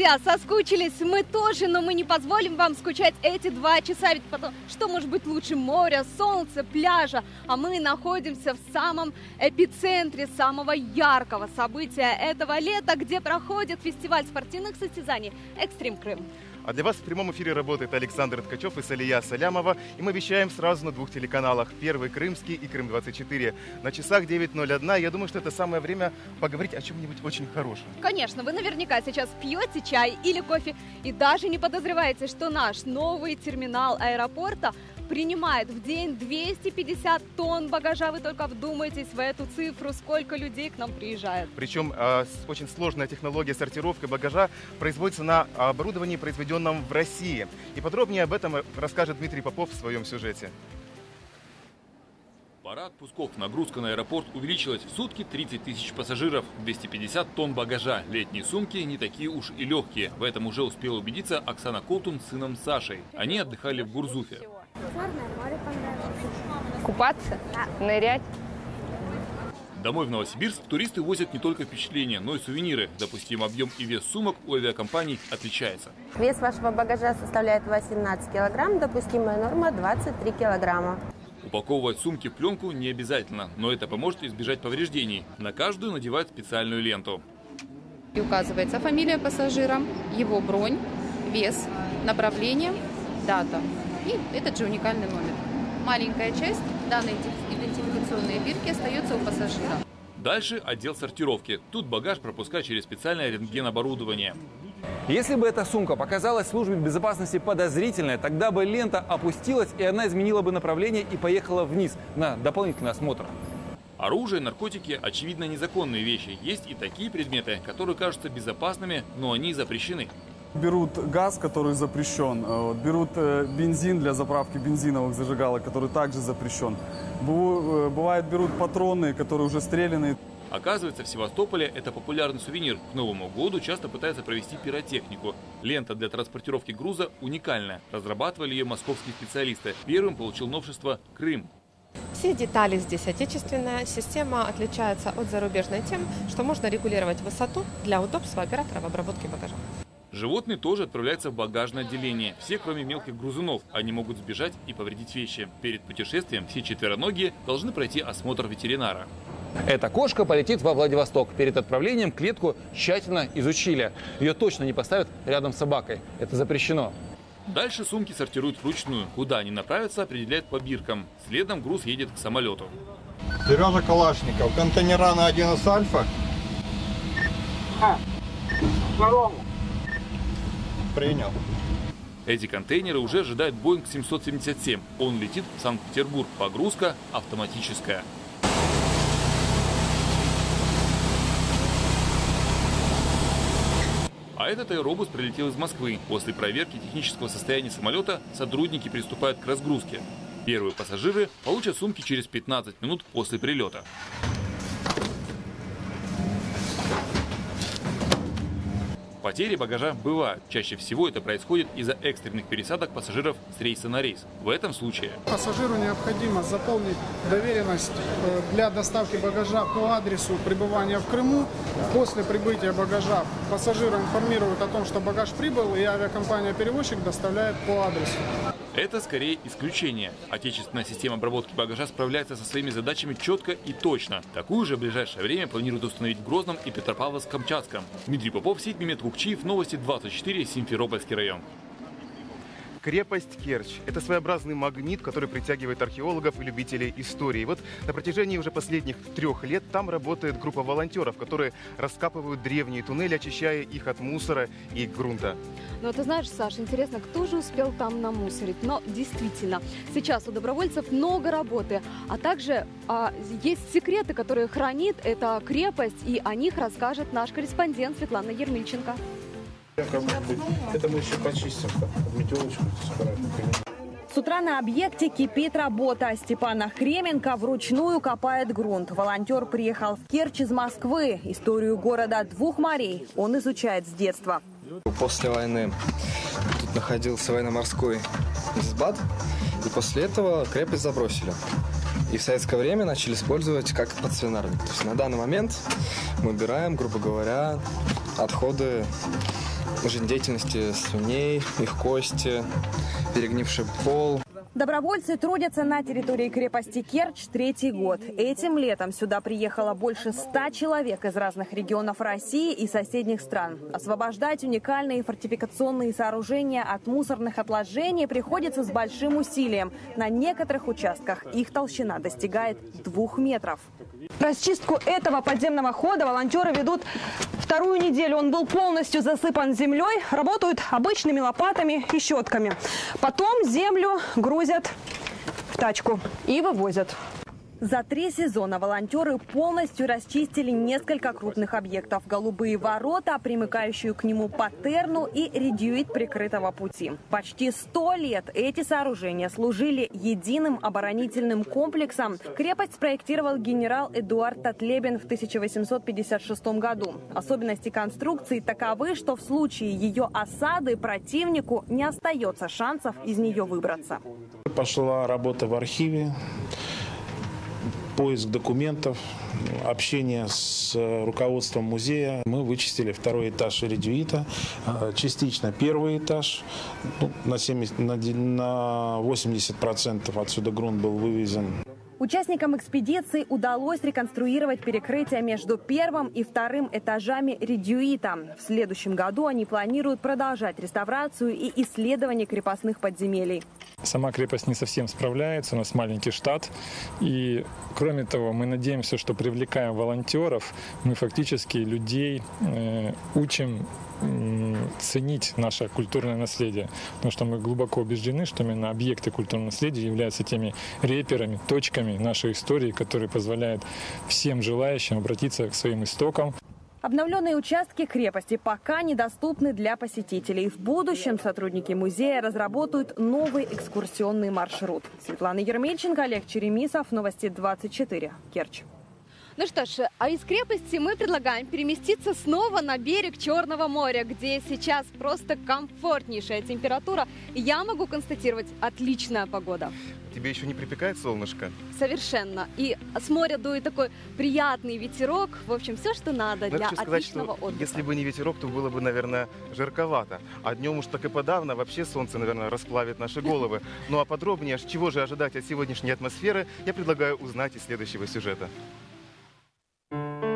Друзья! Соскучились мы тоже, но мы не позволим вам скучать эти два часа, ведь потом, что может быть лучше моря, солнца, пляжа, а мы находимся в самом эпицентре самого яркого события этого лета, где проходит фестиваль спортивных состязаний «Экстрим Крым». А для вас в прямом эфире работает Александр Ткачев и Салия Салямова. И мы вещаем сразу на двух телеканалах. Первый Крымский и Крым-24. На часах 9.01. Я думаю, что это самое время поговорить о чем-нибудь очень хорошем. Конечно, вы наверняка сейчас пьете чай или кофе и даже не подозреваете, что наш новый терминал аэропорта принимает в день 250 тонн багажа. Вы только вдумайтесь в эту цифру, сколько людей к нам приезжает. Причем э, очень сложная технология сортировки багажа производится на оборудовании, произведенном в России. И подробнее об этом расскажет Дмитрий Попов в своем сюжете. Пора отпусков. Нагрузка на аэропорт увеличилась в сутки 30 тысяч пассажиров, 250 тонн багажа. Летние сумки не такие уж и легкие. В этом уже успела убедиться Оксана Колтун с сыном Сашей. Они отдыхали в Гурзуфе. Море понравилось. Купаться? Нырять? Домой в Новосибирск туристы возят не только впечатления, но и сувениры. Допустим, объем и вес сумок у авиакомпаний отличается. Вес вашего багажа составляет 18 килограмм, допустимая норма 23 килограмма. Упаковывать сумки в пленку не обязательно, но это поможет избежать повреждений. На каждую надевают специальную ленту. И указывается фамилия пассажира, его бронь, вес, направление, дата и этот же уникальный номер. Маленькая часть данной идентификационной бирки остается у пассажира. Дальше отдел сортировки. Тут багаж пропускают через специальное рентген-оборудование. Если бы эта сумка показалась службе безопасности подозрительной, тогда бы лента опустилась, и она изменила бы направление и поехала вниз на дополнительный осмотр. Оружие, наркотики – очевидно незаконные вещи. Есть и такие предметы, которые кажутся безопасными, но они запрещены. Берут газ, который запрещен, э, берут э, бензин для заправки бензиновых зажигалок, который также запрещен. Э, бывает, берут патроны, которые уже стреляны. Оказывается, в Севастополе это популярный сувенир. К Новому году часто пытаются провести пиротехнику. Лента для транспортировки груза уникальная. Разрабатывали ее московские специалисты. Первым получил новшество Крым. Все детали здесь отечественная. Система отличается от зарубежной тем, что можно регулировать высоту для удобства оператора в обработке багажа. Животные тоже отправляются в багажное отделение. Все, кроме мелких грузунов. Они могут сбежать и повредить вещи. Перед путешествием все четвероногие должны пройти осмотр ветеринара. Эта кошка полетит во Владивосток. Перед отправлением клетку тщательно изучили. Ее точно не поставят рядом с собакой. Это запрещено. Дальше сумки сортируют вручную. Куда они направятся, определяют по биркам. Следом груз едет к самолету. Сережа Калашников. Контейнера на 11 Альфа. А, второму. Принял. Эти контейнеры уже ожидает Boeing 777. Он летит в Санкт-Петербург. Погрузка автоматическая. А этот аэробус прилетел из Москвы. После проверки технического состояния самолета сотрудники приступают к разгрузке. Первые пассажиры получат сумки через 15 минут после прилета. Потери багажа бывают. Чаще всего это происходит из-за экстренных пересадок пассажиров с рейса на рейс. В этом случае пассажиру необходимо заполнить доверенность э, для доставки багажа по адресу пребывания в Крыму. После прибытия багажа пассажира информируют о том, что багаж прибыл, и авиакомпания-перевозчик доставляет по адресу. Это скорее исключение. Отечественная система обработки багажа справляется со своими задачами четко и точно. Такую же в ближайшее время планируют установить в Грозном и Петропавловск-Камчатском. Дмитрий Попов, Сеть Мимет Кукчиев, Новости 24, Симферопольский район. Крепость Керчь – это своеобразный магнит, который притягивает археологов и любителей истории. Вот на протяжении уже последних трех лет там работает группа волонтеров, которые раскапывают древние туннели, очищая их от мусора и грунта. Ну, ты знаешь, Саш, интересно, кто же успел там намусорить? Но действительно, сейчас у добровольцев много работы, а также а, есть секреты, которые хранит эта крепость, и о них расскажет наш корреспондент Светлана Ермильченко. Это мы еще почистим, метелочку с утра на объекте кипит работа. Степана Хременко вручную копает грунт. Волонтер приехал в Керчь из Москвы. Историю города двух морей он изучает с детства. После войны тут находился военно-морской избат. И после этого крепость забросили. И в советское время начали использовать как подсвинарник. То есть на данный момент мы убираем, грубо говоря, отходы жизнедеятельности свиней, их кости, перегнивший пол. Добровольцы трудятся на территории крепости Керчь третий год. Этим летом сюда приехало больше ста человек из разных регионов России и соседних стран. Освобождать уникальные фортификационные сооружения от мусорных отложений приходится с большим усилием. На некоторых участках их толщина достигает двух метров. Расчистку этого подземного хода волонтеры ведут вторую неделю. Он был полностью засыпан землей. Работают обычными лопатами и щетками. Потом землю грузят в тачку и вывозят. За три сезона волонтеры полностью расчистили несколько крупных объектов. Голубые ворота, примыкающую к нему Патерну и редюит прикрытого пути. Почти сто лет эти сооружения служили единым оборонительным комплексом. Крепость спроектировал генерал Эдуард Татлебин в 1856 году. Особенности конструкции таковы, что в случае ее осады противнику не остается шансов из нее выбраться. Пошла работа в архиве поиск документов, общение с руководством музея. Мы вычистили второй этаж редюита, э, частично первый этаж. Ну, на, 70, на, на 80% отсюда грунт был вывезен. Участникам экспедиции удалось реконструировать перекрытие между первым и вторым этажами редюита. В следующем году они планируют продолжать реставрацию и исследование крепостных подземелий. Сама крепость не совсем справляется, у нас маленький штат. И, кроме того, мы надеемся, что привлекая волонтеров, мы фактически людей э, учим ценить наше культурное наследие. Потому что мы глубоко убеждены, что именно объекты культурного наследия являются теми реперами, точками нашей истории, которые позволяют всем желающим обратиться к своим истокам. Обновленные участки крепости пока недоступны для посетителей. В будущем сотрудники музея разработают новый экскурсионный маршрут. Светлана Ермельченко, Олег Черемисов, Новости 24, Керчь. Ну что ж, а из крепости мы предлагаем переместиться снова на берег Черного моря, где сейчас просто комфортнейшая температура. Я могу констатировать отличная погода. Тебе еще не припекает солнышко? Совершенно. И с моря дует такой приятный ветерок. В общем, все, что надо Но для сказать, отличного что отдыха. Если бы не ветерок, то было бы, наверное, жарковато. А днем уж так и подавно вообще солнце, наверное, расплавит наши головы. Ну а подробнее, чего же ожидать от сегодняшней атмосферы, я предлагаю узнать из следующего сюжета. Так, ну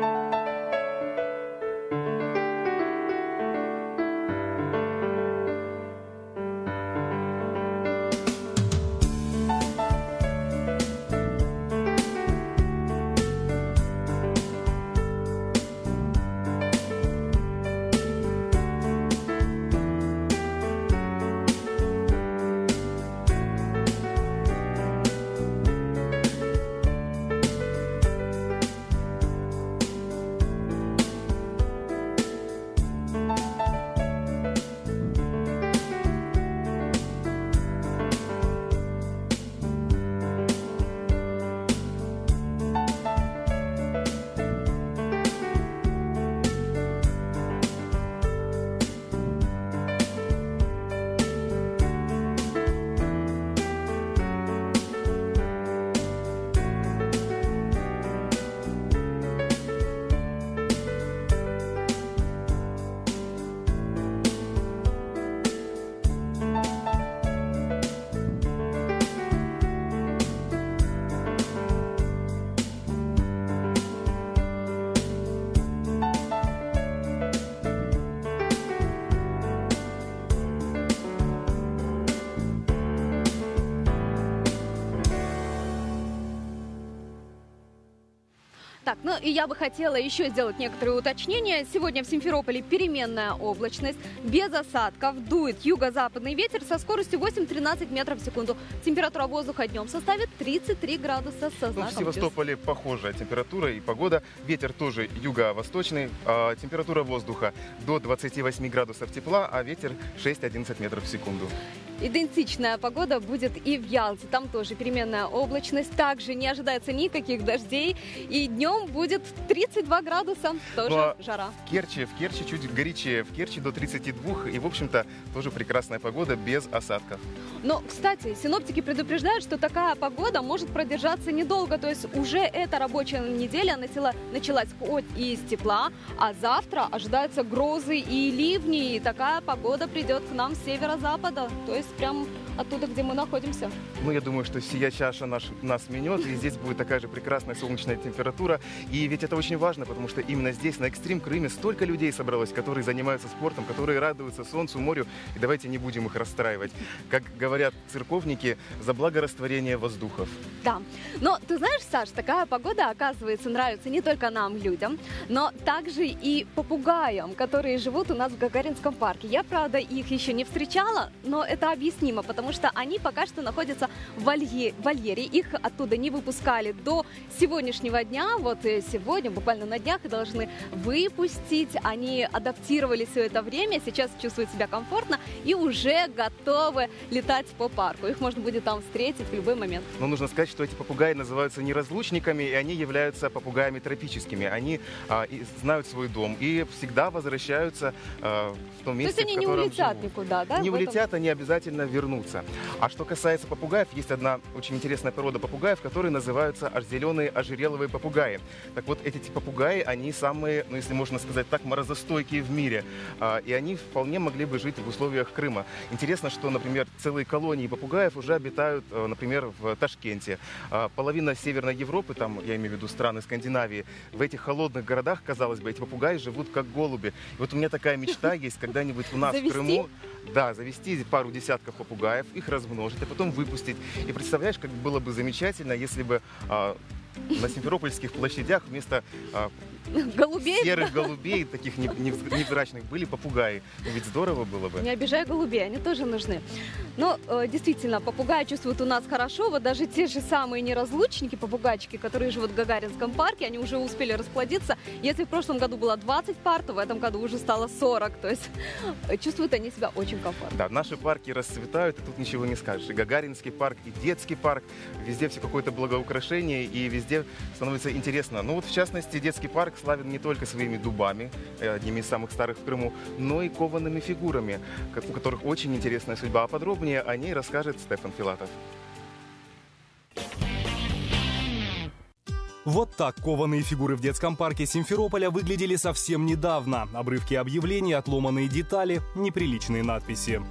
и я бы хотела еще сделать некоторые уточнения. Сегодня в Симферополе переменная облачность, без осадков, дует юго-западный ветер со скоростью 8-13 метров в секунду. Температура воздуха днем составит 33 градуса со Ну, в знаком плюс. Севастополе похожая температура и погода. Ветер тоже юго-восточный. а температура воздуха до 28 градусов тепла, а ветер 6-11 метров в секунду. Идентичная погода будет и в Ялте. Там тоже переменная облачность. Также не ожидается никаких дождей. И днем будет 32 градуса, тоже Ну, а жара. В Керчи, в Керчи чуть горячее, в Керчи до 32, и, в общем-то, тоже прекрасная погода без осадков. Но, кстати, синоптики предупреждают, что такая погода может продержаться недолго. То есть уже эта рабочая неделя начала, началась хоть и из тепла, а завтра ожидаются грозы и ливни. И такая погода придет к нам с северо-запада. То есть прям оттуда, где мы находимся. Ну, я думаю, что сия чаша наш, нас минет, и здесь будет такая же прекрасная солнечная температура. И ведь это очень важно, потому что именно здесь, на Экстрим Крыме, столько людей собралось, которые занимаются спортом, которые радуются солнцу, морю. И давайте не будем их расстраивать. Как говорят церковники, за благо растворения воздухов. Да. Но ты знаешь, Саш, такая погода, оказывается, нравится не только нам, людям, но также и попугаям, которые живут у нас в Гагаринском парке. Я, правда, их еще не встречала, но это объяснимо, потому что они пока что находятся в волье- вольере. Их оттуда не выпускали до сегодняшнего дня. Вот э, сегодня, буквально на днях, должны выпустить. Они адаптировали все это время, сейчас чувствуют себя комфортно и уже готовы летать по парку. Их можно будет там встретить в любой момент. Но нужно сказать, что эти попугаи называются неразлучниками, и они являются попугаями тропическими. Они а, и знают свой дом и всегда возвращаются а, том То месте, есть они не улетят живут. никуда, да? Не этом? улетят, они обязательно вернутся. А что касается попугаев, есть одна очень интересная порода попугаев, которые называются аж зеленые ожереловые попугаи. Так вот, эти попугаи, они самые, ну если можно сказать так, морозостойкие в мире. А, И они вполне могли бы жить в условиях Крыма. Интересно, что, например, целые колонии попугаев уже обитают, э, например, в Ташкенте. А, Половина Северной Европы, там, я имею в виду страны Скандинавии, в этих холодных городах, казалось бы, эти попугаи живут как голуби. И вот у меня такая мечта есть когда-нибудь у нас Завести? в Крыму да, завести пару десятков попугаев, их размножить, а потом выпустить. И представляешь, как было бы замечательно, если бы а, на Симферопольских площадях вместо а, Голубей? серых голубей, таких не- невз- невзрачных, были попугаи. Ну, Ведь здорово было бы. Не обижай голубей, они тоже нужны. Но э, действительно, попугаи чувствуют у нас хорошо. Вот даже те же самые неразлучники, попугайчики, которые живут в Гагаринском парке, они уже успели расплодиться. Если в прошлом году было 20 пар, то в этом году уже стало 40. То есть э, чувствуют они себя очень комфортно. Да, наши парки расцветают, и тут ничего не скажешь. И Гагаринский парк, и детский парк, везде все какое-то благоукрашение, и везде становится интересно. Ну вот, в частности, детский парк славен не только своими дубами, э, одними из самых старых в Крыму, но и коваными фигурами, у которых очень интересная судьба. А подробнее о ней расскажет Стефан Филатов. Вот так кованые фигуры в детском парке Симферополя выглядели совсем недавно. Обрывки объявлений, отломанные детали, неприличные надписи.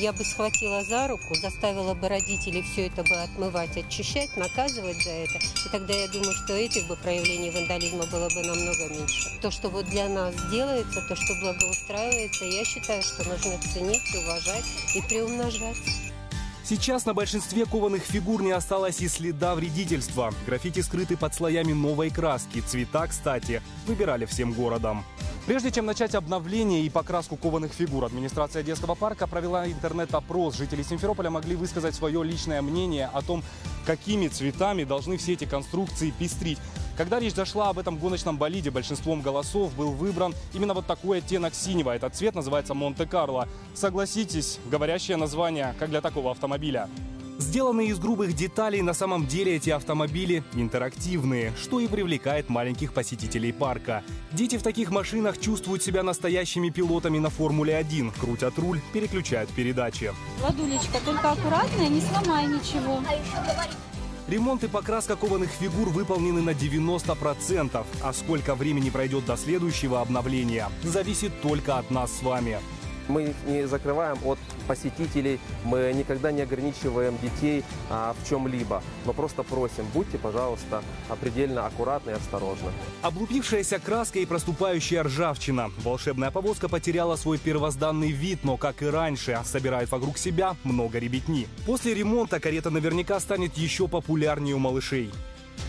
Я бы схватила за руку, заставила бы родителей все это бы отмывать, очищать, наказывать за это. И тогда я думаю, что этих бы проявлений вандализма было бы намного меньше. То, что вот для нас делается, то, что благоустраивается, я считаю, что нужно ценить, уважать и приумножать. Сейчас на большинстве кованых фигур не осталось и следа вредительства. Граффити скрыты под слоями новой краски. Цвета, кстати, выбирали всем городом. Прежде чем начать обновление и покраску кованых фигур, администрация детского парка провела интернет-опрос. Жители Симферополя могли высказать свое личное мнение о том, какими цветами должны все эти конструкции пестрить. Когда речь зашла об этом гоночном болиде, большинством голосов был выбран именно вот такой оттенок синего. Этот цвет называется Монте-Карло. Согласитесь, говорящее название, как для такого автомобиля. Сделанные из грубых деталей, на самом деле эти автомобили интерактивные, что и привлекает маленьких посетителей парка. Дети в таких машинах чувствуют себя настоящими пилотами на Формуле-1, крутят руль, переключают передачи. Владулечка, только аккуратно и не сломай ничего. Ремонт и покраска кованых фигур выполнены на 90%, а сколько времени пройдет до следующего обновления, зависит только от нас с вами. Мы их не закрываем от посетителей, мы никогда не ограничиваем детей а, в чем-либо, но просто просим, будьте, пожалуйста, предельно аккуратны и осторожны. Облупившаяся краска и проступающая ржавчина. Волшебная повозка потеряла свой первозданный вид, но, как и раньше, собирает вокруг себя много ребятни. После ремонта карета наверняка станет еще популярнее у малышей.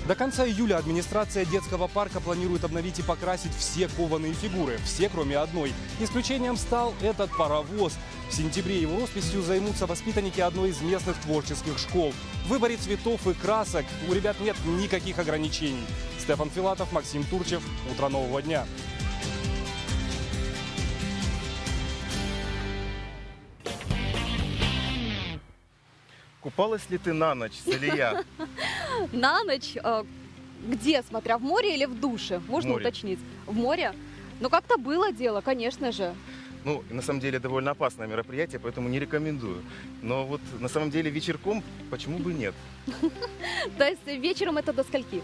До конца июля администрация детского парка планирует обновить и покрасить все кованые фигуры, все кроме одной. Исключением стал этот паровоз. В сентябре его росписью займутся воспитанники одной из местных творческих школ. В выборе цветов и красок у ребят нет никаких ограничений. Стефан Филатов, Максим Турчев. Утро нового дня. Купалась ли ты на ночь, Салия? На ночь э, где, смотря в море или в душе? Можно уточнить. В море? Ну, как-то было дело, конечно же. Ну, на самом деле, довольно опасное мероприятие, поэтому не рекомендую. Но вот на самом деле вечерком почему бы нет? То есть вечером это до скольки?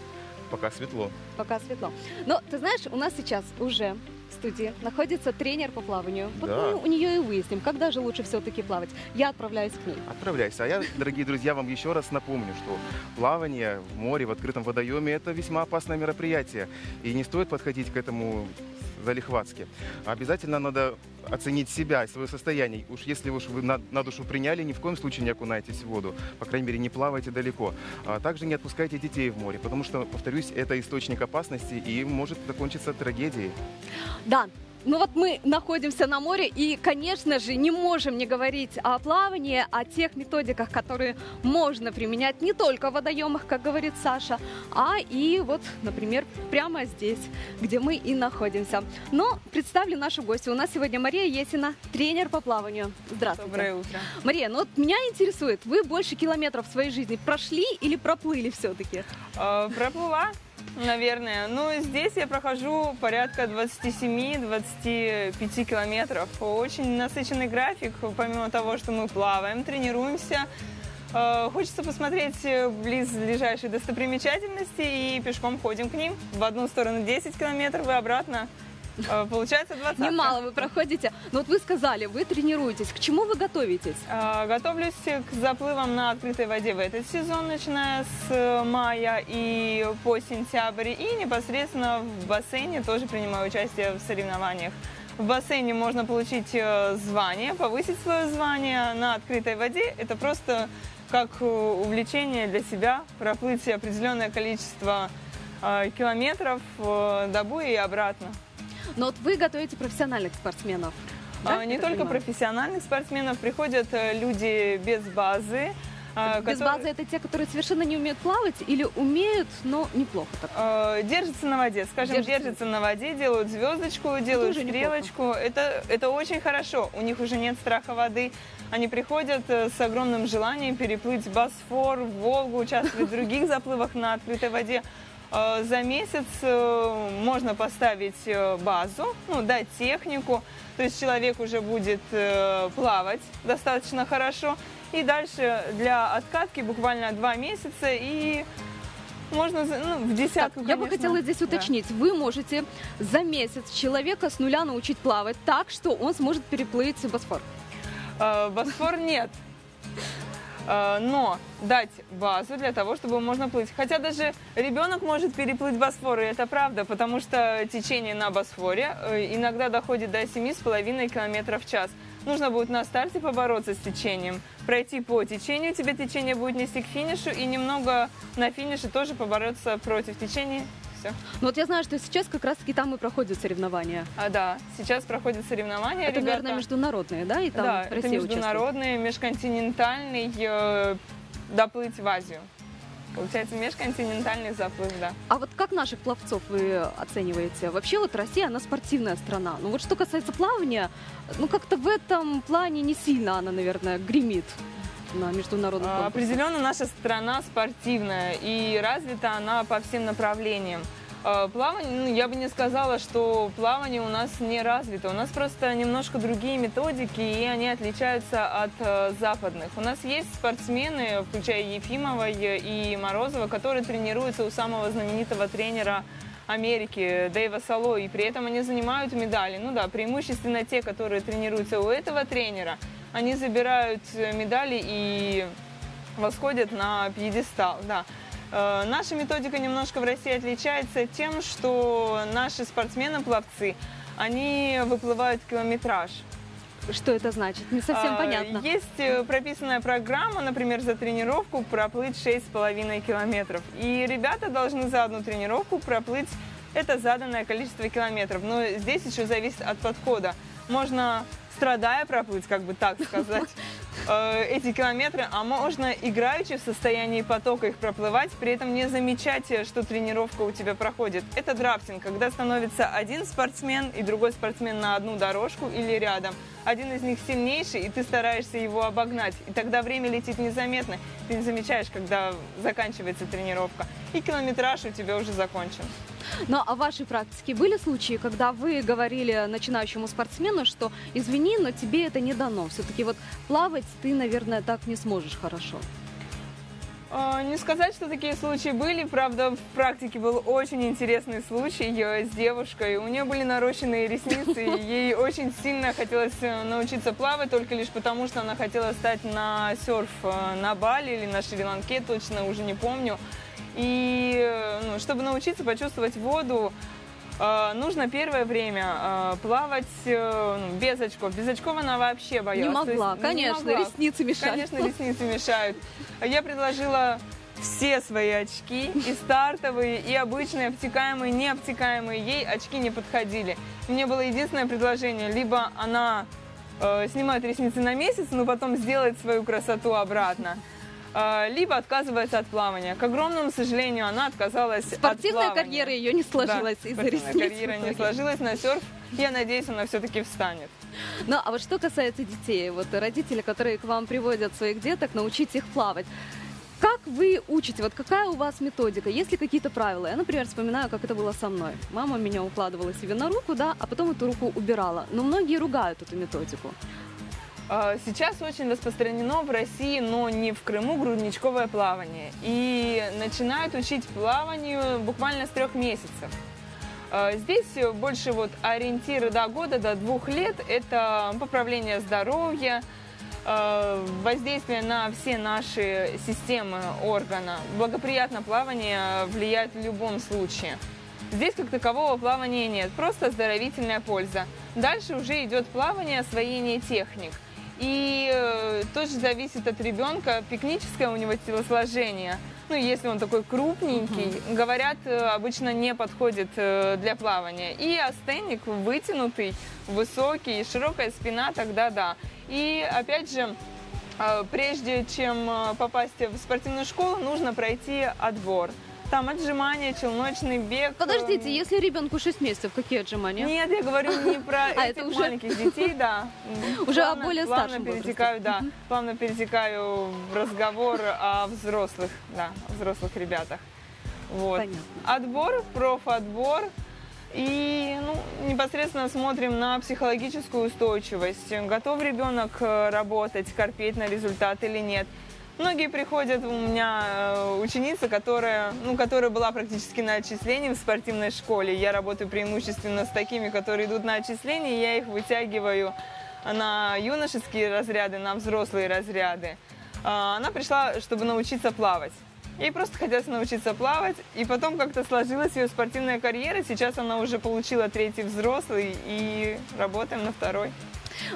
Пока светло. Пока светло. Но ты знаешь, у нас сейчас уже в студии находится тренер по плаванию. Вот Да. мы у нее и выясним, когда же лучше все-таки плавать. Я отправляюсь к ней. Отправляйся. А я, дорогие друзья, вам еще раз напомню, что плавание в море, в открытом водоеме – это весьма опасное мероприятие. И не стоит подходить к этому залихватски. Обязательно надо оценить себя и свое состояние. Уж если уж вы на, на душу приняли, ни в коем случае не окунайтесь в воду. По крайней мере, не плавайте далеко. А также не отпускайте детей в море, потому что, повторюсь, это источник опасности и может закончиться трагедией. Да, ну вот мы находимся на море и, конечно же, не можем не говорить о плавании, о тех методиках, которые можно применять не только в водоемах, как говорит Саша, а и вот, например, прямо здесь, где мы и находимся. Но представлю нашу гостью. У нас сегодня Мария Есина, тренер по плаванию. Здравствуйте. Доброе утро. Мария, ну вот меня интересует, вы больше километров в своей жизни прошли или проплыли все-таки? Э, Проплыла, наверное. Ну, здесь я прохожу порядка 27-25 километров. Очень насыщенный график, помимо того, что мы плаваем, тренируемся. Э, Хочется посмотреть э, близлежащие достопримечательности и пешком ходим к ним. В одну сторону 10 километров и обратно. Э, Получается 20. Немало вы проходите. Но вот вы сказали, вы тренируетесь. К чему вы готовитесь? А, Готовлюсь к заплывам на открытой воде в этот сезон, начиная с э, мая и по сентябрь. И непосредственно в бассейне тоже принимаю участие в соревнованиях. В бассейне можно получить э, звание, повысить свое звание на открытой воде. Это просто как э, увлечение для себя, проплыть определенное количество э, километров э, до и обратно. Но вот вы готовите профессиональных спортсменов. да, А, Не только понимаю? профессиональных спортсменов, приходят э, люди без базы. а, Без которые, базы это те, которые совершенно не умеют плавать или умеют, но неплохо так? э, держатся на воде, скажем, Держатся. держатся, на воде, делают звездочку, делают уже стрелочку. Это, это очень хорошо. У них уже нет страха воды. Они приходят э, с огромным желанием переплыть Босфор, Волгу, участвовать в других заплывах на открытой воде. Э, За месяц э, можно поставить э, базу, ну, дать технику, то есть человек уже будет плавать достаточно хорошо. И дальше для откатки буквально два месяца и можно ну, в десятку, Я бы хотела здесь Да. уточнить. Вы можете за месяц человека с нуля научить плавать так, что он сможет переплыть Босфор. Э, Босфор нет. Э, Но дать базу для того, чтобы можно плыть. Хотя даже ребенок может переплыть Босфор, и это правда, потому что течение на Босфоре э, иногда доходит до 7,5 километров в час. Нужно будет на старте побороться с течением, пройти по течению, тебе течение будет нести к финишу, и немного на финише тоже побороться против течения. Все. Ну вот я знаю, что сейчас как раз-таки там и проходят соревнования. А да, сейчас проходят соревнования. Это, ребята. наверное, международные, да? И там да, это Россия участвует. международный, межконтинентальный э, доплыть в Азию. Получается, межконтинентальный заплыв, да. А вот как наших пловцов вы оцениваете? Вообще вот Россия, она спортивная страна. Ну вот что касается плавания, ну как-то в этом плане не сильно она, наверное, гремит на международном А, конкурсе. Определенно наша страна спортивная и развита она по всем направлениям. А, Плавание, ну, я бы не сказала, что плавание у нас не развито. У нас просто немножко другие методики, и они отличаются от э, западных. У нас есть спортсмены, включая Ефимова и Морозова, которые тренируются у самого знаменитого тренера Америки Дэйва Сало, и при этом они занимают медали. Ну да, преимущественно те, которые тренируются у этого тренера, они забирают э, медали и восходят на пьедестал, да. Э, Наша методика немножко в России отличается тем, что наши спортсмены-пловцы, они выплывают километраж. Что это значит? Не совсем А, понятно. Есть э, прописанная программа, например, за тренировку проплыть 6,5 километров. И ребята должны за одну тренировку проплыть это заданное количество километров. Но здесь еще зависит от подхода. Можно страдая проплыть, как бы так сказать. э, эти километры, а можно играючи в состоянии потока их проплывать, при этом не замечать, э, что тренировка у тебя проходит. Это драфтинг, когда становится один спортсмен и другой спортсмен на одну дорожку или рядом. Один из них сильнейший, и ты стараешься его обогнать. И тогда время летит незаметно. Ты не замечаешь, когда заканчивается тренировка. И километраж у тебя уже закончен. Ну, а в вашей практике были случаи, когда вы говорили начинающему спортсмену, что извини, но тебе это не дано. Все-таки вот плавать ты, наверное, так не сможешь хорошо. А, Не сказать, что такие случаи были. Правда, в практике был очень интересный случай с девушкой. У нее были нарощенные ресницы, и ей очень сильно хотелось э, научиться плавать, только лишь потому, что она хотела стать на серф э, на Бали или на Шри-Ланке, точно уже не помню. И ну, чтобы научиться почувствовать воду, э, нужно первое время э, плавать э, ну, без очков. Без очков она вообще боялась. Не То есть, могла, не конечно, могла. ресницы мешают. Конечно, ресницы мешают. Я предложила все свои очки, и стартовые, и обычные, обтекаемые, необтекаемые. Ей очки не подходили. Мне было единственное предложение. Либо она э, снимает ресницы на месяц, но потом сделает свою красоту обратно. Э, Либо отказывается от плавания. К огромному сожалению, она отказалась Спортивная от плавания. карьера ее не сложилась Да, из-за ресниц. карьера не сложилась на серф. Я надеюсь, она все-таки встанет. Ну, а вот что касается детей, вот родители, которые к вам приводят своих деток, научить их плавать. Как вы учите? Вот какая у вас методика? Есть ли какие-то правила? Я, например, вспоминаю, как это было со мной. Мама меня укладывала себе на руку, да, а потом эту руку убирала. Но многие ругают эту методику. А, Сейчас очень распространено в России, но не в Крыму, грудничковое плавание. И начинают учить плаванию буквально с трех месяцев. А, Здесь больше вот ориентиры до года, до двух лет – это поправление здоровья, э, воздействие на все наши системы органа. Благоприятно плавание влияет в любом случае. Здесь как такового плавания нет, просто оздоровительная польза. Дальше уже идет плавание, освоение техник. И э, тоже зависит от ребенка, пикническое у него телосложение. Ну, если он такой крупненький, говорят, э, обычно не подходит э, для плавания. И астенник вытянутый, высокий, широкая спина, тогда да. И опять же, прежде чем попасть в спортивную школу, нужно пройти отбор. Там отжимания, челночный бег. Подождите, если ребенку 6 месяцев, какие отжимания? Нет, я говорю не про А, этих это уже- маленьких детей, да. Уже о Плавно- более плавно старшем возрасте. перетекаю, да, плавно перетекаю в разговор о взрослых, да, о взрослых ребятах. Вот. Отбор, профотбор. И ну, непосредственно смотрим на психологическую устойчивость. Готов ребенок э, работать, корпеть на результат или нет. Многие приходят, у меня э, ученица, которая, ну, которая была практически на отчислении в спортивной школе. Я работаю преимущественно с такими, которые идут на отчисление, я их вытягиваю на юношеские разряды, на взрослые разряды. А, Она пришла, чтобы научиться плавать. Ей просто хотелось научиться плавать, и потом как-то сложилась ее спортивная карьера. Сейчас она уже получила третий взрослый, и работаем на второй.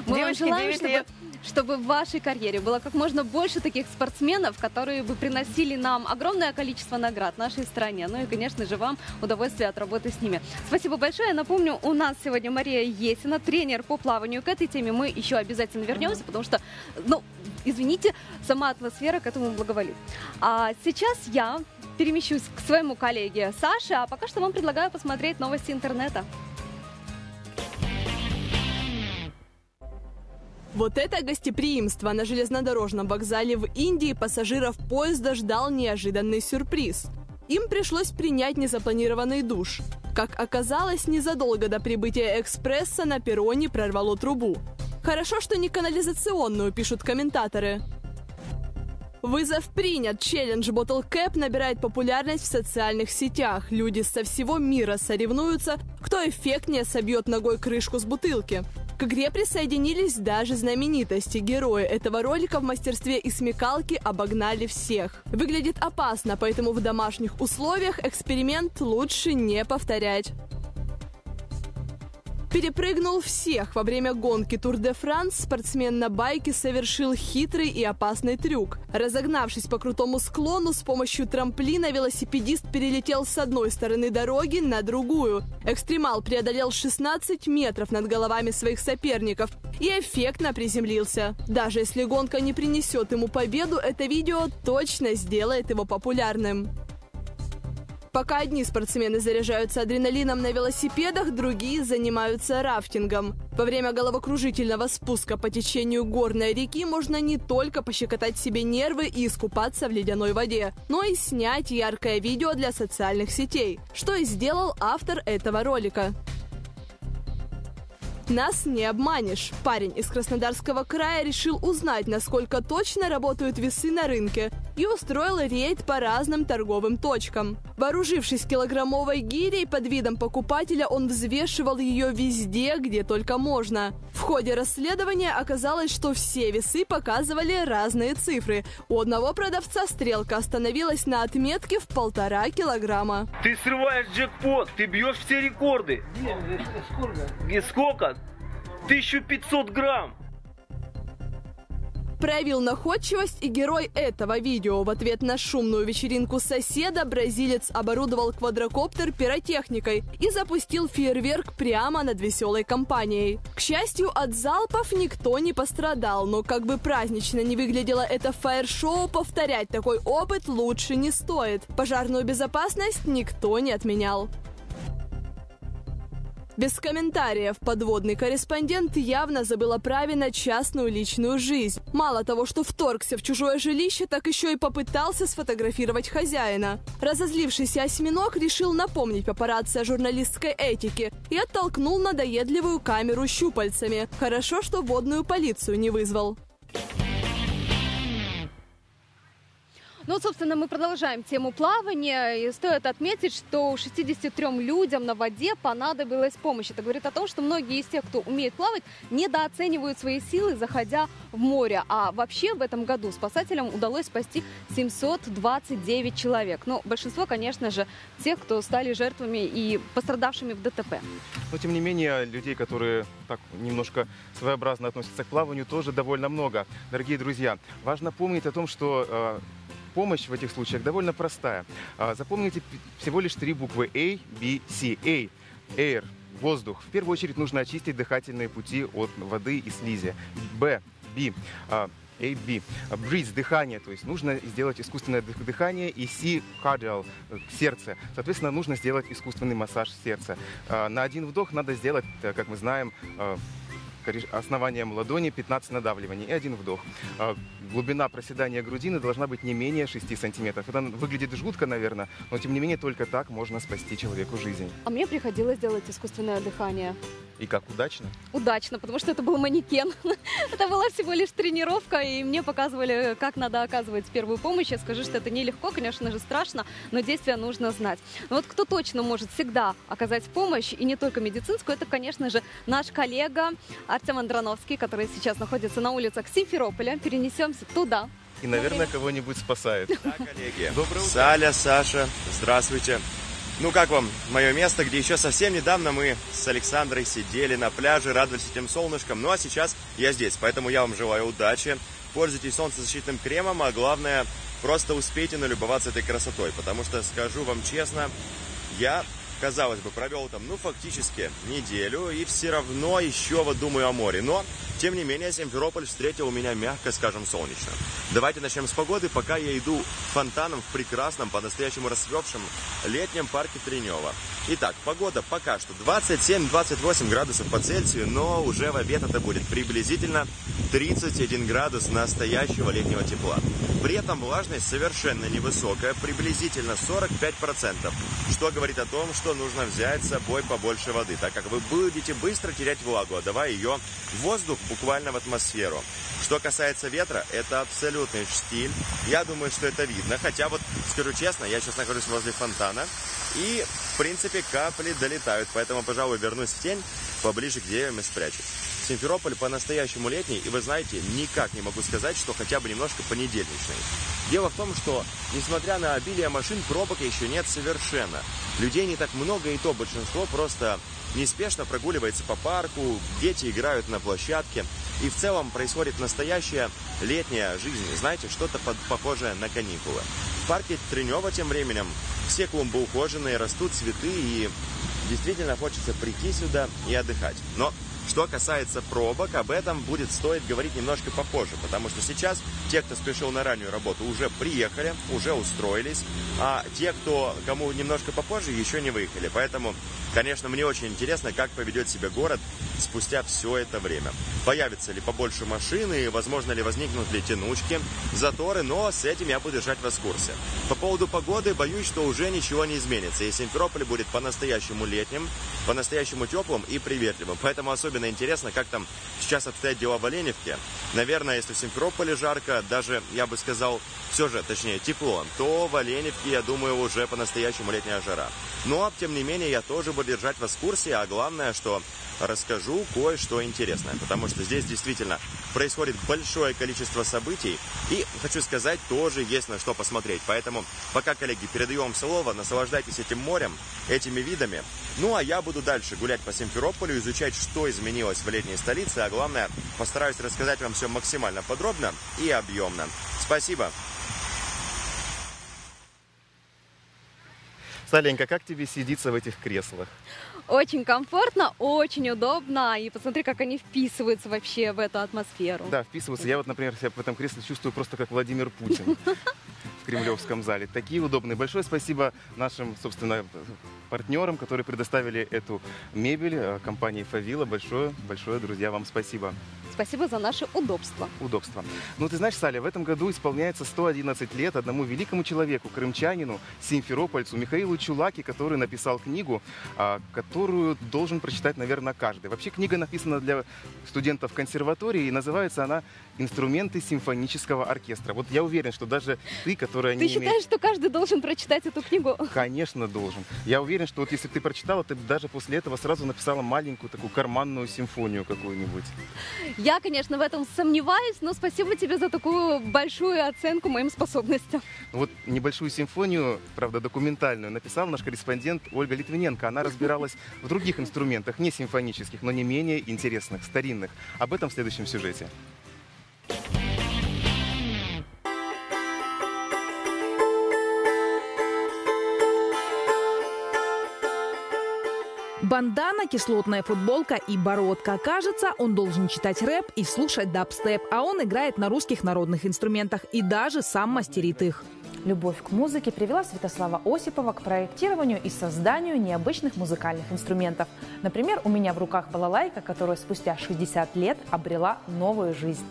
Мы вам Девочке желаем, 9 чтобы, лет. Чтобы в вашей карьере было как можно больше таких спортсменов, которые бы приносили нам огромное количество наград нашей стране. Ну и, конечно же, вам удовольствие от работы с ними. Спасибо большое. Я напомню, у нас сегодня Мария Есина, тренер по плаванию. К этой теме мы еще обязательно вернемся, потому что, ну, извините, сама атмосфера к этому благоволит. А сейчас я перемещусь к своему коллеге Саше, а пока что вам предлагаю посмотреть новости интернета. Вот это гостеприимство на железнодорожном вокзале в Индии пассажиров поезда ждал неожиданный сюрприз. Им пришлось принять незапланированный душ. Как оказалось, незадолго до прибытия экспресса на перроне прорвало трубу. Хорошо, что не канализационную, пишут комментаторы. Вызов принят. Челлендж Bottle Cap набирает популярность в социальных сетях. Люди со всего мира соревнуются, кто эффектнее собьет ногой крышку с бутылки. К игре присоединились даже знаменитости. Герои этого ролика в мастерстве и смекалке обогнали всех. Выглядит опасно, поэтому в домашних условиях эксперимент лучше не повторять. Перепрыгнул всех. Во время гонки Тур де Франс спортсмен на байке совершил хитрый и опасный трюк. Разогнавшись по крутому склону, с помощью трамплина велосипедист перелетел с одной стороны дороги на другую. Экстремал преодолел 16 метров над головами своих соперников и эффектно приземлился. Даже если гонка не принесет ему победу, это видео точно сделает его популярным. Пока одни спортсмены заряжаются адреналином на велосипедах, другие занимаются рафтингом. Во время головокружительного спуска по течению горной реки можно не только пощекотать себе нервы и искупаться в ледяной воде, но и снять яркое видео для социальных сетей, что и сделал автор этого ролика. Нас не обманешь. Парень из Краснодарского края решил узнать, насколько точно работают весы на рынке и устроил рейд по разным торговым точкам. Вооружившись килограммовой гирей под видом покупателя, он взвешивал ее везде, где только можно. В ходе расследования оказалось, что все весы показывали разные цифры. У одного продавца стрелка остановилась на отметке в полтора килограмма. Ты срываешь джекпот, ты бьешь все рекорды. И сколько? 1500 грамм. Проявил находчивость и герой этого видео. В ответ на шумную вечеринку соседа бразилец оборудовал квадрокоптер пиротехникой и запустил фейерверк прямо над веселой компанией. К счастью, от залпов никто не пострадал, но как бы празднично не выглядело это фаер-шоу, повторять такой опыт лучше не стоит. Пожарную безопасность никто не отменял. Без комментариев подводный корреспондент явно забыл о праве на частную личную жизнь. Мало того, что вторгся в чужое жилище, так еще и попытался сфотографировать хозяина. Разозлившийся осьминог решил напомнить папарацци о журналистской этике и оттолкнул надоедливую камеру щупальцами. Хорошо, что водную полицию не вызвал. Ну, собственно, мы продолжаем тему плавания. И стоит отметить, что 63 людям на воде понадобилась помощь. Это говорит о том, что многие из тех, кто умеет плавать, недооценивают свои силы, заходя в море. А вообще в этом году спасателям удалось спасти 729 человек. Но большинство, конечно же, тех, кто стали жертвами и пострадавшими в ДТП. Но, тем не менее, людей, которые так немножко своеобразно относятся к плаванию, тоже довольно много. Дорогие друзья, важно помнить о том, что э, помощь в этих случаях довольно простая. А, запомните всего лишь три буквы A, B, C. A – air, воздух. В первую очередь нужно очистить дыхательные пути от воды и слизи. B, B а, A, B. Breathe – дыхание, то есть нужно сделать искусственное дыхание. И C – cardial – сердце. Соответственно, нужно сделать искусственный массаж сердца. А, на один вдох надо сделать, э, как мы знаем, основанием ладони 15 надавливаний и один вдох. А, глубина проседания грудины должна быть не менее 6 сантиметров. Это выглядит жутко, наверное, но тем не менее только так можно спасти человеку жизнь. А мне приходилось делать искусственное дыхание. И как, удачно? Удачно, потому что это был манекен. это была всего лишь тренировка, и мне показывали, как надо оказывать первую помощь. Я скажу, что это нелегко, конечно же, страшно, но действия нужно знать. Но вот кто точно может всегда оказать помощь, и не только медицинскую, это, конечно же, наш коллега Артем Андроновский, который сейчас находится на улицах Симферополя. Перенесемся туда. И, наверное, кого-нибудь спасает. Да, коллеги. Доброе утро. Саля, Саша, здравствуйте. Ну как вам мое место, где еще совсем недавно мы с Александрой сидели на пляже, радовались этим солнышком. Ну а сейчас я здесь, поэтому я вам желаю удачи. Пользуйтесь солнцезащитным кремом, а главное, просто успейте налюбоваться этой красотой. Потому что, скажу вам честно, я казалось бы, провел там, ну, фактически неделю, и все равно еще вот думаю о море. Но, тем не менее, Симферополь встретил меня, мягко скажем, солнечно. Давайте начнем с погоды, пока я иду фонтаном в прекрасном, по-настоящему расцветшем летнем парке Тренева. Итак, погода пока что 27-28 градусов по Цельсию, но уже в обед это будет приблизительно 31 градус настоящего летнего тепла. При этом влажность совершенно невысокая, приблизительно 45%, что говорит о том, что нужно взять с собой побольше воды, так как вы будете быстро терять влагу, отдавая ее в воздух, буквально в атмосферу. Что касается ветра, это абсолютный штиль. Я думаю, что это видно, хотя вот, скажу честно, я сейчас нахожусь возле фонтана, и, в принципе, капли долетают, поэтому, пожалуй, вернусь в тень поближе к деревьям и спрячусь. Симферополь по-настоящему летний, и вы знаете, никак не могу сказать, что хотя бы немножко понедельничный. Дело в том, что, несмотря на обилие машин, пробок еще нет совершенно. Людей не так много, и то большинство просто неспешно прогуливается по парку, дети играют на площадке. И в целом происходит настоящая летняя жизнь, знаете, что-то похожее на каникулы. В парке Тренева тем временем все клумбы ухоженные, растут цветы, и действительно хочется прийти сюда и отдыхать. Но что касается пробок, об этом будет стоить говорить немножко попозже, потому что сейчас те, кто спешил на раннюю работу, уже приехали, уже устроились, а те, кто, кому немножко попозже, еще не выехали. Поэтому, конечно, мне очень интересно, как поведет себя город спустя все это время. Появится ли побольше машин и, возможно ли, возникнут ли тянучки, заторы, но с этим я буду держать вас в курсе. По поводу погоды, боюсь, что уже ничего не изменится, и Симферополь будет по-настоящему летним, по-настоящему теплым и приветливым. Поэтому особенно интересно, как там сейчас обстоят дела в Оленевке. Наверное, если в Симферополе жарко, даже, я бы сказал, все же, точнее, тепло, то в Оленевке, я думаю, уже по-настоящему летняя жара. Но, тем не менее, я тоже буду держать вас в курсе, а главное, что расскажу кое-что интересное, потому что здесь действительно происходит большое количество событий, и, хочу сказать, тоже есть на что посмотреть. Поэтому, пока, коллеги, передаю вам слово, наслаждайтесь этим морем, этими видами. Ну, а я буду дальше гулять по Симферополю, изучать, что изменилось в летней столице, а главное, постараюсь рассказать вам все максимально подробно и объемно. Спасибо! Саленька, как тебе сидится в этих креслах? Очень комфортно, очень удобно. И посмотри, как они вписываются вообще в эту атмосферу. Да, вписываются. Я вот, например, себя в этом кресле чувствую просто как Владимир Путин в Кремлевском зале. Такие удобные. Большое спасибо нашим, собственно, партнерам, которые предоставили эту мебель, э, компании Фавила. Большое, большое, друзья, вам спасибо. Спасибо за наше удобство. Удобство. Ну, ты знаешь, Саля, в этом году исполняется 111 лет одному великому человеку, крымчанину, симферопольцу Михаилу Чулаки, который написал книгу, а, которую должен прочитать, наверное, каждый. Вообще книга написана для студентов консерватории, и называется она «Инструменты симфонического оркестра». Вот я уверен, что даже ты, которая Ты не считаешь, имеет... что каждый должен прочитать эту книгу? Конечно, должен. Я уверен, что вот если ты прочитала, ты даже после этого сразу написала маленькую такую карманную симфонию какую-нибудь. Я, конечно, в этом сомневаюсь, но спасибо тебе за такую большую оценку моим способностям. Вот небольшую симфонию, правда, документальную, написал наш корреспондент Ольга Литвиненко. Она разбиралась в других инструментах, не симфонических, но не менее интересных, старинных. Об этом в следующем сюжете. Бандана, кислотная футболка и бородка. Кажется, он должен читать рэп и слушать дабстеп, а он играет на русских народных инструментах и даже сам мастерит их. Любовь к музыке привела Святослава Осипова к проектированию и созданию необычных музыкальных инструментов. Например, у меня в руках балалайка, которая спустя 60 лет обрела новую жизнь.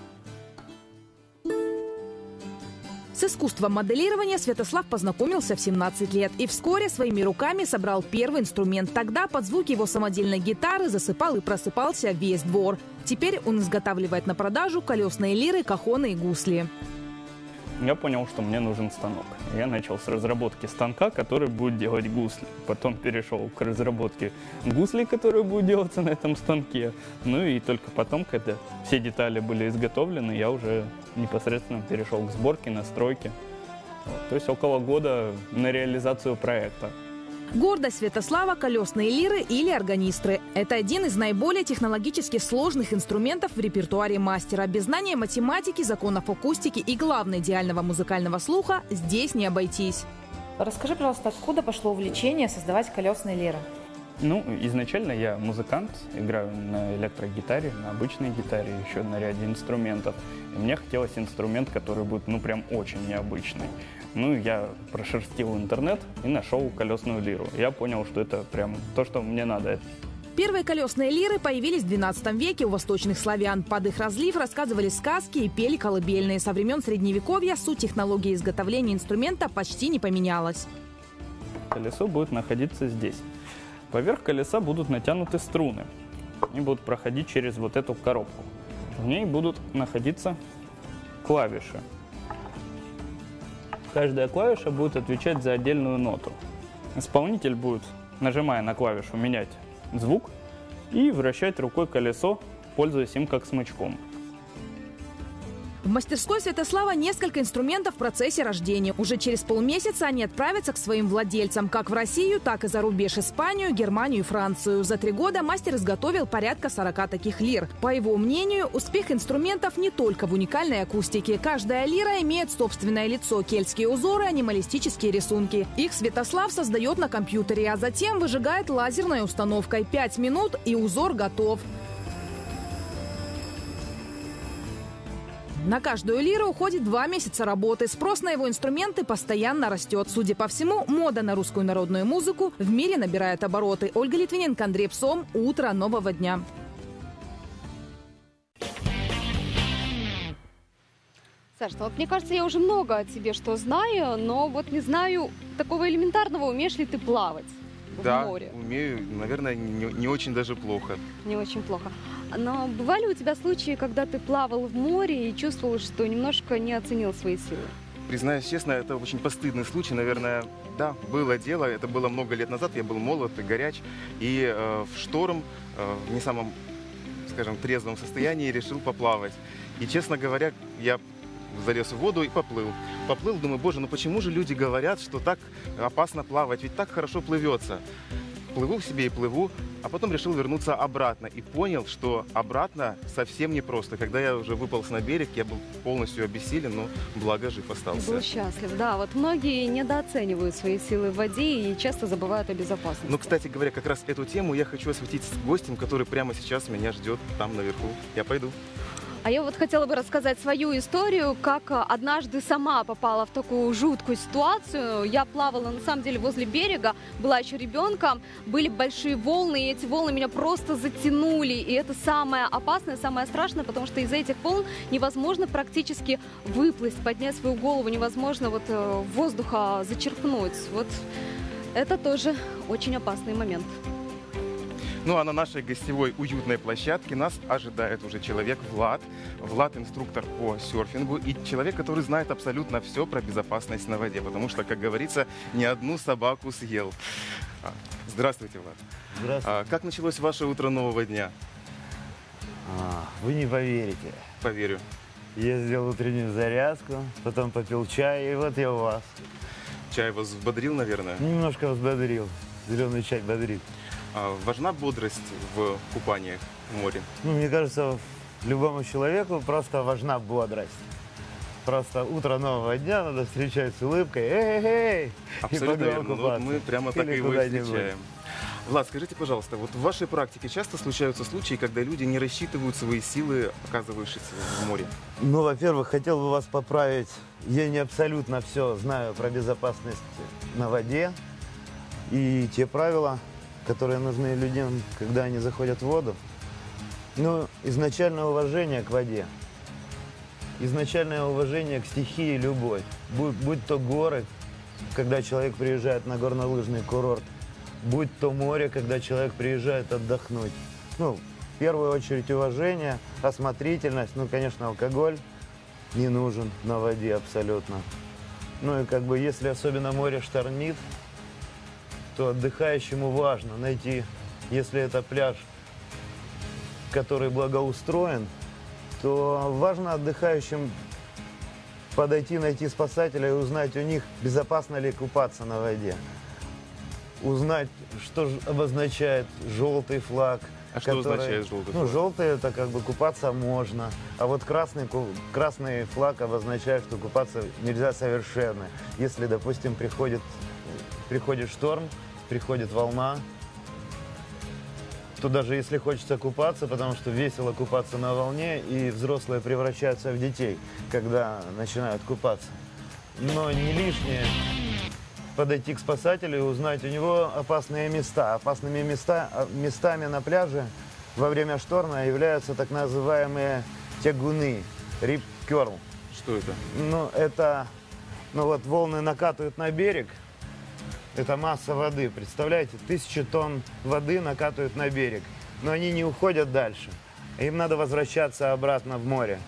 С искусством моделирования Святослав познакомился в 17 лет и вскоре своими руками собрал первый инструмент. Тогда под звуки его самодельной гитары засыпал и просыпался весь двор. Теперь он изготавливает на продажу колесные лиры, кахоны и гусли. Я понял, что мне нужен станок. Я начал с разработки станка, который будет делать гусли. Потом перешел к разработке гуслей, которые будут делаться на этом станке. Ну и только потом, когда все детали были изготовлены, я уже непосредственно перешел к сборке, настройке. Вот. То есть около года на реализацию проекта. Гордость Святослава – колесные лиры или органистры. Это один из наиболее технологически сложных инструментов в репертуаре мастера. Без знания математики, законов акустики и, главное, идеального музыкального слуха здесь не обойтись. Расскажи, пожалуйста, откуда пошло увлечение создавать колесные лиры? Ну, изначально я музыкант, играю на электрогитаре, на обычной гитаре, еще на ряде инструментов. И мне хотелось инструмент, который будет, ну, прям очень необычный. Ну, я прошерстил интернет и нашел колесную лиру. Я понял, что это прям то, что мне надо. Первые колесные лиры появились в 12 веке у восточных славян. Под их разлив рассказывали сказки и пели колыбельные. Со времен Средневековья суть технологии изготовления инструмента почти не поменялась. Колесо будет находиться здесь. Поверх колеса будут натянуты струны. Они будут проходить через вот эту коробку. В ней будут находиться клавиши. Каждая клавиша будет отвечать за отдельную ноту. Исполнитель будет, нажимая на клавишу, менять звук, и вращать рукой колесо, пользуясь им как смычком. В мастерской Святослава несколько инструментов в процессе рождения. Уже через полмесяца они отправятся к своим владельцам как в Россию, так и за рубеж Испанию, Германию и Францию. За три года мастер изготовил порядка 40 таких лир. По его мнению, успех инструментов не только в уникальной акустике. Каждая лира имеет собственное лицо, кельтские узоры, анималистические рисунки. Их Святослав создает на компьютере, а затем выжигает лазерной установкой. Пять минут и узор готов. На каждую лиру уходит два месяца работы. Спрос на его инструменты постоянно растет. Судя по всему, мода на русскую народную музыку в мире набирает обороты. Ольга Литвиненко, Андрей Псом. Утро нового дня. Саш, ну вот мне кажется, я уже много о тебе что знаю, но вот не знаю такого элементарного, умеешь ли ты плавать да, в море? умею, наверное, не, не очень даже плохо. Не очень плохо. Но бывали у тебя случаи, когда ты плавал в море и чувствовал, что немножко не оценил свои силы? Признаюсь честно, это очень постыдный случай, наверное. Да, было дело, это было много лет назад, я был молод и горяч, и э, в шторм, э, в не самом, скажем, трезвом состоянии решил поплавать. И, честно говоря, я залез в воду и поплыл. Поплыл, думаю, боже, ну почему же люди говорят, что так опасно плавать, ведь так хорошо плывется. Плыву в себе и плыву, а потом решил вернуться обратно и понял, что обратно совсем непросто. Когда я уже выполз на берег, я был полностью обессилен, но благо жив Ты остался. был счастлив, да. Вот многие недооценивают свои силы в воде и часто забывают о безопасности. Но, кстати говоря, как раз эту тему я хочу осветить с гостем, который прямо сейчас меня ждет там наверху. Я пойду. А я вот хотела бы рассказать свою историю, как а, однажды сама попала в такую жуткую ситуацию. Я плавала, на самом деле, возле берега, была еще ребенком, были большие волны, и эти волны меня просто затянули. И это самое опасное, самое страшное, потому что из этих волн невозможно практически выплыть, поднять свою голову, невозможно вот э, воздуха зачерпнуть. Вот это тоже очень опасный момент. Ну а на нашей гостевой уютной площадке нас ожидает уже человек Влад. Влад инструктор по серфингу и человек, который знает абсолютно все про безопасность на воде, потому что, как говорится, ни одну собаку съел. А, Здравствуйте, Влад. Здравствуйте. А, Как началось ваше утро нового дня? А, Вы не поверите. Поверю. Я сделал утреннюю зарядку, потом попил чай, и вот я у вас. Чай вас взбодрил, наверное? Немножко взбодрил. Зеленый чай бодрит. А Важна бодрость в купаниях в море? Ну, мне кажется, любому человеку просто важна бодрость. Просто утро нового дня надо встречать с улыбкой. Эй-эй-эй! И Абсолютно погнал верно. Ну, вот мы прямо так Или его и встречаем. Влад, скажите, пожалуйста, вот в вашей практике часто случаются случаи, когда люди не рассчитывают свои силы, оказывающиеся в море? Ну, во-первых, хотел бы вас поправить. Я не абсолютно все знаю про безопасность на воде и те правила, которые нужны людям, когда они заходят в воду. Ну, изначальное уважение к воде. Изначальное уважение к стихии любой. Будь, будь то горы, когда человек приезжает на горнолыжный курорт, будь то море, когда человек приезжает отдохнуть. Ну, в первую очередь уважение, осмотрительность, ну, конечно, алкоголь не нужен на воде абсолютно. Ну и как бы, если особенно море штормит, то отдыхающему важно найти, если это пляж, который благоустроен, то важно отдыхающим подойти, найти спасателя и узнать у них, безопасно ли купаться на воде. Узнать, что обозначает желтый флаг. А что означает желтый Ну, флаг? желтый это как бы купаться можно, а вот красный, красный флаг обозначает, что купаться нельзя совершенно. Если, допустим, приходит, приходит шторм, приходит волна, то даже если хочется купаться, потому что весело купаться на волне, и взрослые превращаются в детей, когда начинают купаться. Но не лишнее подойти к спасателю и узнать у него опасные места. Опасными места, а, местами на пляже во время шторма являются так называемые тягуны, рип керл. Что это? Ну, это, ну вот волны накатывают на берег, это масса воды, представляете? Тысячи тонн воды накатывают на берег, но они не уходят дальше. Им надо возвращаться обратно в море.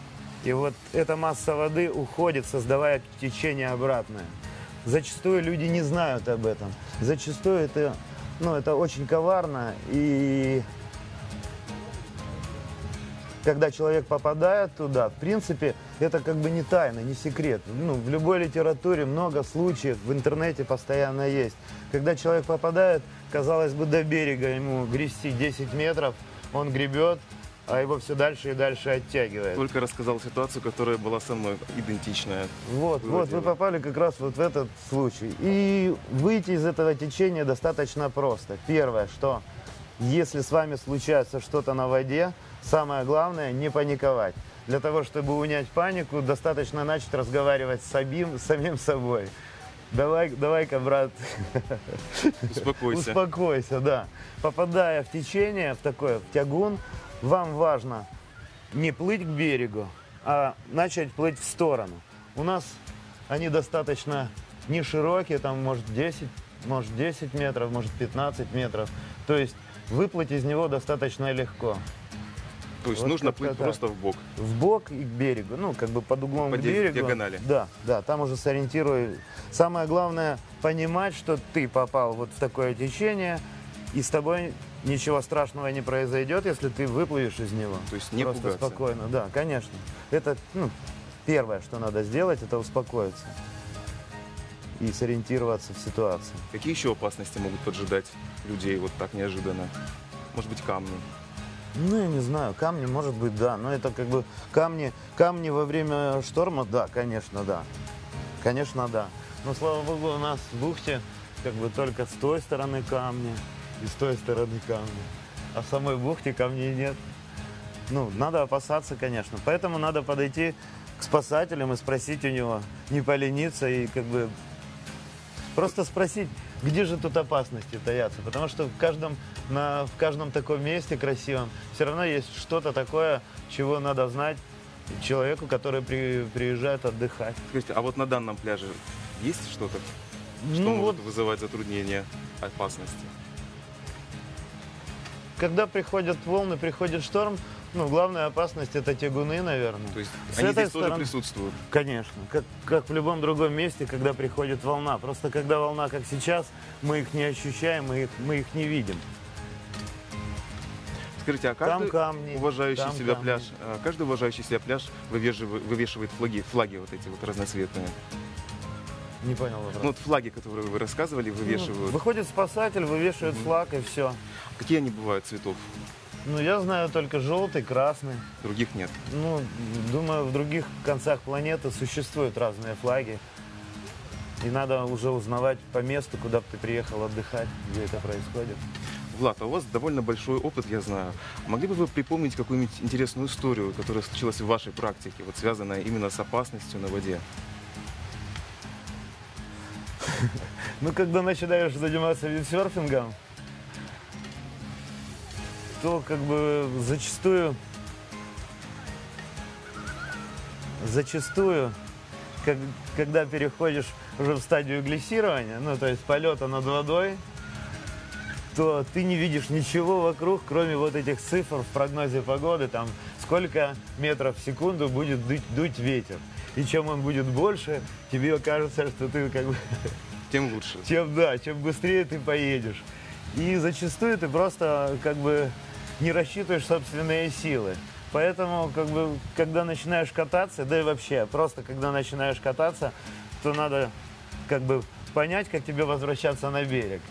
И вот эта масса воды уходит, создавая течение обратное. Зачастую люди не знают об этом. Зачастую это, ну, это очень коварно и когда человек попадает туда, в принципе, это как бы не тайна, не секрет. Ну, в любой литературе много случаев, в интернете постоянно есть. Когда человек попадает, казалось бы, до берега ему грести 10 метров, он гребет, а его все дальше и дальше оттягивает. Только рассказал ситуацию, которая была со мной идентичная. Вот, Было вот, вы попали как раз вот в этот случай. И выйти из этого течения достаточно просто. Первое, что если с вами случается что-то на воде, самое главное не паниковать. Для того, чтобы унять панику, достаточно начать разговаривать с самим, с самим собой. Давай, давай-ка, брат, Успокойся. успокойся, да. Попадая в течение, в такое, в тягун, вам важно не плыть к берегу, а начать плыть в сторону. У нас они достаточно не широкие, там может 10, может 10 метров, может 15 метров. То есть выплыть из него достаточно легко. То есть Вот нужно плыть так. просто в бок. В бок и к берегу, ну, как бы под углом По к берегу. диагонали. Да, да, там уже сориентируй. Самое главное понимать, что ты попал вот в такое течение, и с тобой ничего страшного не произойдет, если ты выплывешь из него. То есть не Просто пугаться. спокойно, да, конечно. Это, ну, первое, что надо сделать, это успокоиться и сориентироваться в ситуации. Какие еще опасности могут поджидать людей вот так неожиданно? Может быть, камни? Ну, я не знаю, камни, может быть, да. Но это как бы камни, камни во время шторма, да, конечно, да. Конечно, да. Но, слава богу, у нас в бухте как бы только с той стороны камни и с той стороны камни. А в самой бухте камней нет. Ну, надо опасаться, конечно. Поэтому надо подойти к спасателям и спросить у него, не полениться и как бы Просто спросить, где же тут опасности таятся. Потому что в каждом, на, в каждом таком месте красивом все равно есть что-то такое, чего надо знать человеку, который при- приезжает отдыхать. Скажите, а вот на данном пляже есть что-то, что Ну может вызывать затруднения, опасности? Когда приходят волны, приходит шторм, ну, главная опасность это тягуны, наверное. То есть С они этой здесь тоже стороны- присутствуют? Конечно, как, как в любом другом месте, когда приходит волна. Просто когда волна, как сейчас, мы их не ощущаем, мы их, мы их не видим. Скажите, а Там каждый камни, уважающий там себя камни. пляж, а, каждый уважающий себя пляж вывешивает, вывешивает флаги, флаги вот эти вот разноцветные? Не понял вопрос. Ну, вот флаги, которые вы рассказывали, Ну, вывешивают. выходит спасатель, вывешивает флаг и все. Какие они бывают цветов? Ну, я знаю только желтый, красный. Других нет. Ну, думаю, в других концах планеты существуют разные флаги. И надо уже узнавать по месту, куда бы ты приехал отдыхать, где это происходит. Влад, а у вас довольно большой опыт, я знаю. Могли бы вы припомнить какую-нибудь интересную историю, которая случилась в вашей практике, вот связанная именно с опасностью на воде? Ну, когда начинаешь заниматься виндсерфингом, то как бы зачастую, зачастую, как- когда переходишь уже в стадию глиссирования, ну, то есть полета над водой, то ты не видишь ничего вокруг, кроме вот этих цифр в прогнозе погоды, там сколько метров в секунду будет дуть, дуть ветер. И чем он будет больше, тебе кажется, что ты как бы Тем лучше. чем, да, чем быстрее ты поедешь. И зачастую ты просто как бы не рассчитываешь собственные силы. Поэтому, как бы, когда начинаешь кататься, да и вообще, просто когда начинаешь кататься, то надо как бы понять, как тебе возвращаться на берег.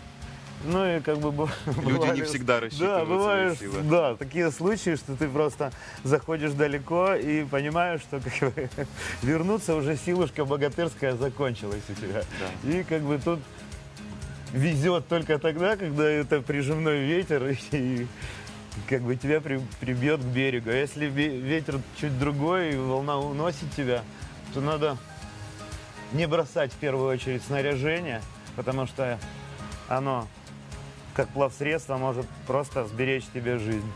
Ну и как бы Люди не бывали- всегда рассчитывают да, свои бывают, силы. Да, такие случаи, что ты просто заходишь далеко и понимаешь, что как бы, вернуться уже силушка богатырская закончилась у тебя. И как бы тут везет только тогда, когда это прижимной ветер и как бы тебя при- прибьет к берегу. А если ве- ветер чуть другой и волна уносит тебя, то надо не бросать в первую очередь снаряжение, потому что оно как плавсредство может просто сберечь тебе жизнь.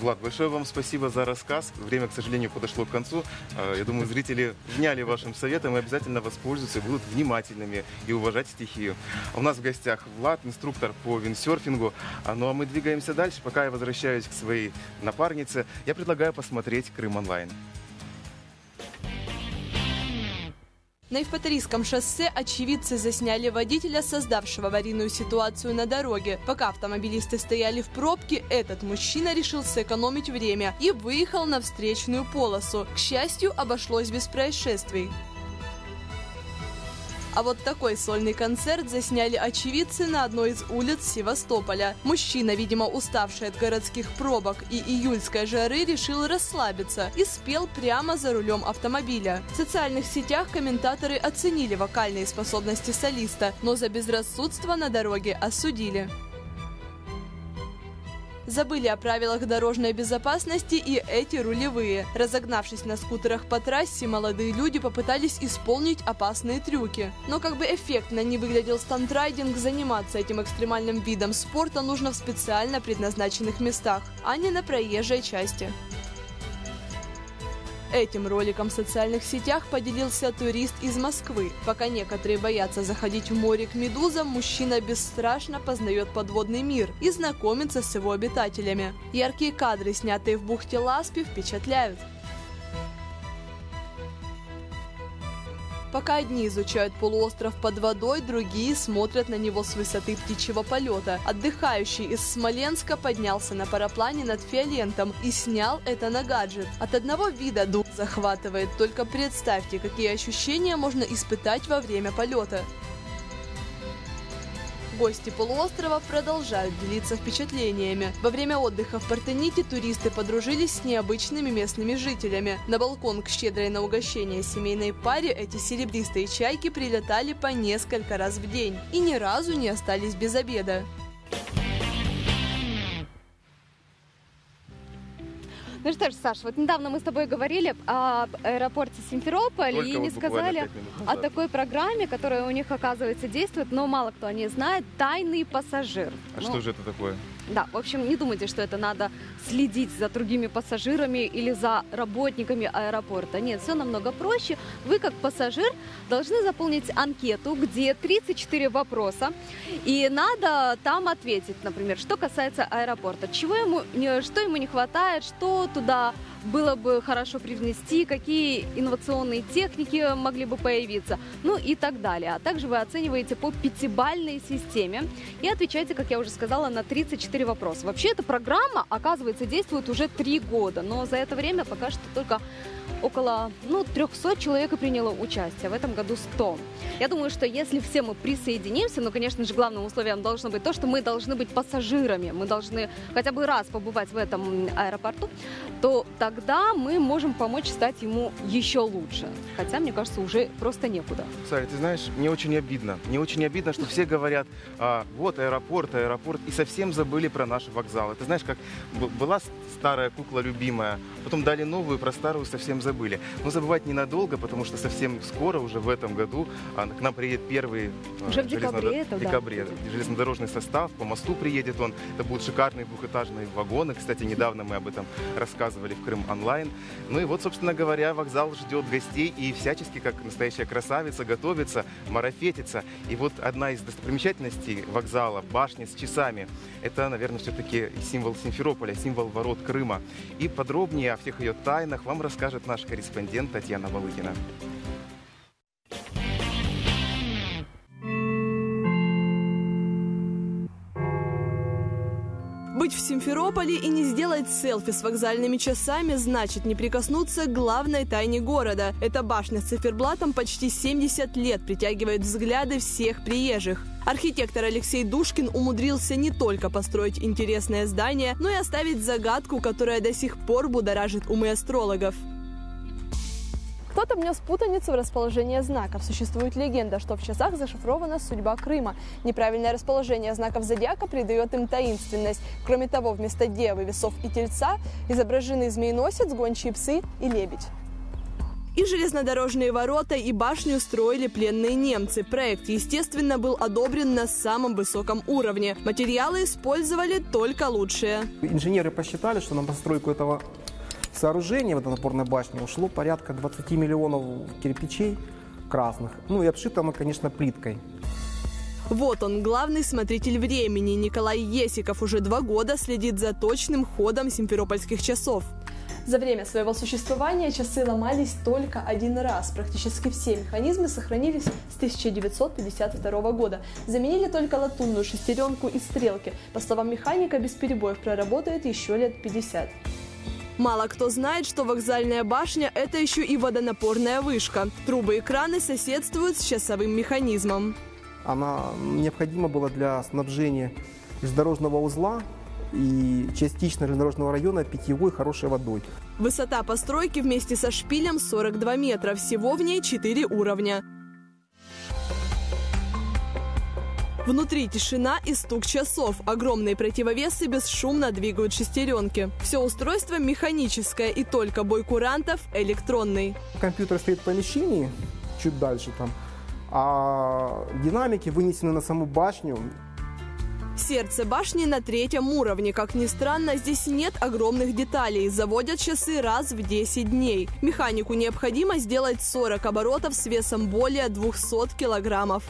Влад, большое вам спасибо за рассказ. Время, к сожалению, подошло к концу. А, Я думаю, зрители вняли вашим советом и обязательно воспользуются и будут внимательными и уважать стихию. А У нас в гостях Влад, инструктор по виндсерфингу. А, Ну а мы двигаемся дальше. Пока я возвращаюсь к своей напарнице, я предлагаю посмотреть Крым онлайн. На Евпаторийском шоссе очевидцы засняли водителя, создавшего аварийную ситуацию на дороге. Пока автомобилисты стояли в пробке, этот мужчина решил сэкономить время и выехал на встречную полосу. К счастью, обошлось без происшествий. А вот такой сольный концерт засняли очевидцы на одной из улиц Севастополя. Мужчина, видимо, уставший от городских пробок и июльской жары, решил расслабиться и спел прямо за рулем автомобиля. В социальных сетях комментаторы оценили вокальные способности солиста, но за безрассудство на дороге осудили. Забыли о правилах дорожной безопасности и эти рулевые. Разогнавшись на скутерах по трассе, молодые люди попытались исполнить опасные трюки. Но как бы эффектно не выглядел стандрайдинг, заниматься этим экстремальным видом спорта нужно в специально предназначенных местах, а не на проезжей части. Этим роликом в социальных сетях поделился турист из Москвы. Пока некоторые боятся заходить в море к медузам, мужчина бесстрашно познает подводный мир и знакомится с его обитателями. Яркие кадры, снятые в бухте Ласпи, впечатляют. Пока одни изучают полуостров под водой, другие смотрят на него с высоты птичьего полета. Отдыхающий из Смоленска поднялся на параплане над Фиолентом и снял это на гаджет. От одного вида дух захватывает, только представьте, какие ощущения можно испытать во время полета. Гости полуострова продолжают делиться впечатлениями. Во время отдыха в Партените туристы подружились с необычными местными жителями. На балкон к щедрой на угощение семейной паре эти серебристые чайки прилетали по несколько раз в день и ни разу не остались без обеда. Ну что ж, Саш, вот недавно мы с тобой говорили об аэропорте Симферополь Только и не вот сказали о такой программе, которая у них, оказывается, действует, но мало кто о ней знает. Тайный пассажир. А Ну, что же это такое? Да, в общем, не думайте, что это надо следить за другими пассажирами или за работниками аэропорта. Нет, все намного проще. Вы, как пассажир, должны заполнить анкету, где 34 вопроса, и надо там ответить, например, что касается аэропорта, чего ему, что ему не хватает, что туда было бы хорошо привнести, какие инновационные техники могли бы появиться, ну и так далее. А также вы оцениваете по пятибальной системе и отвечаете, как я уже сказала, на 34 вопроса. Вообще эта программа, оказывается, действует уже три года, но за это время пока что только около ну, 300 человек и приняло участие, в этом году 100. Я думаю, что если все мы присоединимся, ну, конечно же, главным условием должно быть то, что мы должны быть пассажирами, мы должны хотя бы раз побывать в этом аэропорту, то тогда мы можем помочь стать ему еще лучше. Хотя, мне кажется, уже просто некуда. Саря, ты знаешь, мне очень обидно. Мне очень обидно, что все говорят, а, вот аэропорт, аэропорт, и совсем забыли про наши вокзалы. Ты знаешь, как была старая кукла любимая, потом дали новую, про старую совсем забыли. Но забывать ненадолго, потому что совсем скоро, уже в этом году, а, к нам приедет первый а, Уже в декабре железнодо- это, да, декабре будет. железнодорожный состав, по мосту приедет он. Это будут шикарные двухэтажные вагоны. Кстати, недавно мы об этом рассказывали в Крым онлайн. Ну и вот, собственно говоря, вокзал ждет гостей и всячески, как настоящая красавица, готовится, марафетится. И вот одна из достопримечательностей вокзала, башня с часами, это, наверное, все-таки символ Симферополя, символ ворот Крыма. И подробнее о всех ее тайнах вам расскажет наш корреспондент Татьяна Валыгина. Быть в Симферополе и не сделать селфи с вокзальными часами значит не прикоснуться к главной тайне города. Эта башня с циферблатом почти 70 лет притягивает взгляды всех приезжих. Архитектор Алексей Душкин умудрился не только построить интересное здание, но и оставить загадку, которая до сих пор будоражит умы астрологов. Кто-то внес путаницу в расположение знаков. Существует легенда, что в часах зашифрована судьба Крыма. Неправильное расположение знаков зодиака придает им таинственность. Кроме того, вместо девы, весов и тельца изображены змееносец, гончие псы и лебедь. И железнодорожные ворота, и башню строили пленные немцы. Проект, естественно, был одобрен на самом высоком уровне. Материалы использовали только лучшие. Инженеры посчитали, что на постройку этого сооружения, вот этой опорной башни, ушло порядка 20 миллионов кирпичей красных. Ну и обшито оно, конечно, плиткой. Вот он, главный смотритель времени. Николай Есиков уже два года следит за точным ходом симферопольских часов. За время своего существования часы ломались только один раз. Практически все механизмы сохранились с 1952 года. Заменили только латунную шестеренку и стрелки. По словам механика, без перебоев проработает еще лет 50. Мало кто знает, что вокзальная башня – это еще и водонапорная вышка. Трубы и краны соседствуют с часовым механизмом. Она необходима была для снабжения железнодорожного узла и частично железнодорожного района питьевой хорошей водой. Высота постройки вместе со шпилем 42 метра, всего в ней 4 уровня. Внутри тишина и стук часов. Огромные противовесы бесшумно двигают шестеренки. Все устройство механическое и только бой курантов электронный. Компьютер стоит в помещении, чуть дальше там, а динамики вынесены на саму башню. Сердце башни на третьем уровне. Как ни странно, здесь нет огромных деталей. Заводят часы раз в 10 дней. Механику необходимо сделать 40 оборотов с весом более 200 килограммов.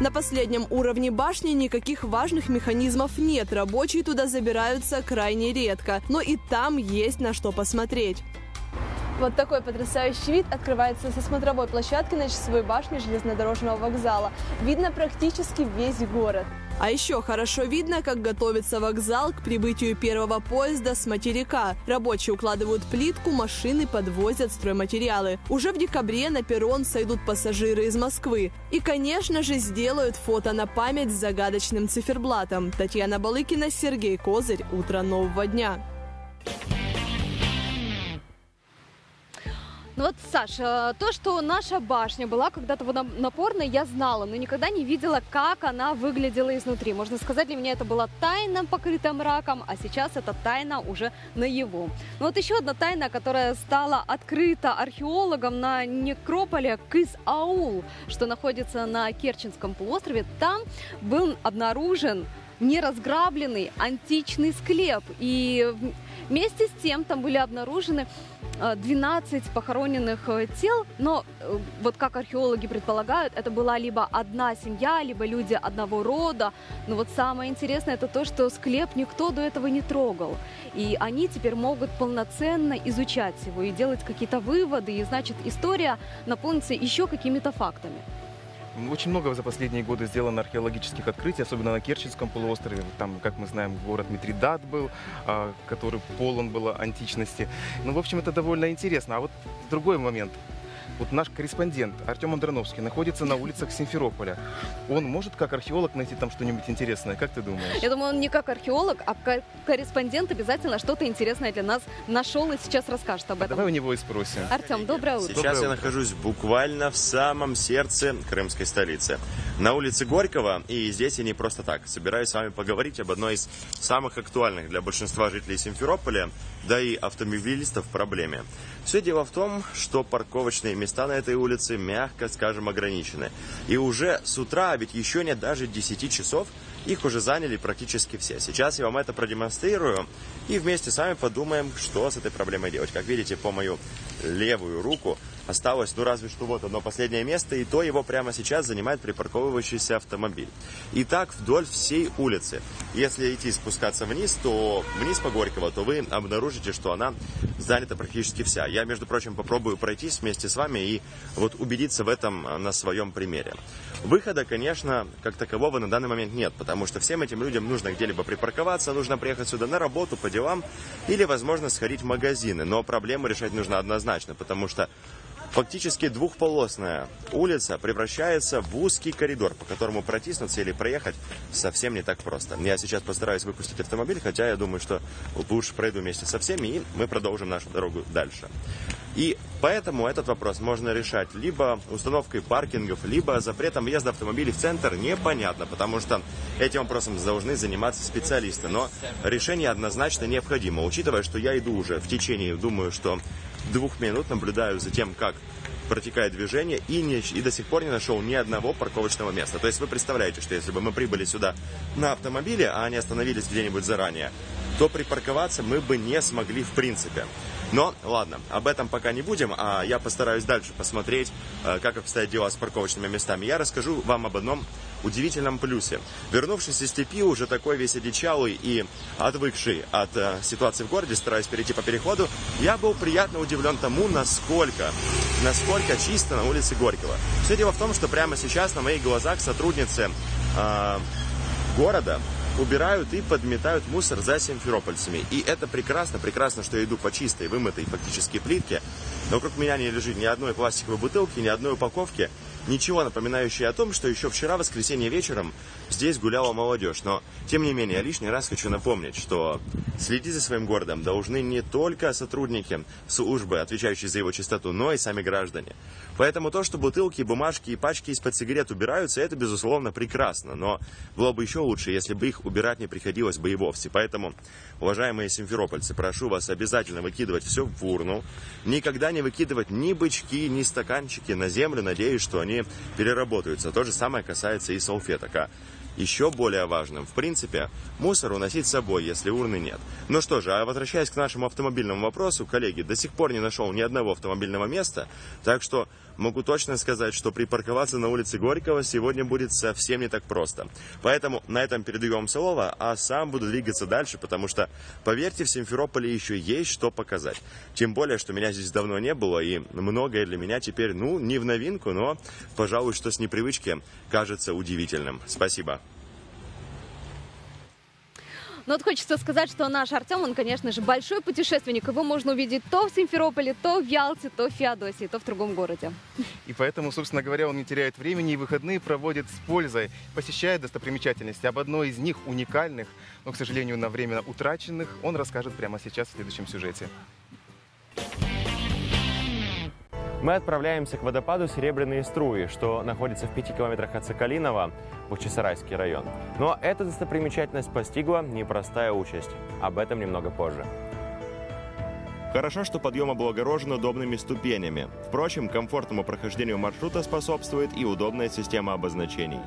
На последнем уровне башни никаких важных механизмов нет. Рабочие туда забираются крайне редко. Но и там есть на что посмотреть. Вот такой потрясающий вид открывается со смотровой площадки на часовой башне железнодорожного вокзала. Видно практически весь город. А еще хорошо видно, как готовится вокзал к прибытию первого поезда с материка. Рабочие укладывают плитку, машины подвозят стройматериалы. Уже в декабре на перрон сойдут пассажиры из Москвы. И, конечно же, сделают фото на память с загадочным циферблатом. Татьяна Балыкина, Сергей Козырь. Утро нового дня. Ну вот, Саша, то, что наша башня была когда-то водонапорной, я знала, но никогда не видела, как она выглядела изнутри. Можно сказать, для меня это была тайна, покрыта мраком, а сейчас эта тайна уже наяву. Ну вот еще одна тайна, которая стала открыта археологам на некрополе Кыс-Аул, что находится на Керченском полуострове. Там был обнаружен неразграбленный античный склеп. И вместе с тем там были обнаружены 12 э, похороненных э, тел, но э, вот как археологи предполагают, это была либо одна семья, либо люди одного рода. Но вот самое интересное это то, что склеп никто до этого не трогал. И они теперь могут полноценно изучать его и делать какие-то выводы, и значит история наполнится еще какими-то фактами. Очень много за последние годы сделано археологических открытий, особенно на Керченском полуострове. Там, как мы знаем, город Митридат был, а, который полон был античности. Ну, в общем, это довольно интересно. А вот другой момент. Вот наш корреспондент Артем Андроновский находится на улицах Симферополя. Он может как археолог найти там что-нибудь интересное? Как ты думаешь? Я думаю, он не как археолог, а как корреспондент обязательно что-то интересное для нас нашел и сейчас расскажет об этом. А давай у него и спросим. Артем, доброе утро. Сейчас доброе я утро. нахожусь буквально в самом сердце крымской столицы. На улице Горького, и здесь я не просто так. Собираюсь с вами поговорить об одной из самых актуальных для большинства жителей Симферополя, да и автомобилистов проблеме. Все дело в том, что парковочные места на этой улице, мягко скажем, ограничены. И уже с утра, а ведь еще нет даже 10 часов, их уже заняли практически все. Сейчас я вам это продемонстрирую и вместе с вами подумаем, что с этой проблемой делать. Как видите, по мою левую руку осталось, ну разве что вот одно последнее место, и то его прямо сейчас занимает припарковывающийся автомобиль. И так вдоль всей улицы. Если идти спускаться вниз, то вниз по Горького, то вы обнаружите, что она занята практически вся. Я, между прочим, попробую пройтись вместе с вами и вот убедиться в этом на своем примере. Выхода, конечно, как такового на данный момент нет, потому что всем этим людям нужно где-либо припарковаться, нужно приехать сюда на работу, по делам, или, возможно, сходить в магазины. Но проблему решать нужно однозначно, потому что Фактически двухполосная улица превращается в узкий коридор, по которому протиснуться или проехать совсем не так просто. Я сейчас постараюсь выпустить автомобиль, хотя я думаю, что лучше пройду вместе со всеми, и мы продолжим нашу дорогу дальше. И поэтому этот вопрос можно решать либо установкой паркингов, либо запретом въезда автомобилей в центр непонятно, потому что этим вопросом должны заниматься специалисты. Но решение однозначно необходимо, учитывая, что я иду уже в течение, думаю, что двух минут наблюдаю за тем, как протекает движение и, не, и до сих пор не нашел ни одного парковочного места. То есть вы представляете, что если бы мы прибыли сюда на автомобиле, а они остановились где-нибудь заранее, то припарковаться мы бы не смогли в принципе. Но, ладно, об этом пока не будем, а я постараюсь дальше посмотреть, э, как обстоят дела с парковочными местами. Я расскажу вам об одном удивительном плюсе. Вернувшись из степи, уже такой весь одичалый и отвыкший от э, ситуации в городе, стараясь перейти по переходу, я был приятно удивлен тому, насколько, насколько чисто на улице Горького. Все дело в том, что прямо сейчас на моих глазах сотрудницы э, города убирают и подметают мусор за симферопольцами. И это прекрасно, прекрасно, что я иду по чистой, вымытой фактически плитке. Но вокруг меня не лежит ни одной пластиковой бутылки, ни одной упаковки. Ничего напоминающее о том, что еще вчера, воскресенье вечером, здесь гуляла молодежь. Но, тем не менее, я лишний раз хочу напомнить, что следить за своим городом должны не только сотрудники службы, отвечающие за его чистоту, но и сами граждане. Поэтому то, что бутылки, бумажки и пачки из-под сигарет убираются, это, безусловно, прекрасно. Но было бы еще лучше, если бы их убирать не приходилось бы и вовсе. Поэтому, уважаемые симферопольцы, прошу вас обязательно выкидывать все в урну. Никогда не выкидывать ни бычки, ни стаканчики на землю. Надеюсь, что они переработаются. То же самое касается и салфеток. А еще более важным, в принципе, мусор уносить с собой, если урны нет. Ну что же, а возвращаясь к нашему автомобильному вопросу, коллеги, до сих пор не нашел ни одного автомобильного места, так что могу точно сказать, что припарковаться на улице Горького сегодня будет совсем не так просто. Поэтому на этом передаю вам слово, а сам буду двигаться дальше, потому что, поверьте, в Симферополе еще есть что показать. Тем более, что меня здесь давно не было, и многое для меня теперь, ну, не в новинку, но, пожалуй, что с непривычки кажется удивительным. Спасибо. Но вот хочется сказать, что наш Артем, он, конечно же, большой путешественник. Его можно увидеть то в Симферополе, то в Ялте, то в Феодосии, то в другом городе. И поэтому, собственно говоря, он не теряет времени и выходные проводит с пользой, посещает достопримечательности. Об одной из них, уникальных, но, к сожалению, на время утраченных, он расскажет прямо сейчас в следующем сюжете. Мы отправляемся к водопаду Серебряные струи, что находится в пяти километрах от Соколиного, Бахчисарайский район. Но эта достопримечательность постигла непростая участь. Об этом немного позже. Хорошо, что подъем облагорожен удобными ступенями. Впрочем, комфортному прохождению маршрута способствует и удобная система обозначений.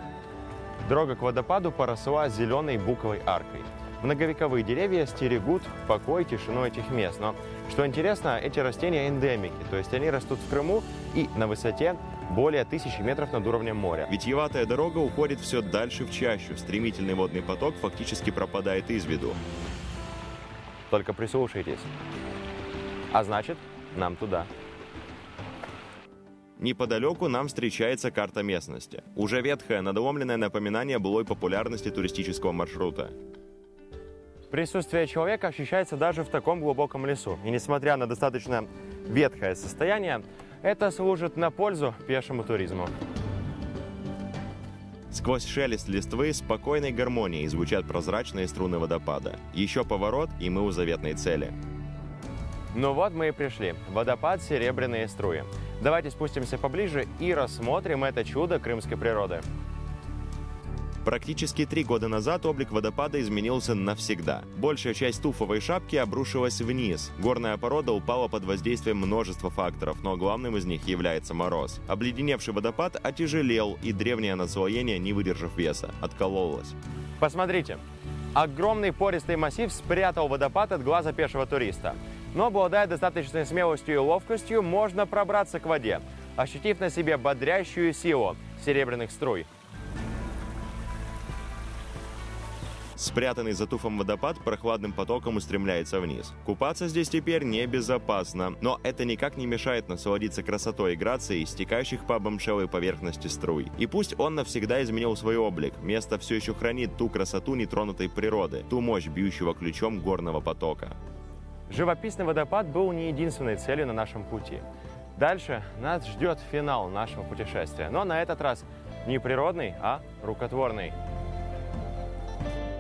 Дорога к водопаду поросла зеленой буковой аркой. Многовековые деревья стерегут покой, тишину этих мест. Но, что интересно, эти растения эндемики, то есть они растут в Крыму и на высоте более тысячи метров над уровнем моря. Витьеватая дорога уходит все дальше в чащу. Стремительный водный поток фактически пропадает из виду. Только прислушайтесь. А значит, нам туда. Неподалеку нам встречается карта местности. Уже ветхое, надломленное напоминание былой популярности туристического маршрута. Присутствие человека ощущается даже в таком глубоком лесу. И несмотря на достаточно ветхое состояние, это служит на пользу пешему туризму. Сквозь шелест листвы спокойной гармонией звучат прозрачные струны водопада. Еще поворот, и мы у заветной цели. Ну вот мы и пришли. Водопад «Серебряные струи». Давайте спустимся поближе и рассмотрим это чудо крымской природы. Практически три года назад облик водопада изменился навсегда. Большая часть туфовой шапки обрушилась вниз. Горная порода упала под воздействием множества факторов, но главным из них является мороз. Обледеневший водопад отяжелел, и древнее наслоение, не выдержав веса, откололось. Посмотрите, огромный пористый массив спрятал водопад от глаза пешего туриста. Но, обладая достаточной смелостью и ловкостью, можно пробраться к воде, ощутив на себе бодрящую силу серебряных струй. Спрятанный за туфом водопад прохладным потоком устремляется вниз. Купаться здесь теперь небезопасно, но это никак не мешает насладиться красотой и грацией стекающих по обомшелой поверхности струй. И пусть он навсегда изменил свой облик, место все еще хранит ту красоту нетронутой природы, ту мощь бьющего ключом горного потока. Живописный водопад был не единственной целью на нашем пути. Дальше нас ждет финал нашего путешествия, но на этот раз не природный, а рукотворный.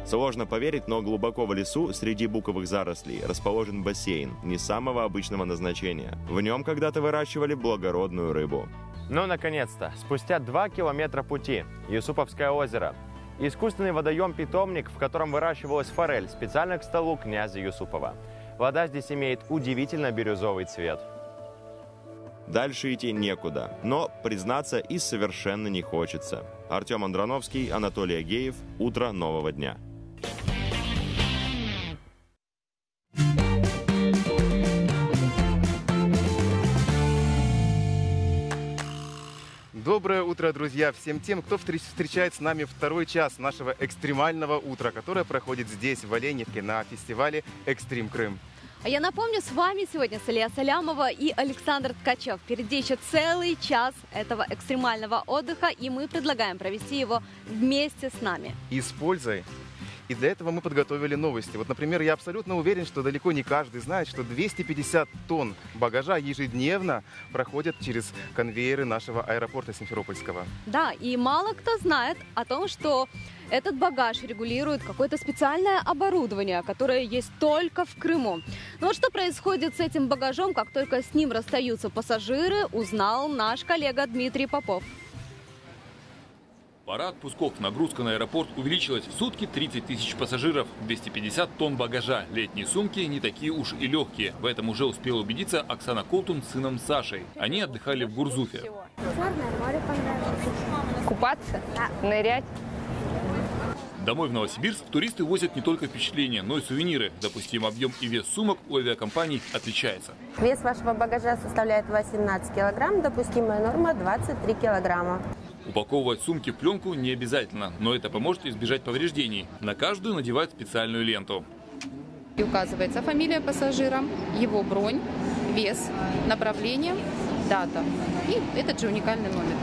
Сложно поверить, но глубоко в лесу, среди буковых зарослей, расположен бассейн, не самого обычного назначения. В нем когда-то выращивали благородную рыбу. Ну, наконец-то, спустя два километра пути, Юсуповское озеро. Искусственный водоем-питомник, в котором выращивалась форель, специально к столу князя Юсупова. Вода здесь имеет удивительно бирюзовый цвет. Дальше идти некуда, но, признаться, и совершенно не хочется. Артем Андроновский, Анатолий Агеев. Утро нового дня. Доброе утро, друзья, всем тем, кто встречает с нами второй час нашего экстремального утра, которое проходит здесь, в Оленевке, на фестивале «Экстрим Крым». А я напомню, с вами сегодня Салия Салямова и Александр Ткачев. Впереди еще целый час этого экстремального отдыха, и мы предлагаем провести его вместе с нами. И с пользой. И для этого мы подготовили новости. Вот, например, я абсолютно уверен, что далеко не каждый знает, что 250 тонн багажа ежедневно проходят через конвейеры нашего аэропорта Симферопольского. Да, и мало кто знает о том, что этот багаж регулирует какое-то специальное оборудование, которое есть только в Крыму. Но вот что происходит с этим багажом, как только с ним расстаются пассажиры, узнал наш коллега Дмитрий Попов. Пора отпусков. Нагрузка на аэропорт увеличилась в сутки 30 тысяч пассажиров, 250 тонн багажа. Летние сумки не такие уж и легкие. В этом уже успела убедиться Оксана Колтун с сыном Сашей. Они отдыхали в Гурзуфе. Купаться? Нырять? Домой в Новосибирск туристы возят не только впечатления, но и сувениры. Допустим, объем и вес сумок у авиакомпаний отличается. Вес вашего багажа составляет 18 килограмм, допустимая норма 23 килограмма. Упаковывать сумки в пленку не обязательно, но это поможет избежать повреждений. На каждую надевают специальную ленту. И указывается фамилия пассажира, его бронь, вес, направление, дата и этот же уникальный номер.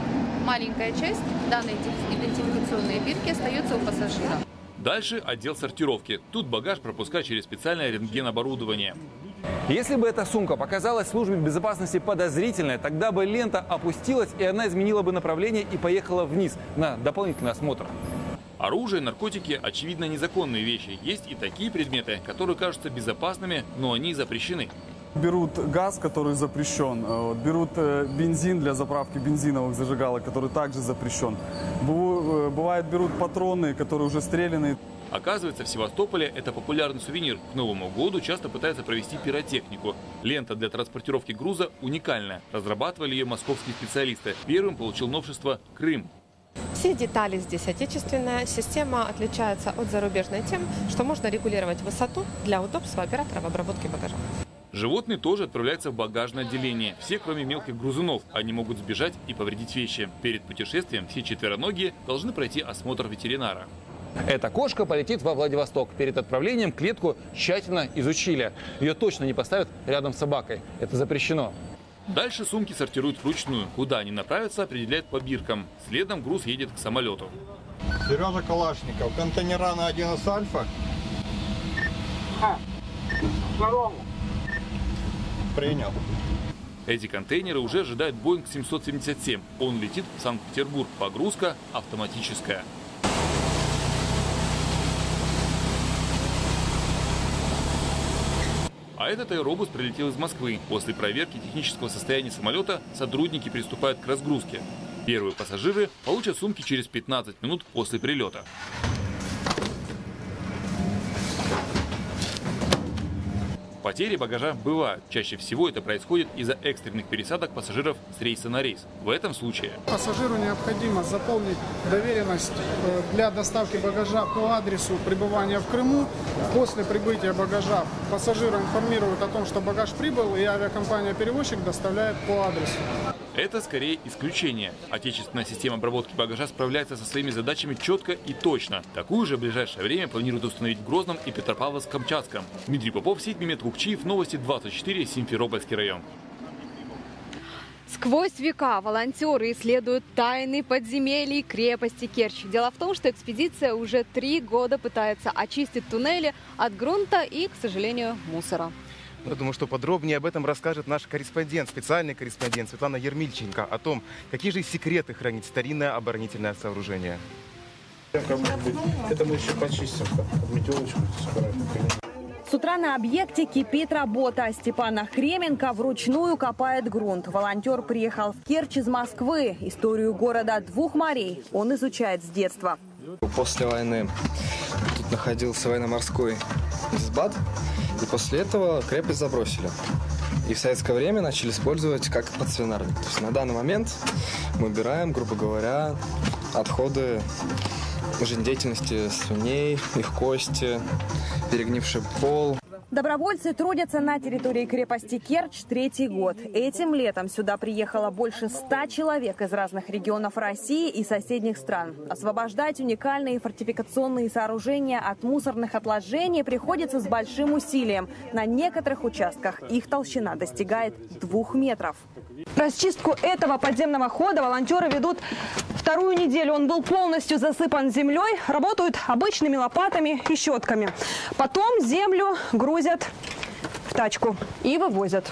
Маленькая часть данной идентификационной бирки остается у пассажира. Дальше отдел сортировки. Тут багаж пропускают через специальное рентген-оборудование. Если бы эта сумка показалась службе безопасности подозрительной, тогда бы лента опустилась, и она изменила бы направление и поехала вниз на дополнительный осмотр. Оружие, наркотики – очевидно незаконные вещи. Есть и такие предметы, которые кажутся безопасными, но они запрещены. Берут газ, который запрещен, э, берут э, бензин для заправки бензиновых зажигалок, который также запрещен. Э, бывает, берут патроны, которые уже стреляны. Оказывается, в Севастополе это популярный сувенир. К Новому году часто пытаются провести пиротехнику. Лента для транспортировки груза уникальная. Разрабатывали ее московские специалисты. Первым получил новшество Крым. Все детали здесь отечественная. Система отличается от зарубежной тем, что можно регулировать высоту для удобства оператора в обработке багажа. Животные тоже отправляются в багажное отделение. Все, кроме мелких грузунов. Они могут сбежать и повредить вещи. Перед путешествием все четвероногие должны пройти осмотр ветеринара. Эта кошка полетит во Владивосток. Перед отправлением клетку тщательно изучили. Ее точно не поставят рядом с собакой. Это запрещено. Дальше сумки сортируют вручную. Куда они направятся, определяют по биркам. Следом груз едет к самолету. Сережа Калашников. Контейнера на 11 Альфа. А, второму. Принял. Эти контейнеры уже ожидает Boeing 777. Он летит в Санкт-Петербург. Погрузка автоматическая. А этот аэробус прилетел из Москвы. После проверки технического состояния самолета сотрудники приступают к разгрузке. Первые пассажиры получат сумки через 15 минут после прилета. Потери багажа бывают. Чаще всего это происходит из-за экстренных пересадок пассажиров с рейса на рейс. В этом случае пассажиру необходимо заполнить доверенность э, для доставки багажа по адресу пребывания в Крыму. После прибытия багажа пассажира информируют о том, что багаж прибыл, и авиакомпания-перевозчик доставляет по адресу. Это скорее исключение. Отечественная система обработки багажа справляется со своими задачами четко и точно. Такую же в ближайшее время планируют установить в Грозном и Петропавловск-Камчатском. Дмитрий Попов, Сеть Кукчиев, Новости 24, Симферопольский район. Сквозь века волонтеры исследуют тайны подземелий крепости Керчь. Дело в том, что экспедиция уже три года пытается очистить туннели от грунта и, к сожалению, мусора. Я думаю, что подробнее об этом расскажет наш корреспондент, специальный корреспондент Светлана Ермильченко о том, какие же секреты хранит старинное оборонительное сооружение. Это мы еще почистим, метелочку с утра на объекте кипит работа. Степана Хременко вручную копает грунт. Волонтер приехал в Керчь из Москвы. Историю города двух морей он изучает с детства. После войны тут находился военно-морской избат. И после этого крепость забросили. И в советское время начали использовать как подсвинарник. То есть на данный момент мы убираем, грубо говоря, отходы жизнедеятельности свиней, их кости, перегнивший пол. Добровольцы трудятся на территории крепости Керчь третий год. Этим летом сюда приехало больше ста человек из разных регионов России и соседних стран. Освобождать уникальные фортификационные сооружения от мусорных отложений приходится с большим усилием. На некоторых участках их толщина достигает двух метров. Расчистку этого подземного хода волонтеры ведут вторую неделю. Он был полностью засыпан землей. Работают обычными лопатами и щетками. Потом землю грузят в тачку и вывозят.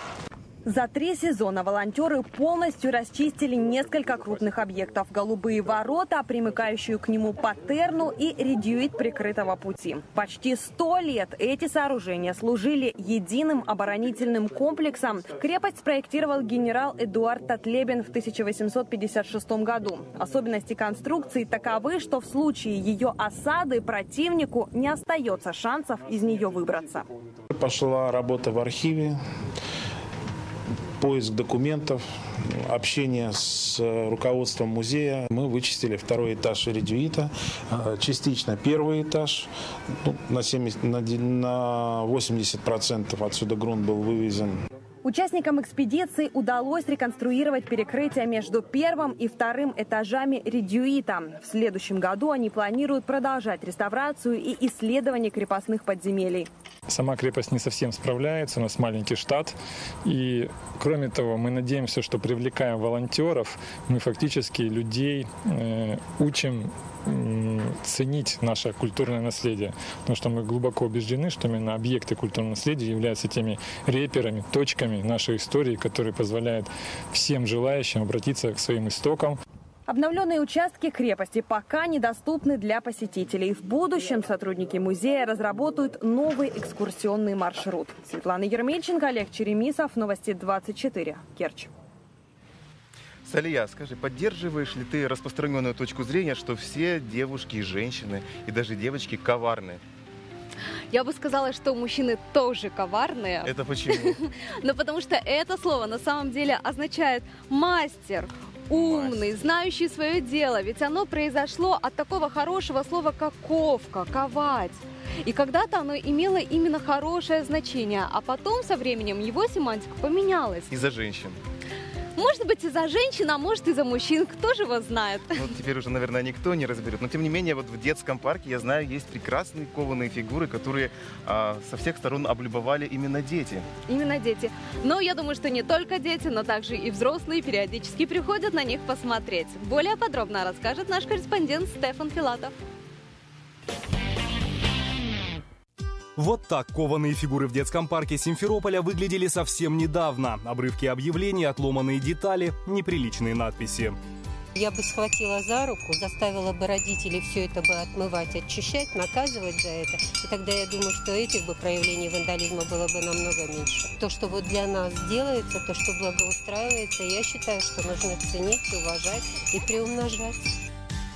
За три сезона волонтеры полностью расчистили несколько крупных объектов. Голубые ворота, примыкающую к нему патерну и редюит прикрытого пути. Почти сто лет эти сооружения служили единым оборонительным комплексом. Крепость спроектировал генерал Эдуард Татлебин в 1856 году. Особенности конструкции таковы, что в случае ее осады противнику не остается шансов из нее выбраться. Пошла работа в архиве поиск документов, общение с руководством музея. Мы вычистили второй этаж редюита, э, частично первый этаж. Ну, на, 70, на, на 80% отсюда грунт был вывезен. Участникам экспедиции удалось реконструировать перекрытие между первым и вторым этажами редюита. В следующем году они планируют продолжать реставрацию и исследование крепостных подземелий. Сама крепость не совсем справляется, у нас маленький штат. И, кроме того, мы надеемся, что привлекаем волонтеров, мы фактически людей э, учим ценить наше культурное наследие. Потому что мы глубоко убеждены, что именно объекты культурного наследия являются теми реперами, точками нашей истории, которые позволяют всем желающим обратиться к своим истокам. Обновленные участки крепости пока недоступны для посетителей. В будущем сотрудники музея разработают новый экскурсионный маршрут. Светлана Ермельченко, Олег Черемисов, Новости 24, Керчь. Салия, скажи, поддерживаешь ли ты распространенную точку зрения, что все девушки и женщины, и даже девочки коварны? Я бы сказала, что мужчины тоже коварные. Это почему? Ну, потому что это слово на самом деле означает мастер, умный, знающий свое дело. Ведь оно произошло от такого хорошего слова, как ковка, ковать. И когда-то оно имело именно хорошее значение, а потом со временем его семантика поменялась. Из-за женщин. Может быть, из-за женщин, а может, из-за мужчин. Кто же его знает? Ну, теперь уже, наверное, никто не разберет. Но, тем не менее, вот в детском парке, я знаю, есть прекрасные кованые фигуры, которые а, со всех сторон облюбовали именно дети. Именно дети. Но я думаю, что не только дети, но также и взрослые периодически приходят на них посмотреть. Более подробно расскажет наш корреспондент Стефан Филатов. Вот так кованые фигуры в детском парке Симферополя выглядели совсем недавно. Обрывки объявлений, отломанные детали, неприличные надписи. Я бы схватила за руку, заставила бы родителей все это бы отмывать, очищать, наказывать за это. И тогда я думаю, что этих бы проявлений вандализма было бы намного меньше. То, что вот для нас делается, то, что благоустраивается, я считаю, что нужно ценить, уважать и приумножать.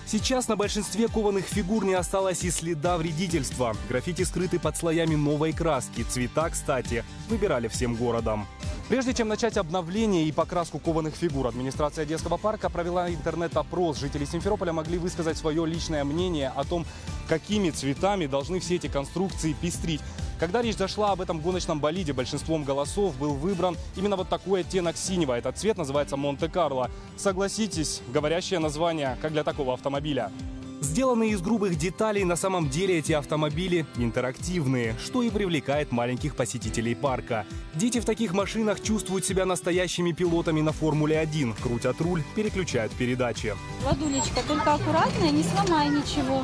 Сейчас на большинстве кованых фигур не осталось и следа вредительства. Граффити скрыты под слоями новой краски. Цвета, кстати, выбирали всем городом. Прежде чем начать обновление и покраску кованых фигур, администрация детского парка провела интернет-опрос. Жители Симферополя могли высказать свое личное мнение о том, какими цветами должны все эти конструкции пестрить. Когда речь зашла об этом гоночном болиде, большинством голосов был выбран именно вот такой оттенок синего. Этот цвет называется Монте-Карло. Согласитесь, говорящее название, как для такого автомобиля. Сделанные из грубых деталей, на самом деле эти автомобили интерактивные, что и привлекает маленьких посетителей парка. Дети в таких машинах чувствуют себя настоящими пилотами на Формуле-1, крутят руль, переключают передачи. Ладулечка, только аккуратно, не сломай ничего.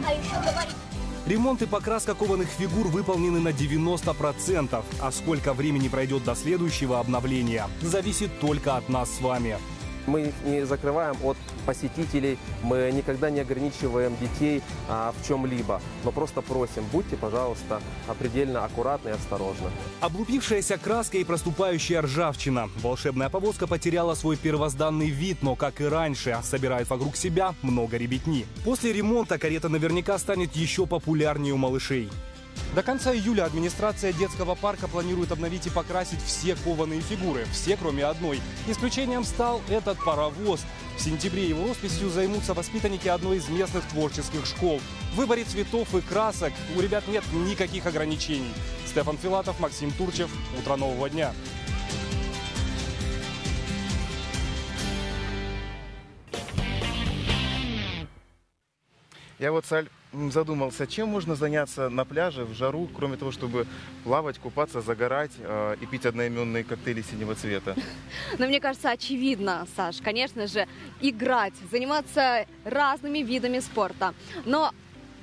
Ремонт и покраска кованых фигур выполнены на 90%, а сколько времени пройдет до следующего обновления, зависит только от нас с вами. Мы не закрываем от посетителей, мы никогда не ограничиваем детей а, в чем-либо, но просто просим, будьте, пожалуйста, предельно аккуратны и осторожны. Облупившаяся краска и проступающая ржавчина. Волшебная повозка потеряла свой первозданный вид, но, как и раньше, собирает вокруг себя много ребятни. После ремонта карета наверняка станет еще популярнее у малышей. До конца июля администрация детского парка планирует обновить и покрасить все кованые фигуры. Все, кроме одной. Исключением стал этот паровоз. В сентябре его росписью займутся воспитанники одной из местных творческих школ. В выборе цветов и красок у ребят нет никаких ограничений. Стефан Филатов, Максим Турчев. Утро нового дня. Я вот, Саль, задумался, чем можно заняться на пляже в жару, кроме того, чтобы плавать, купаться, загорать э, и пить одноименные коктейли синего цвета? Но мне кажется, очевидно, Саш, конечно же, играть, заниматься разными видами спорта. Но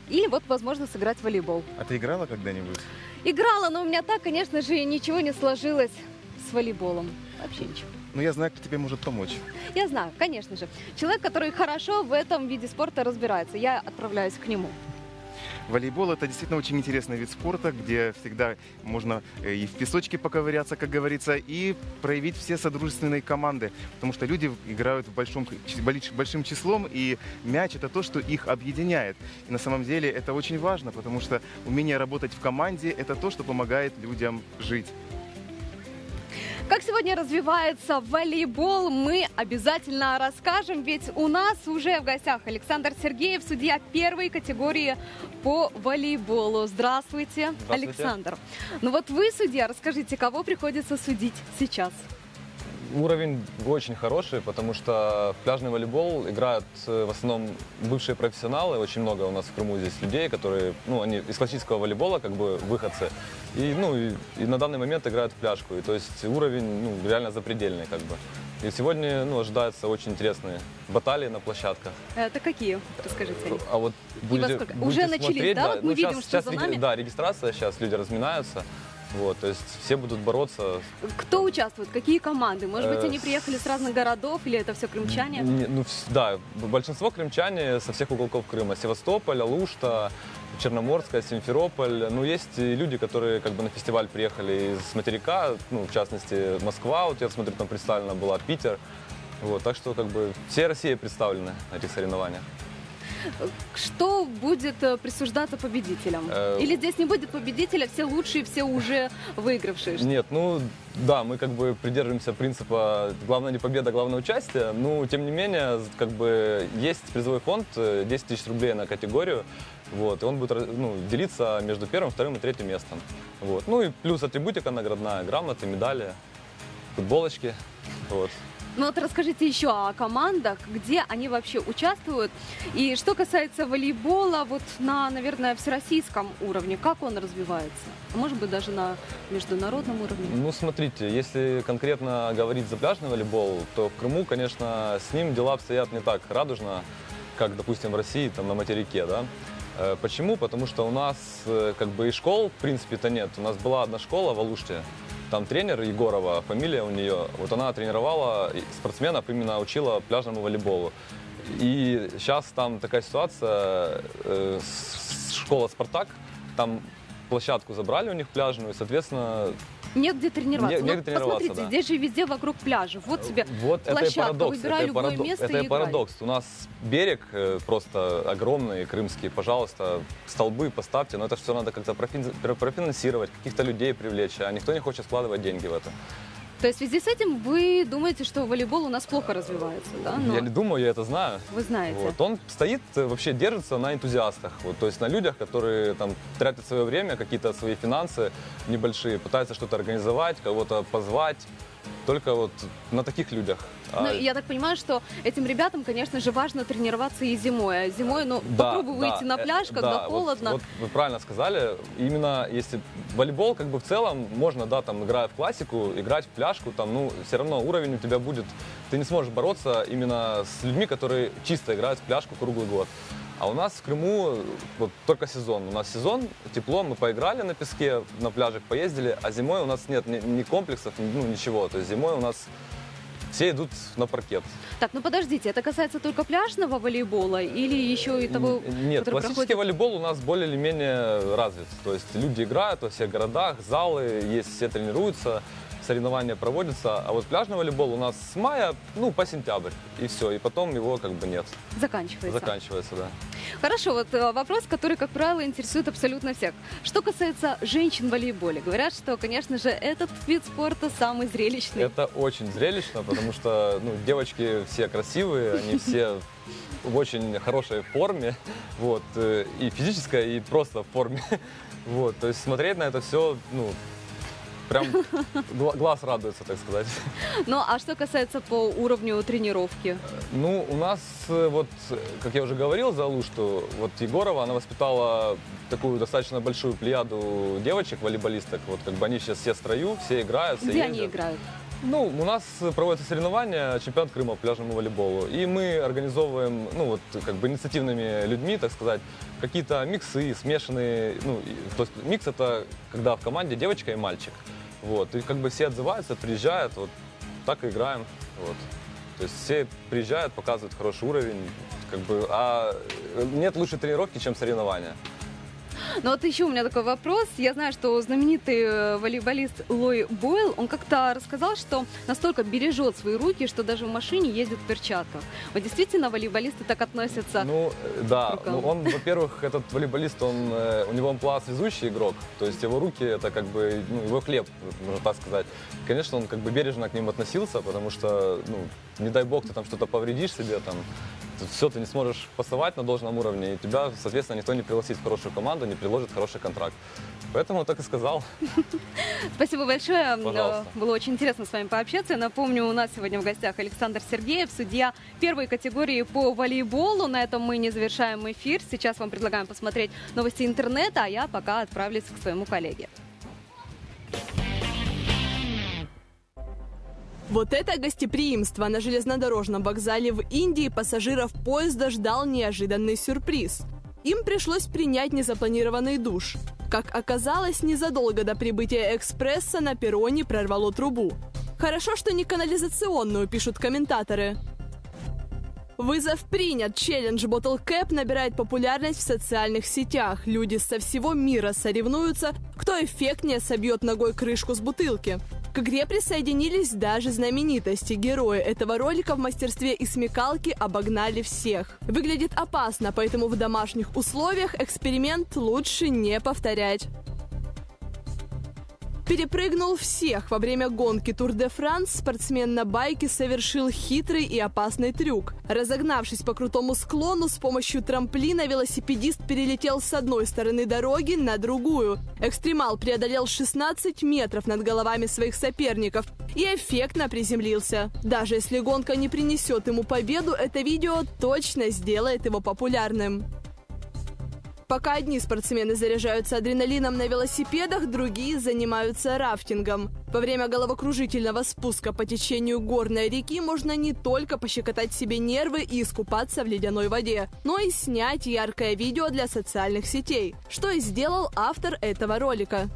или вот, возможно, сыграть в волейбол. А ты играла когда-нибудь? Играла, но у меня так, конечно же, ничего не сложилось с волейболом. Вообще ничего. Ну, я знаю, кто тебе может помочь. Я знаю, конечно же. Человек, который хорошо в этом виде спорта разбирается. Я отправляюсь к нему. Волейбол это действительно очень интересный вид спорта, где всегда можно э, и в песочке поковыряться, как говорится, и проявить все содружественные команды. Потому что люди играют в большом, большим числом, и мяч это то, что их объединяет. И на самом деле это очень важно, потому что умение работать в команде это то, что помогает людям жить. Как сегодня развивается волейбол, мы обязательно расскажем, ведь у нас уже в гостях Александр Сергеев, судья первой категории по волейболу. Здравствуйте, Здравствуйте. Александр. Ну вот вы, судья, расскажите, кого приходится судить сейчас? Уровень очень хороший, потому что в пляжный волейбол играют э, в основном бывшие профессионалы. Очень много у нас в Крыму здесь людей, которые, ну, они из классического волейбола, как бы, выходцы. И, ну, и, и на данный момент играют в пляжку. И, то есть уровень, ну, реально запредельный, как бы. И сегодня, ну, ожидаются очень интересные баталии на площадках. Это какие? Расскажите. А вот будете, Уже начались, смотреть, да? Вот мы ну, видим, щас- что щас за нами. Да, регистрация, сейчас люди разминаются. Вот, то есть все будут бороться. Кто участвует? Какие команды? Может быть, Э, они приехали с разных городов или это все крымчане? Не- ну, вс- да, большинство крымчане со всех уголков Крыма. Севастополь, Алушта, Черноморская, Симферополь. Ну, есть и люди, которые как бы на фестиваль приехали из материка, ну, в частности, Москва, вот я смотрю, там представлена была, Питер. Вот, так что как бы все Россия представлены на этих соревнованиях. Что будет э, присуждаться победителям? Э, Или здесь не будет победителя, все лучшие, все уже выигравшие? Нет, ну да, мы как бы придерживаемся принципа главное не победа, главное участие. Ну, тем не менее, как бы есть призовой фонд э, 10 тысяч рублей на категорию. Вот, и он будет ну, делиться между первым, вторым и третьим местом. Вот. Ну и плюс атрибутика наградная, грамоты, медали, футболочки. Вот. Ну вот расскажите еще о командах, где они вообще участвуют. И что касается волейбола, вот на, наверное, всероссийском уровне, как он развивается? Может быть, даже на международном уровне? Ну, смотрите, если конкретно говорить за пляжный волейбол, то в Крыму, конечно, с ним дела обстоят не так радужно, как, допустим, в России, там, на материке, да. Э, Почему? Потому что у нас э, как бы и школ, в принципе-то нет. У нас была одна школа в Алуште, там тренер Егорова, фамилия у нее, вот она тренировала спортсменов, именно учила пляжному волейболу. И сейчас там такая ситуация, э, школа «Спартак», там площадку забрали у них пляжную, и, соответственно, Нет где тренироваться. Не- негде тренироваться, посмотрите, да. здесь же везде вокруг пляжа. Вот тебе Вот это площадка, парадокс. выбирай это любое место это и играй. парадокс. У нас берег э, просто огромный, крымский. Пожалуйста, столбы поставьте, но это все надо как-то профин- про- профинансировать, каких-то людей привлечь, а никто не хочет вкладывать деньги в это. То есть в связи с этим вы думаете, что волейбол у нас плохо развивается, да? Но Я не думаю, я это знаю. Вы знаете. Вот. Он стоит, э, вообще держится на энтузиастах, вот, то есть на людях, которые там тратят свое время, какие-то свои финансы небольшие, пытаются что-то организовать, кого-то позвать. Только вот на таких людях. А- Ну, я так понимаю, что этим ребятам, конечно же, важно тренироваться и зимой. А зимой, ну, Да, попробуй да, выйти на э, пляж, когда да, вот- холодно. Вот, вы правильно сказали. Именно если волейбол, как бы в целом, можно, да, там, играя в классику, играть в пляжку, там, ну, все равно уровень у тебя будет. Ты не сможешь бороться именно с людьми, которые чисто играют в пляжку круглый год. А у нас в Крыму вот только сезон. У нас сезон, тепло, мы поиграли на песке, на пляжах поездили, а зимой у нас нет ни, ни комплексов, ни- ну ничего. То есть зимой у нас все идут на паркет. Так, ну подождите, это касается только пляжного волейбола или еще и того, Нет, классический проходит... волейбол у нас более или менее развит. То есть люди играют во всех городах, залы есть, все тренируются. Соревнования проводятся, а вот пляжный волейбол у нас с мая, ну, по сентябрь, и все, и потом его как бы нет. Заканчивается. Заканчивается, да. Хорошо, вот э, вопрос, который, как правило, интересует абсолютно всех. Что касается женщин в волейболе, говорят, что, конечно же, этот вид спорта самый зрелищный. Это очень зрелищно, потому что ну, девочки все красивые, они все в очень хорошей форме, вот, э, и физической, и просто в форме. Вот, то есть смотреть на это все, ну, прям гла- глаз радуется, так сказать. Ну, а что касается по уровню тренировки? Ну, у нас, э, вот, как я уже говорил за Алу, что вот Егорова, она воспитала такую достаточно большую плеяду девочек, волейболисток. Вот как бы они сейчас все в строю, все играют, все Где ездят. они играют? Ну, у нас проводятся соревнования, чемпионат Крыма по пляжному волейболу. И мы организовываем, ну, вот, как бы инициативными людьми, так сказать, какие-то миксы, смешанные, ну, то есть микс это когда в команде девочка и мальчик. Вот, и как бы все отзываются, приезжают, вот, так и играем, вот. То есть все приезжают, показывают хороший уровень, как бы, а нет лучшей тренировки, чем соревнования. Ну вот еще у меня такой вопрос. Я знаю, что знаменитый э, волейболист Лой Бойл, он как-то рассказал, что настолько бережет свои руки, что даже в машине ездит в перчатках. Вот действительно волейболисты так относятся? Ну, э, да, ну, он, во-первых, этот волейболист, он, э, у него амплуа связующий игрок, то есть его руки, это как бы, ну, его хлеб, можно так сказать. Конечно, он как бы бережно к ним относился, потому что, ну, не дай бог, ты там что-то повредишь себе, там, все, ты не сможешь пасовать на должном уровне, и тебя, соответственно, никто не пригласит в хорошую команду, не приложит хороший контракт. Поэтому так и сказал. Спасибо большое. Пожалуйста. Было очень интересно с вами пообщаться. Я напомню, у нас сегодня в гостях Александр Сергеев, судья первой категории по волейболу. На этом мы не завершаем эфир. Сейчас вам предлагаем посмотреть новости интернета, а я пока отправлюсь к своему коллеге. Вот это гостеприимство на железнодорожном вокзале в Индии пассажиров поезда ждал неожиданный сюрприз. Им пришлось принять незапланированный душ. Как оказалось, незадолго до прибытия экспресса на перроне прорвало трубу. Хорошо, что не канализационную, пишут комментаторы. Вызов принят. Челлендж Bottle Cap набирает популярность в социальных сетях. Люди со всего мира соревнуются, кто эффектнее собьет ногой крышку с бутылки. К игре присоединились даже знаменитости. Герои этого ролика в мастерстве и смекалке обогнали всех. Выглядит опасно, поэтому в домашних условиях эксперимент лучше не повторять. Перепрыгнул всех. Во время гонки Тур де Франс спортсмен на байке совершил хитрый и опасный трюк. Разогнавшись по крутому склону, с помощью трамплина велосипедист перелетел с одной стороны дороги на другую. Экстремал преодолел 16 метров над головами своих соперников и эффектно приземлился. Даже если гонка не принесет ему победу, это видео точно сделает его популярным. Пока одни спортсмены заряжаются адреналином на велосипедах, другие занимаются рафтингом. Во время головокружительного спуска по течению горной реки можно не только пощекотать себе нервы и искупаться в ледяной воде, но и снять яркое видео для социальных сетей, что и сделал автор этого ролика.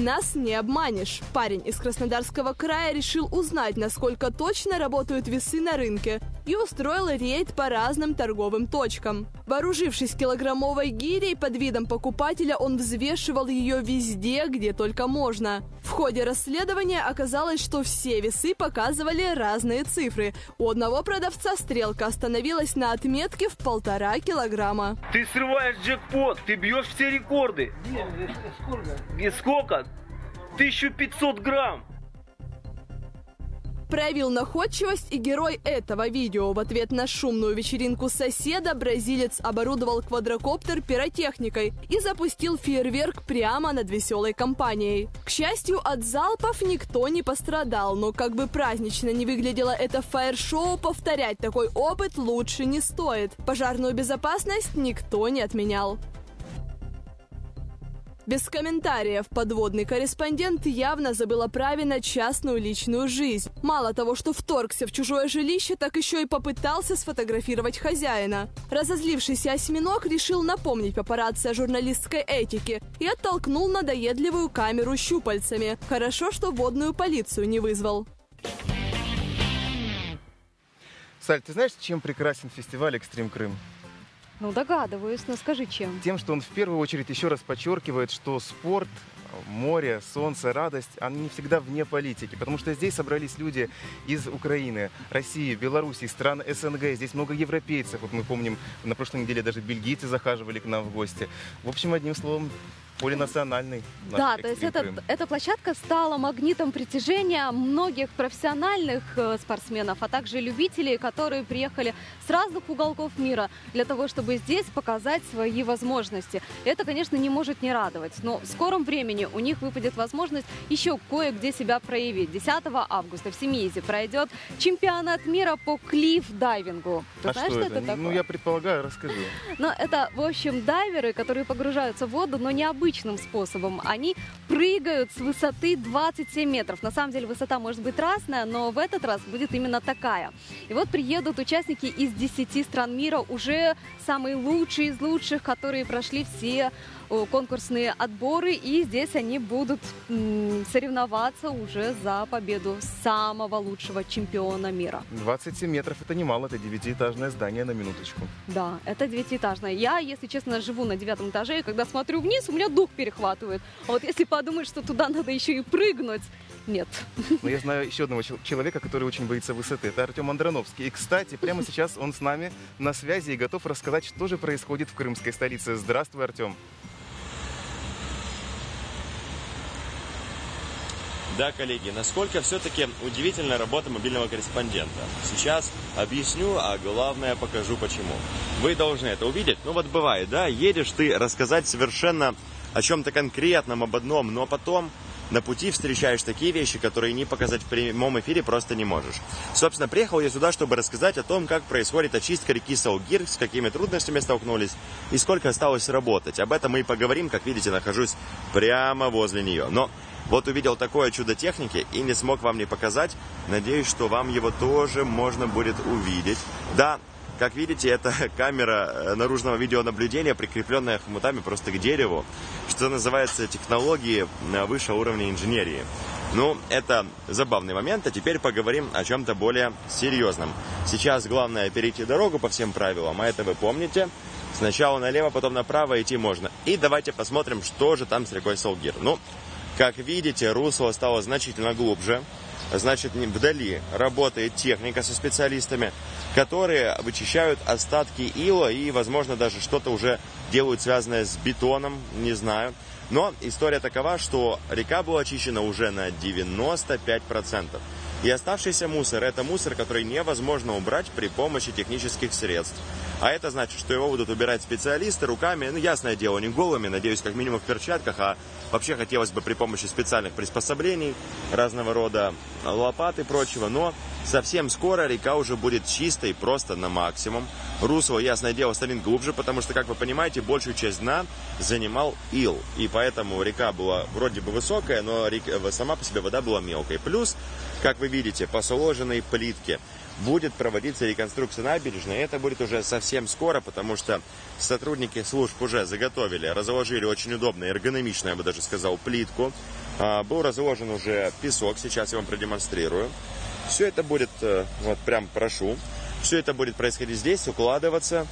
Нас не обманешь. Парень из Краснодарского края решил узнать, насколько точно работают весы на рынке, и устроил рейд по разным торговым точкам. Вооружившись килограммовой гирей, под видом покупателя он взвешивал ее везде, где только можно. В ходе расследования оказалось, что все весы показывали разные цифры. У одного продавца стрелка остановилась на отметке в полтора килограмма. Ты срываешь джекпот, ты бьешь все рекорды. И сколько? 1500 грамм. Проявил находчивость и герой этого видео. В ответ на шумную вечеринку соседа бразилец оборудовал квадрокоптер пиротехникой и запустил фейерверк прямо над веселой компанией. К счастью, от залпов никто не пострадал, но как бы празднично не выглядело это фаер-шоу, повторять такой опыт лучше не стоит. Пожарную безопасность никто не отменял. Без комментариев подводный корреспондент явно забыл о праве на частную личную жизнь. Мало того, что вторгся в чужое жилище, так еще и попытался сфотографировать хозяина. Разозлившийся осьминог решил напомнить папарацци о журналистской этике и оттолкнул надоедливую камеру щупальцами. Хорошо, что водную полицию не вызвал. Саль, ты знаешь, чем прекрасен фестиваль «Экстрим Крым»? Ну, догадываюсь, но скажи чем. Тем, что он в первую очередь еще раз подчеркивает, что спорт море, солнце, радость, они не всегда вне политики, потому что здесь собрались люди из Украины, России, Беларуси, стран СНГ, здесь много европейцев, вот мы помним, на прошлой неделе даже бельгийцы захаживали к нам в гости. В общем, одним словом, полинациональный. Да, то есть это, Крым. эта площадка стала магнитом притяжения многих профессиональных э, спортсменов, а также любителей, которые приехали с разных уголков мира для того, чтобы здесь показать свои возможности. Это, конечно, не может не радовать, но в скором времени у них выпадет возможность еще кое-где себя проявить. 10 августа в Семиизе пройдет чемпионат мира по клифф-дайвингу. Ты А знаешь, что что это такое? Ну, я предполагаю, расскажу. Но это, в общем, дайверы, которые погружаются в воду, но необычным способом. Они прыгают с высоты 27 метров. На самом деле высота может быть разная, но в этот раз будет именно такая. И вот приедут участники из 10 стран мира, уже самые лучшие из лучших, которые прошли все конкурсные отборы, и здесь они будут соревноваться уже за победу самого лучшего чемпиона мира. 27 метров это немало, это девятиэтажное здание на минуточку. Да, это девятиэтажная. Я, если честно, живу на девятом этаже, и когда смотрю вниз, у меня дух перехватывает. А вот если подумать, что туда надо еще и прыгнуть, нет. Но я знаю еще одного чел- человека, который очень боится высоты. Это Артем Андроновский. И, кстати, прямо сейчас он с нами на связи и готов рассказать, что же происходит в крымской столице. Здравствуй, Артем. Да, коллеги, насколько все-таки удивительная работа мобильного корреспондента. Сейчас объясню, а главное покажу почему. Вы должны это увидеть. Ну вот бывает, да, едешь ты рассказать совершенно о чем-то конкретном, об одном, но потом на пути встречаешь такие вещи, которые не показать в прямом эфире просто не можешь. Собственно, приехал я сюда, чтобы рассказать о том, как происходит очистка реки Салгир, с какими трудностями столкнулись и сколько осталось работать. Об этом мы и поговорим. Как видите, нахожусь прямо возле нее. Но вот увидел такое чудо техники и не смог вам не показать. Надеюсь, что вам его тоже можно будет увидеть. Да, как видите, это камера э, наружного видеонаблюдения, прикрепленная хомутами просто к дереву, что называется технологии высшего уровня инженерии. Ну, это забавный момент, а теперь поговорим о чем-то более серьезном. Сейчас главное перейти дорогу по всем правилам, а это вы помните. Сначала налево, потом направо идти можно. И давайте посмотрим, что же там с рекой Салгир. Ну, как видите, русло стало значительно глубже. Значит, вдали работает техника со специалистами, которые вычищают остатки ила и, возможно, даже что-то уже делают связанное с бетоном, не знаю. Но история такова, что река была очищена уже на 95%. И оставшийся мусор – это мусор, который невозможно убрать при помощи технических средств. А это значит, что его будут убирать специалисты руками, ну, ясное дело, не голыми, надеюсь, как минимум в перчатках, а вообще хотелось бы при помощи специальных приспособлений, разного рода лопат и прочего. Но совсем скоро река уже будет чистой просто на максимум. Русло, ясное дело, станет глубже, потому что, как вы понимаете, большую часть дна занимал ил. И поэтому река была вроде бы высокая, но река- сама по себе вода была мелкой. Плюс, как вы видите, по сложенной плитке будет проводиться реконструкция набережной. Это будет уже совсем скоро, потому что сотрудники служб уже заготовили, разложили очень удобно, эргономично, я бы даже сказал, плитку. А, Был разложен уже песок, сейчас я вам продемонстрирую. Все это будет, э, вот прям прошу, все это будет происходить здесь, укладываться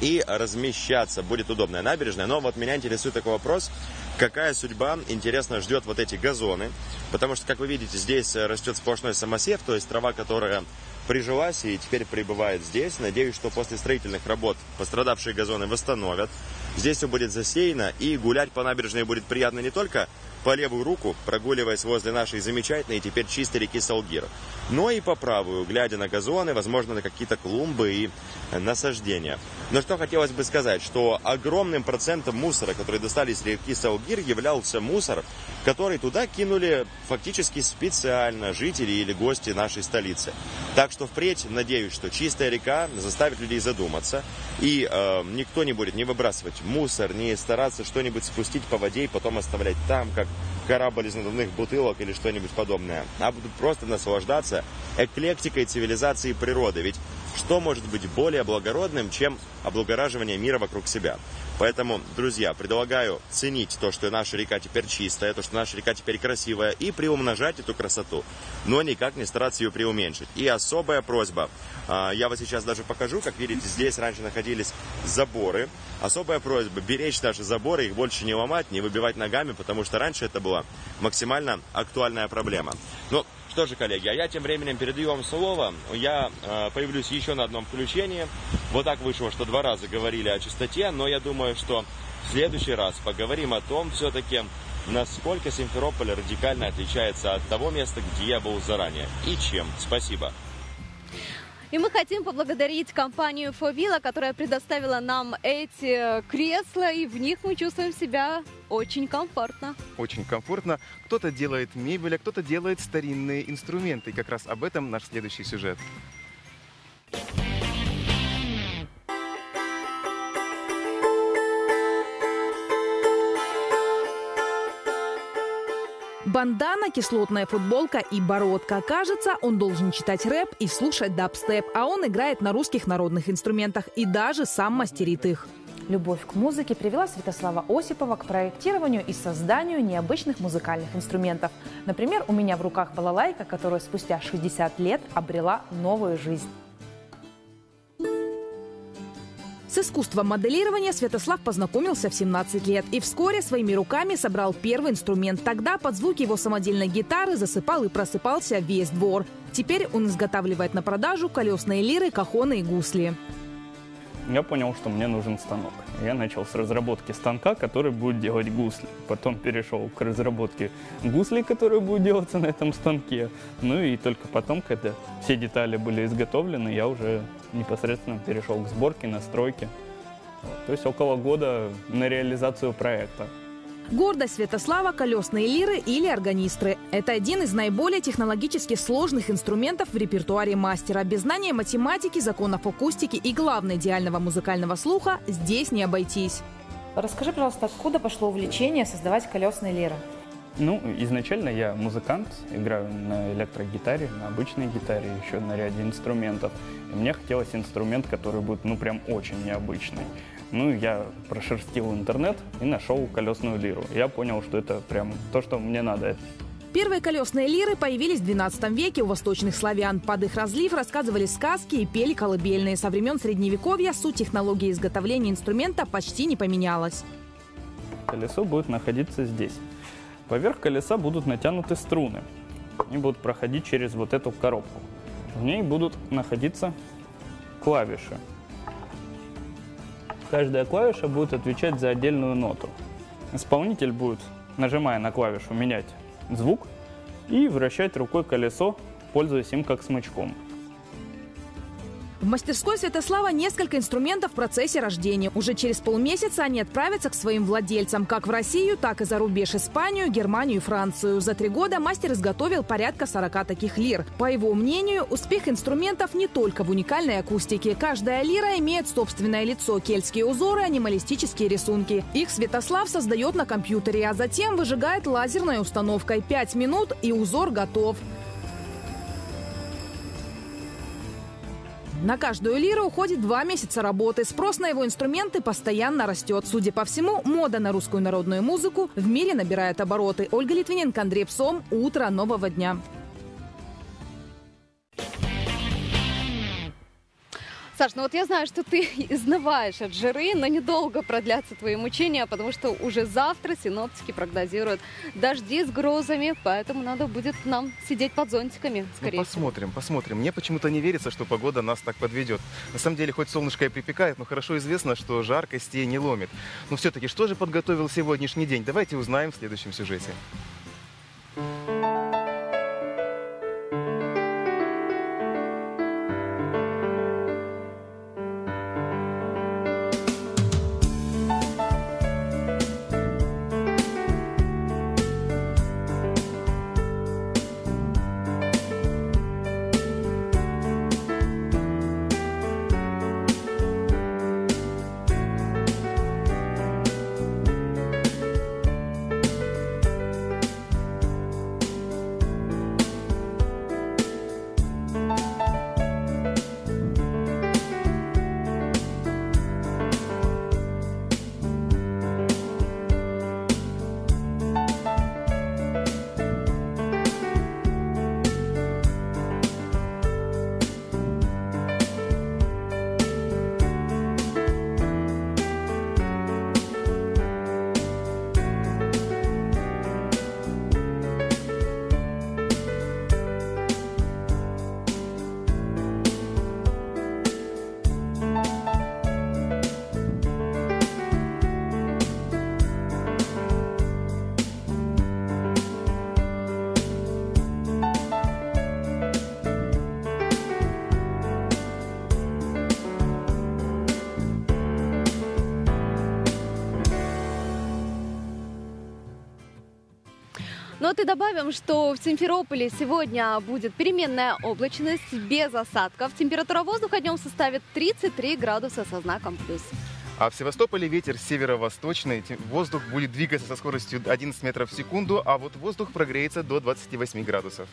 и размещаться. Будет удобная набережная. Но вот меня интересует такой вопрос, какая судьба, интересно, ждет вот эти газоны. Потому что, как вы видите, здесь э, растет сплошной самосев, то есть трава, которая прижилась и теперь пребывает здесь. Надеюсь, что после строительных работ пострадавшие газоны восстановят. Здесь все будет засеяно и гулять по набережной будет приятно не только по левую руку, прогуливаясь возле нашей замечательной теперь чистой реки Салгир, но и по правую, глядя на газоны, возможно, на какие-то клумбы и насаждения. Но что хотелось бы сказать, что огромным процентом мусора, который достали из реки Салгир, являлся мусор, который туда кинули фактически специально жители или гости нашей столицы. Так что впредь, надеюсь, что чистая река заставит людей задуматься, и э, никто не будет не выбрасывать мусор, не стараться что-нибудь спустить по воде и потом оставлять там, как корабль из надувных бутылок или что-нибудь подобное, а будут просто наслаждаться эклектикой цивилизации природы. Ведь что может быть более благородным, чем облагораживание мира вокруг себя? Поэтому, друзья, предлагаю ценить то, что наша река теперь чистая, то, что наша река теперь красивая, и приумножать эту красоту, но никак не стараться ее преуменьшить. И особая просьба, а, я вот сейчас даже покажу, как видите, здесь раньше находились заборы. Особая просьба беречь наши заборы, их больше не ломать, не выбивать ногами, потому что раньше это была максимально актуальная проблема. Но что же, коллеги, а я тем временем передаю вам слово. Я э, появлюсь еще на одном включении. Вот так вышло, что два раза говорили о чистоте, но я думаю, что в следующий раз поговорим о том все-таки, насколько Симферополь радикально отличается от того места, где я был заранее. И чем. Спасибо. И мы хотим поблагодарить компанию Фовила, которая предоставила нам эти кресла, и в них мы чувствуем себя очень комфортно. Очень комфортно. Кто-то делает мебель, а кто-то делает старинные инструменты. И как раз об этом наш следующий сюжет. Бандана, кислотная футболка и бородка. Кажется, он должен читать рэп и слушать дабстеп, а он играет на русских народных инструментах и даже сам мастерит их. Любовь к музыке привела Святослава Осипова к проектированию и созданию необычных музыкальных инструментов. Например, у меня в руках балалайка, которая спустя 60 лет обрела новую жизнь. С искусством моделирования Святослав познакомился в 17 лет и вскоре своими руками собрал первый инструмент. Тогда под звуки его самодельной гитары засыпал и просыпался весь двор. Теперь он изготавливает на продажу колесные лиры, кахоны и гусли я понял, что мне нужен станок. Я начал с разработки станка, который будет делать гусли. Потом перешел к разработке гуслей, которые будут делаться на этом станке. Ну и только потом, когда все детали были изготовлены, я уже непосредственно перешел к сборке, настройке. То есть около года на реализацию проекта. Гордость Святослава – колесные лиры или органистры. Это один из наиболее технологически сложных инструментов в репертуаре мастера. Без знания математики, законов акустики и, главное, идеального музыкального слуха здесь не обойтись. Расскажи, пожалуйста, откуда пошло увлечение создавать колесные лиры? Ну, изначально я музыкант, играю на электрогитаре, на обычной гитаре, еще на ряде инструментов. И мне хотелось инструмент, который будет, ну, прям очень необычный. Ну, я прошерстил интернет и нашел колесную лиру. Я понял, что это прям то, что мне надо. Первые колесные лиры появились в 12 веке у восточных славян. Под их разлив рассказывали сказки и пели колыбельные. Со времен Средневековья суть технологии изготовления инструмента почти не поменялась. Колесо будет находиться здесь. Поверх колеса будут натянуты струны. Они будут проходить через вот эту коробку. В ней будут находиться клавиши. Каждая клавиша будет отвечать за отдельную ноту. Исполнитель будет, нажимая на клавишу, менять звук и вращать рукой колесо, пользуясь им как смычком. В мастерской Святослава несколько инструментов в процессе рождения. Уже через полмесяца они отправятся к своим владельцам как в Россию, так и за рубеж Испанию, Германию и Францию. За три года мастер изготовил порядка 40 таких лир. По его мнению, успех инструментов не только в уникальной акустике. Каждая лира имеет собственное лицо, кельтские узоры, анималистические рисунки. Их Святослав создает на компьютере, а затем выжигает лазерной установкой. Пять минут и узор готов. На каждую лиру уходит два месяца работы. Спрос на его инструменты постоянно растет. Судя по всему, мода на русскую народную музыку в мире набирает обороты. Ольга Литвиненко, Андрей Псом. Утро нового дня. Саш, ну вот я знаю, что ты изнываешь от жиры, но недолго продлятся твои мучения, потому что уже завтра синоптики прогнозируют дожди с грозами, поэтому надо будет нам сидеть под зонтиками, скорее ну, посмотрим, всего. посмотрим. Мне почему-то не верится, что погода нас так подведет. На самом деле, хоть солнышко и припекает, но хорошо известно, что жар костей не ломит. Но все-таки, что же подготовил сегодняшний день? Давайте узнаем в следующем сюжете. вот и добавим, что в Симферополе сегодня будет переменная облачность без осадков. Температура воздуха днем составит 33 градуса со знаком плюс. А в Севастополе ветер северо-восточный, воздух будет двигаться со скоростью 11 метров в секунду, а вот воздух прогреется до 28 градусов.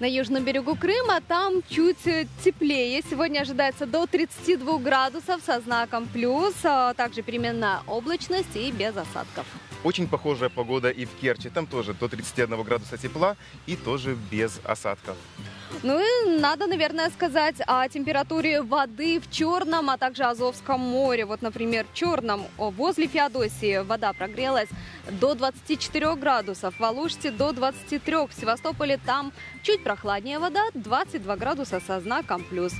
На южном берегу Крыма там чуть теплее. Сегодня ожидается до 32 градусов со знаком плюс, а также переменная облачность и без осадков. Очень похожая погода и в Керчи. Там тоже до 31 градуса тепла и тоже без осадков. Ну и надо, наверное, сказать о температуре воды в Черном, а также Азовском море. Вот, например, в Черном возле Феодосии вода прогрелась до 24 градусов, в Алуште до 23, в Севастополе там чуть прохладнее вода, 22 градуса со знаком плюс.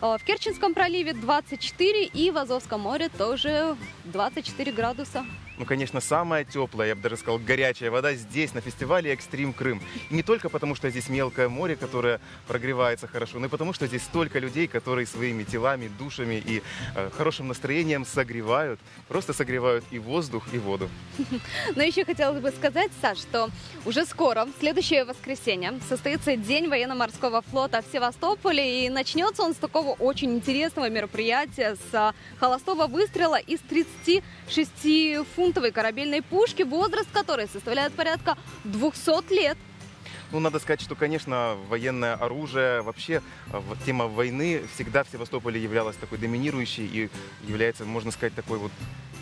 В Керченском проливе 24 и в Азовском море тоже 24 градуса. Ну, конечно, самая теплая, я бы даже сказал, горячая вода здесь, на фестивале «Экстрим Крым». И не только потому, что здесь мелкое море, которое прогревается хорошо, но и потому, что здесь столько людей, которые своими телами, душами и э, хорошим настроением согревают, просто согревают и воздух, и воду. Но еще хотелось бы сказать, Саш, что уже скоро, в следующее воскресенье, состоится День военно-морского флота в Севастополе, и начнется он с такого очень интересного мероприятия, с холостого выстрела из 36 фунтов фунтовой корабельной пушки, возраст которой составляет порядка 200 лет. Ну, надо сказать, что, конечно, военное оружие, вообще э, тема войны всегда в Севастополе являлась такой доминирующей и является, можно сказать, такой вот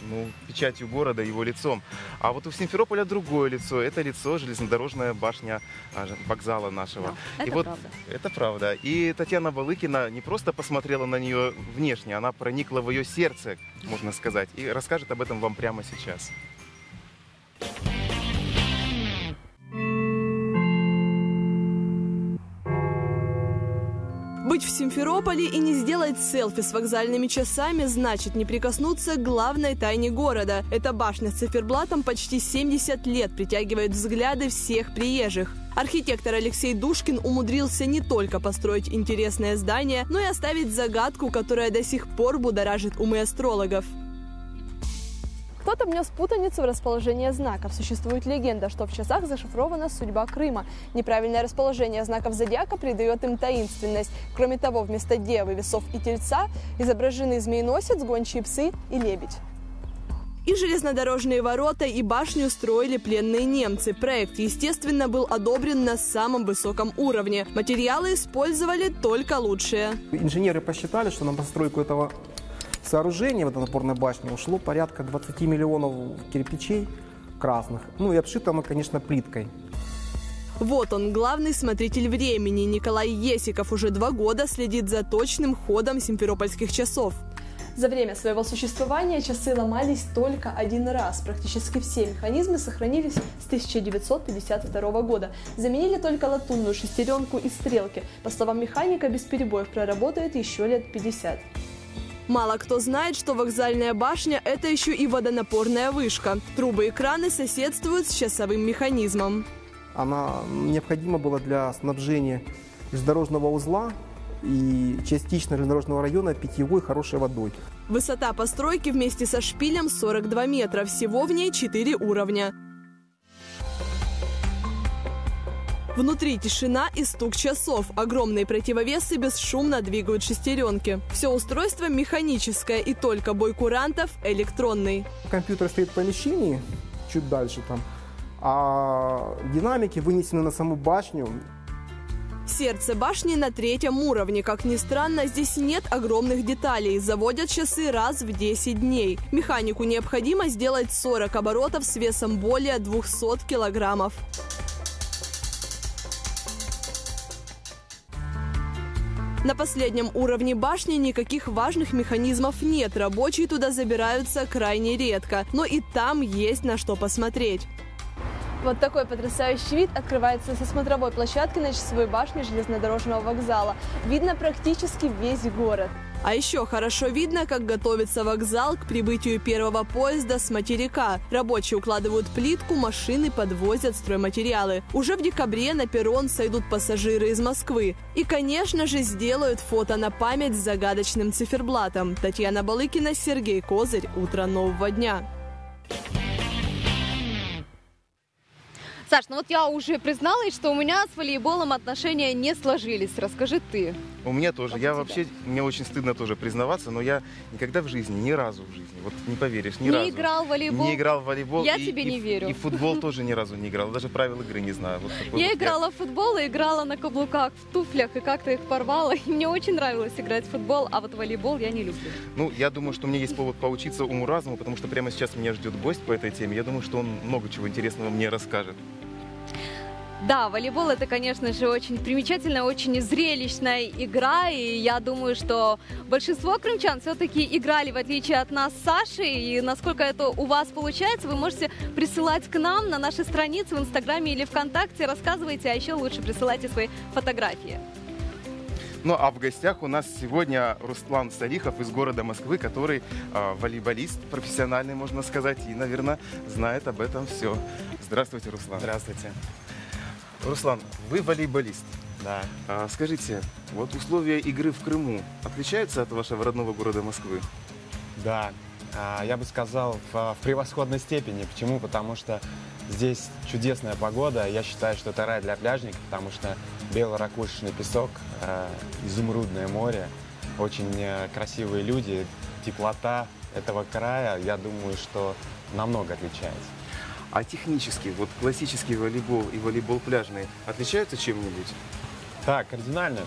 ну, печатью города, его лицом. А вот у Симферополя другое лицо. Это лицо железнодорожная башня а, вокзала нашего. Да, это и вот правда. это правда. И Татьяна Балыкина не просто посмотрела на нее внешне, она проникла в ее сердце, можно сказать, и расскажет об этом вам прямо сейчас. Быть в Симферополе и не сделать селфи с вокзальными часами значит не прикоснуться к главной тайне города. Эта башня с циферблатом почти 70 лет притягивает взгляды всех приезжих. Архитектор Алексей Душкин умудрился не только построить интересное здание, но и оставить загадку, которая до сих пор будоражит умы астрологов. Кто-то внес путаницу в расположение знаков. Существует легенда, что в часах зашифрована судьба Крыма. Неправильное расположение знаков зодиака придает им таинственность. Кроме того, вместо девы, весов и тельца изображены змееносец, гончие псы и лебедь. И железнодорожные ворота, и башню строили пленные немцы. Проект, естественно, был одобрен на самом высоком уровне. Материалы использовали только лучшие. Инженеры посчитали, что на постройку этого сооружения, вот эта опорная башня, ушло порядка 20 миллионов кирпичей красных. Ну и обшито оно, конечно, плиткой. Вот он, главный смотритель времени. Николай Есиков уже два года следит за точным ходом симферопольских часов. За время своего существования часы ломались только один раз. Практически все механизмы сохранились с 1952 года. Заменили только латунную шестеренку и стрелки. По словам механика, без перебоев проработает еще лет 50. Мало кто знает, что вокзальная башня – это еще и водонапорная вышка. Трубы и краны соседствуют с часовым механизмом. Она необходима была для снабжения железнодорожного узла и частично железнодорожного района питьевой хорошей водой. Высота постройки вместе со шпилем 42 метра. Всего в ней 4 уровня. Внутри тишина и стук часов. Огромные противовесы бесшумно двигают шестеренки. Все устройство механическое и только бой курантов электронный. Компьютер стоит в помещении, чуть дальше там, а динамики вынесены на саму башню. Сердце башни на третьем уровне. Как ни странно, здесь нет огромных деталей. Заводят часы раз в 10 дней. Механику необходимо сделать 40 оборотов с весом более 200 килограммов. На последнем уровне башни никаких важных механизмов нет. Рабочие туда забираются крайне редко. Но и там есть на что посмотреть. Вот такой потрясающий вид открывается со смотровой площадки на часовой башне железнодорожного вокзала. Видно практически весь город. А еще хорошо видно, как готовится вокзал к прибытию первого поезда с материка. Рабочие укладывают плитку, машины подвозят стройматериалы. Уже в декабре на перрон сойдут пассажиры из Москвы. И, конечно же, сделают фото на память с загадочным циферблатом. Татьяна Балыкина, Сергей Козырь. Утро нового дня. Саш, ну вот я уже призналась, что у меня с волейболом отношения не сложились. Расскажи ты. У меня тоже. Как я вообще, мне очень стыдно тоже признаваться, но я никогда в жизни, ни разу в жизни, вот не поверишь, ни Не разу. играл в волейбол? Не играл в волейбол. Я и- тебе и не верю. И в футбол тоже ни разу не играл, даже правил игры не знаю. Вот Я вот играла в футбол и играла на каблуках, в туфлях, и как-то их порвала. И мне очень нравилось играть в футбол, а вот волейбол я не люблю. Ну, я думаю, что у меня есть повод поучиться уму-разуму, потому что прямо сейчас меня ждет гость по этой теме. Я думаю, что он много чего интересного мне расскажет. Да, волейбол это, конечно же, очень примечательная, очень зрелищная игра, и я думаю, что большинство крымчан все-таки играли, в отличие от нас с Сашей, и насколько это у вас получается, вы можете присылать к нам на наши страницы в Инстаграме или ВКонтакте, рассказывайте, а еще лучше присылайте свои фотографии. Ну, а в гостях у нас сегодня Руслан Салихов из города Москвы, который э, волейболист профессиональный, можно сказать, и, наверное, знает об этом все. Здравствуйте, Руслан. Здравствуйте. Руслан, вы волейболист. Да. А, скажите, вот условия игры в Крыму отличаются от вашего родного города Москвы? Да, а, я бы сказал, в, в превосходной степени. Почему? Потому что здесь чудесная погода. Я считаю, что это рай для пляжников, потому что бело-ракушечный песок, э, изумрудное море, очень э, красивые люди, теплота этого края, я думаю, что намного отличается. А технически, вот классический волейбол и волейбол пляжный отличаются чем-нибудь? Так, кардинально.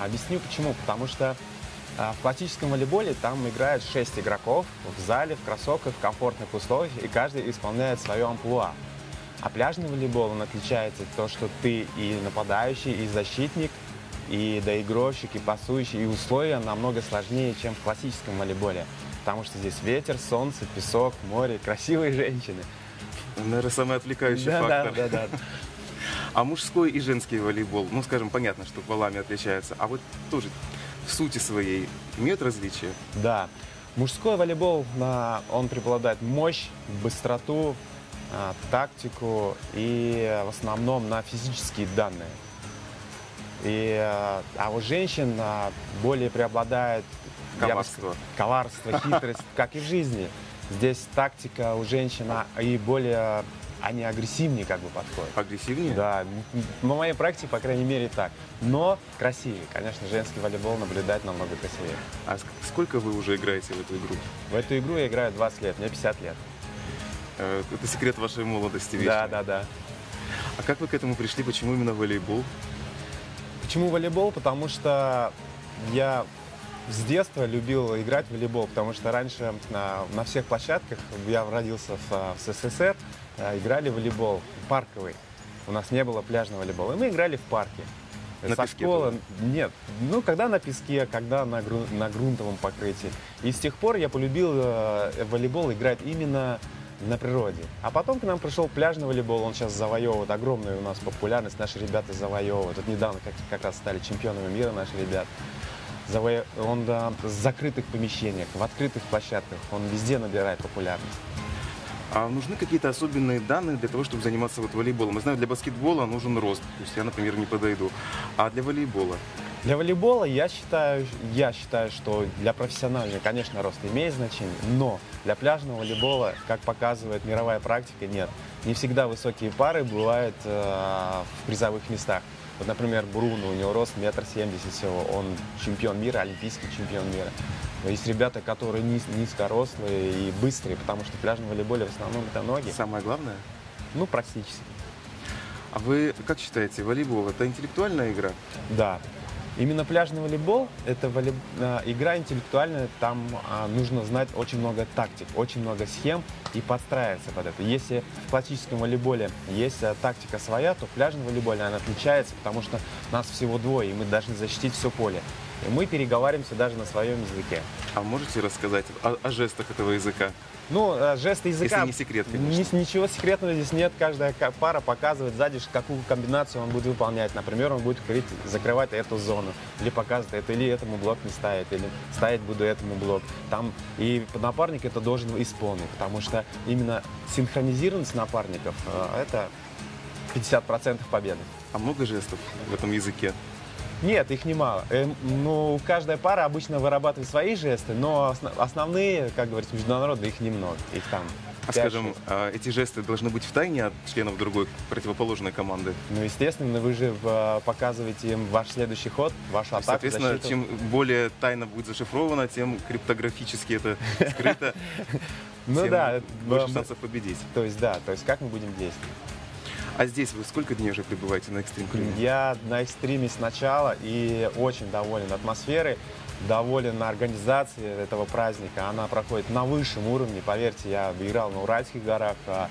Объясню почему. Потому что а, в классическом волейболе там играют 6 игроков в зале, в кроссовках, в комфортных условиях, и каждый исполняет свое амплуа. А пляжный волейбол, он отличается то, что ты и нападающий, и защитник, и доигровщик, и пасующий, и условия намного сложнее, чем в классическом волейболе. Потому что здесь ветер, солнце, песок, море, красивые женщины. Наверное, самый отвлекающий Да, фактор. да, да, да. А мужской и женский волейбол, ну, скажем, понятно, что полами отличаются, а вот тоже в сути своей имеют различия? Да. Мужской волейбол, а, он преобладает мощь, быстроту, а, тактику и в основном на физические данные. И, а а у женщин более преобладает бы Коварство. сказал, коварство, хитрость, как и в жизни. Здесь тактика у женщин а, и более они агрессивнее как бы подходят. Агрессивнее? Да, на моей практике, по крайней мере, так. Но красивее. Конечно, женский волейбол наблюдать намного красивее. А ск- сколько вы уже играете в эту игру? В эту игру я играю 20 лет, мне 50 лет. Э, Это секрет вашей молодости, Да, вечной. да, да. А как вы к этому пришли? Почему именно волейбол? Почему волейбол? Потому что я с детства любил играть в волейбол, потому что раньше на, на всех площадках, я родился в, а, в СССР, а, играли в волейбол парковый. У нас не было пляжного волейбола, и мы играли в парке. На Со песке школы, нет, ну когда на песке, когда на, гру- на грунтовом покрытии. И с тех пор я полюбил э, волейбол играть именно на природе. А потом к нам пришел пляжный волейбол, он сейчас завоевывает огромную у нас популярность, наши ребята завоевывают. Вот недавно как, как раз стали чемпионами мира наши ребята. Он в закрытых помещениях, в открытых площадках, он везде набирает популярность. А нужны какие-то особенные данные для того, чтобы заниматься вот волейболом? Я знаю, для баскетбола нужен рост, то есть я, например, не подойду. А для волейбола? Для волейбола я считаю, я считаю, что для профессионального, конечно, рост имеет значение, но для пляжного волейбола, как показывает мировая практика, нет. Не всегда высокие пары бывают э, в призовых местах. Вот, например, Бруно, у него рост метр семьдесят всего, он чемпион мира, олимпийский чемпион мира. Но есть ребята, которые низ, низкорослые и быстрые, потому что в пляжном волейболе в основном это ноги. Самое главное? Ну, практически. А вы как считаете, волейбол это интеллектуальная игра? Да. Именно пляжный волейбол – это волей- а, игра интеллектуальная, там а, нужно знать очень много тактик, очень много схем и подстраиваться под это. Если в классическом волейболе есть а, тактика своя, то в пляжном волейболе она отличается, потому что нас всего двое, и мы должны защитить все поле. И мы переговариваемся даже на своем языке. А можете рассказать о, о жестах этого языка? Ну, э, жесты языка... Если не секрет, конечно. Ни- ничего секретного здесь нет. Каждая ка- пара показывает сзади, какую комбинацию он будет выполнять. Например, он будет говорить, закрывать эту зону. Или показывать это, или этому блок не ставить, или ставить буду этому блок. Там и напарник это должен исполнить, потому что именно синхронизированность напарников э, это 50% победы. А много жестов в этом языке? Нет, их немало. Эм, ну, каждая пара обычно вырабатывает свои жесты, но осно- основные, как говорится, международные, их немного. Их там А скажем, а, эти жесты должны быть в тайне от членов другой противоположной команды? Ну, естественно, вы же э, показываете им ваш следующий ход, вашу атаку, Соответственно, защиту. чем более тайна будет зашифрована, тем криптографически это скрыто, Ну да, больше шансов победить. То есть, да, то есть как мы будем действовать? А здесь вы сколько дней уже пребываете на экстрим Крыме? Я на экстриме сначала и очень доволен атмосферой, доволен организацией этого праздника. Она проходит на высшем уровне. Поверьте, я играл на Уральских горах, а,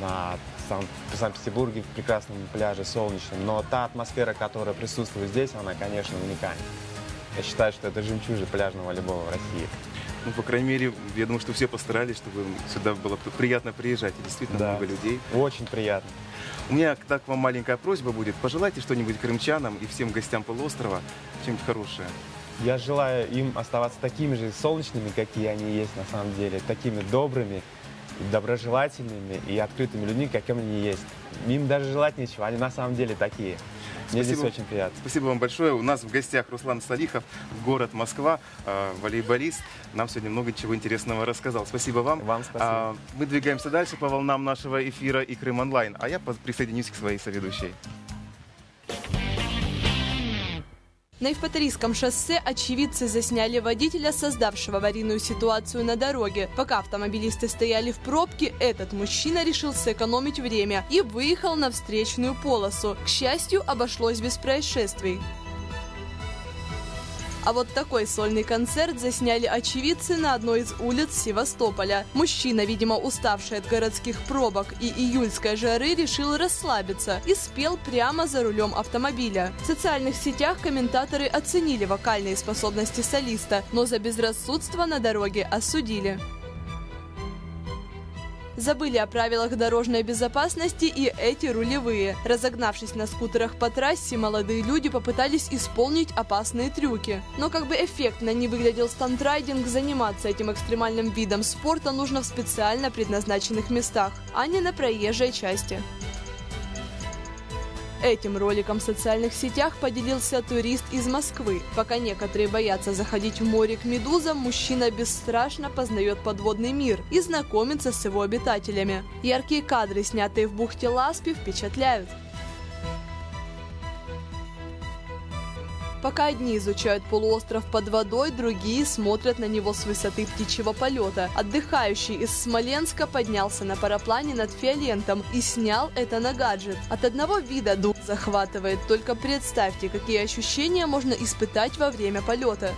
на Санкт-Петербурге, в прекрасном пляже солнечном. Но та атмосфера, которая присутствует здесь, она, конечно, уникальна. Я считаю, что это жемчужина пляжного волейбола в России. Ну, по крайней мере, я думаю, что все постарались, чтобы сюда было приятно приезжать. И действительно Да. много людей. Очень приятно. У меня так к вам маленькая просьба будет. Пожелайте что-нибудь крымчанам и всем гостям полуострова, что-нибудь хорошее. Я желаю им оставаться такими же солнечными, какие они есть на самом деле, такими добрыми, доброжелательными и открытыми людьми, какими они есть. Им даже желать нечего, они на самом деле такие. Мне здесь очень приятно. Спасибо вам большое. У нас в гостях Руслан Салихов, город Москва, э, волейболист. Нам сегодня много чего интересного рассказал. Спасибо вам. Вам спасибо. А, мы двигаемся дальше по волнам нашего эфира и Крым онлайн. А я присоединюсь к своей соведущей. На Евпаторийском шоссе очевидцы засняли водителя, создавшего аварийную ситуацию на дороге. Пока автомобилисты стояли в пробке, этот мужчина решил сэкономить время и выехал на встречную полосу. К счастью, обошлось без происшествий. А вот такой сольный концерт засняли очевидцы на одной из улиц Севастополя. Мужчина, видимо, уставший от городских пробок и июльской жары, решил расслабиться и спел прямо за рулем автомобиля. В социальных сетях комментаторы оценили вокальные способности солиста, но за безрассудство на дороге осудили. Забыли о правилах дорожной безопасности и эти рулевые. Разогнавшись на скутерах по трассе, молодые люди попытались исполнить опасные трюки. Но как бы эффектно не выглядел стандрайдинг, заниматься этим экстремальным видом спорта нужно в специально предназначенных местах, а не на проезжей части. Этим роликом в социальных сетях поделился турист из Москвы. Пока некоторые боятся заходить в море к медузам, мужчина бесстрашно познает подводный мир и знакомится с его обитателями. Яркие кадры, снятые в бухте Ласпи, впечатляют. Пока одни изучают полуостров под водой, другие смотрят на него с высоты птичьего полета. Отдыхающий из Смоленска поднялся на параплане над Фиолентом и снял это на гаджет. От одного вида дух захватывает, только представьте, какие ощущения можно испытать во время полета.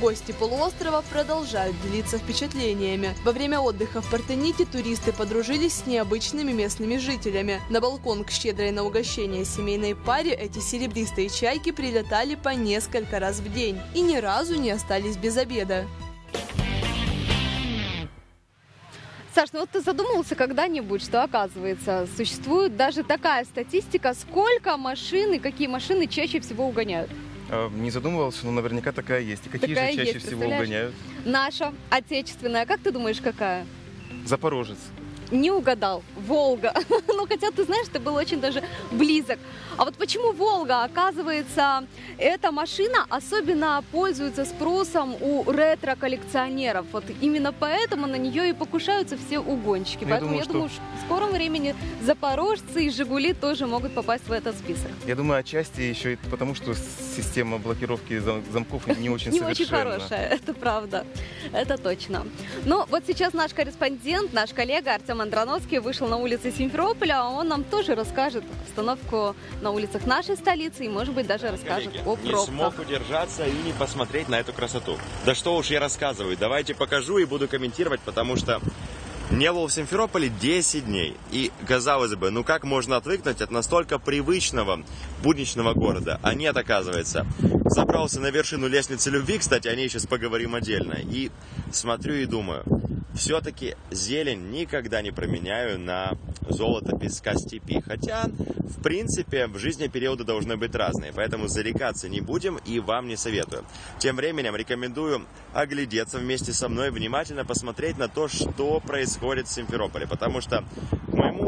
Гости полуострова продолжают делиться впечатлениями. Во время отдыха в Партените туристы подружились с необычными местными жителями. На балкон к щедрой на угощение семейной паре эти серебристые чайки прилетали по несколько раз в день и ни разу не остались без обеда. Саш, ну вот ты задумывался когда-нибудь, что оказывается, существует даже такая статистика, сколько машин и какие машины чаще всего угоняют? А, Не задумывался, но наверняка такая есть. И какие Такая же чаще есть, всего угоняют? Наша, отечественная, как ты думаешь, какая? Запорожец. Не угадал. Волга. ну, хотя, ты знаешь, ты был очень даже близок. А вот почему Волга? Оказывается, эта машина особенно пользуется спросом у ретро-коллекционеров. Вот именно поэтому на нее и покушаются все угонщики. Ну, я поэтому думаю, я что- думаю, в скором времени запорожцы и Жигули тоже могут попасть в этот список. Я думаю, отчасти еще и потому, что система блокировки зам- замков не очень Не очень хорошая, это правда, это точно. Но вот сейчас наш корреспондент, наш коллега Артем Андроновский вышел на улицы Симферополя, а он нам тоже расскажет обстановку на улицах нашей столицы и, может быть, даже расскажет о не пробках. смог удержаться и не посмотреть на эту красоту. Да что уж я рассказываю, давайте покажу и буду комментировать, потому что не был в Симферополе 10 дней. И, казалось бы, ну как можно отвыкнуть от настолько привычного будничного города? А нет, оказывается. Забрался на вершину лестницы любви, кстати, о ней сейчас поговорим отдельно. И смотрю и думаю, все-таки зелень никогда не променяю на золото песка степи. Хотя, в принципе, в жизни периоды должны быть разные, поэтому зарекаться не будем и вам не советую. Тем временем рекомендую оглядеться вместе со мной, внимательно посмотреть на то, что происходит в Симферополе, потому что,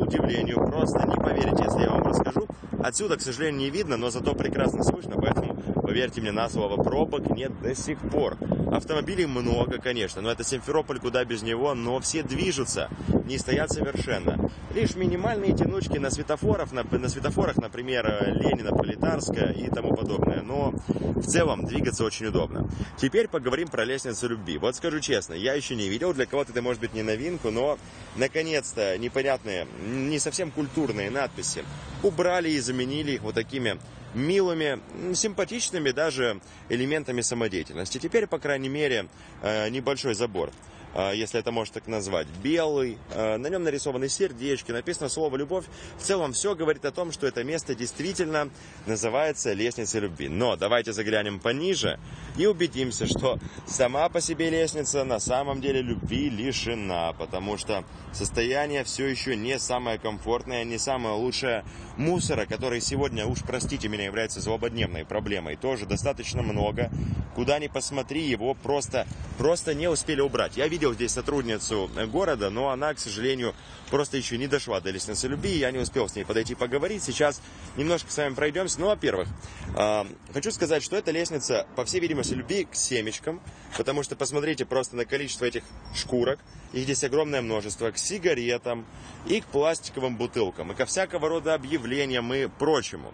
удивлению, просто не поверите, если я вам расскажу. Отсюда, к сожалению, не видно, но зато прекрасно слышно, поэтому поверьте мне на слово, пробок нет до сих пор. Автомобилей много, конечно, но это Симферополь, куда без него, но все движутся, не стоят совершенно. Лишь минимальные тянучки на светофорах, на, на светофорах, например, Ленина, Пролетарская и тому подобное. Но в целом двигаться очень удобно. Теперь поговорим про лестницу любви. Вот скажу честно, я еще не видел, для кого-то это может быть не новинку, но наконец-то непонятные, не совсем культурные надписи убрали и заменили их вот такими милыми, симпатичными даже элементами самодеятельности. Теперь, по крайней мере, э, небольшой забор. А, если это можно так назвать, белый, а, на нем нарисованы сердечки, написано слово «любовь». В целом все говорит о том, что это место действительно называется лестницей любви. Но давайте заглянем пониже и убедимся, что сама по себе лестница на самом деле любви лишена, потому что состояние все еще не самое комфортное, не самое лучшее. Мусора, который сегодня, уж простите меня, является злободневной проблемой, тоже достаточно много. Куда ни посмотри, его просто, просто не успели убрать. Я видел видел здесь сотрудницу города, но она, к сожалению, просто еще не дошла до лестницы любви, я не успел с ней подойти поговорить. Сейчас немножко с вами пройдемся. Ну, во-первых, э, хочу сказать, что эта лестница, по всей видимости, любви к семечкам, потому что посмотрите просто на количество этих шкурок, их здесь огромное множество, к сигаретам и к пластиковым бутылкам, и ко всякого рода объявлениям и прочему.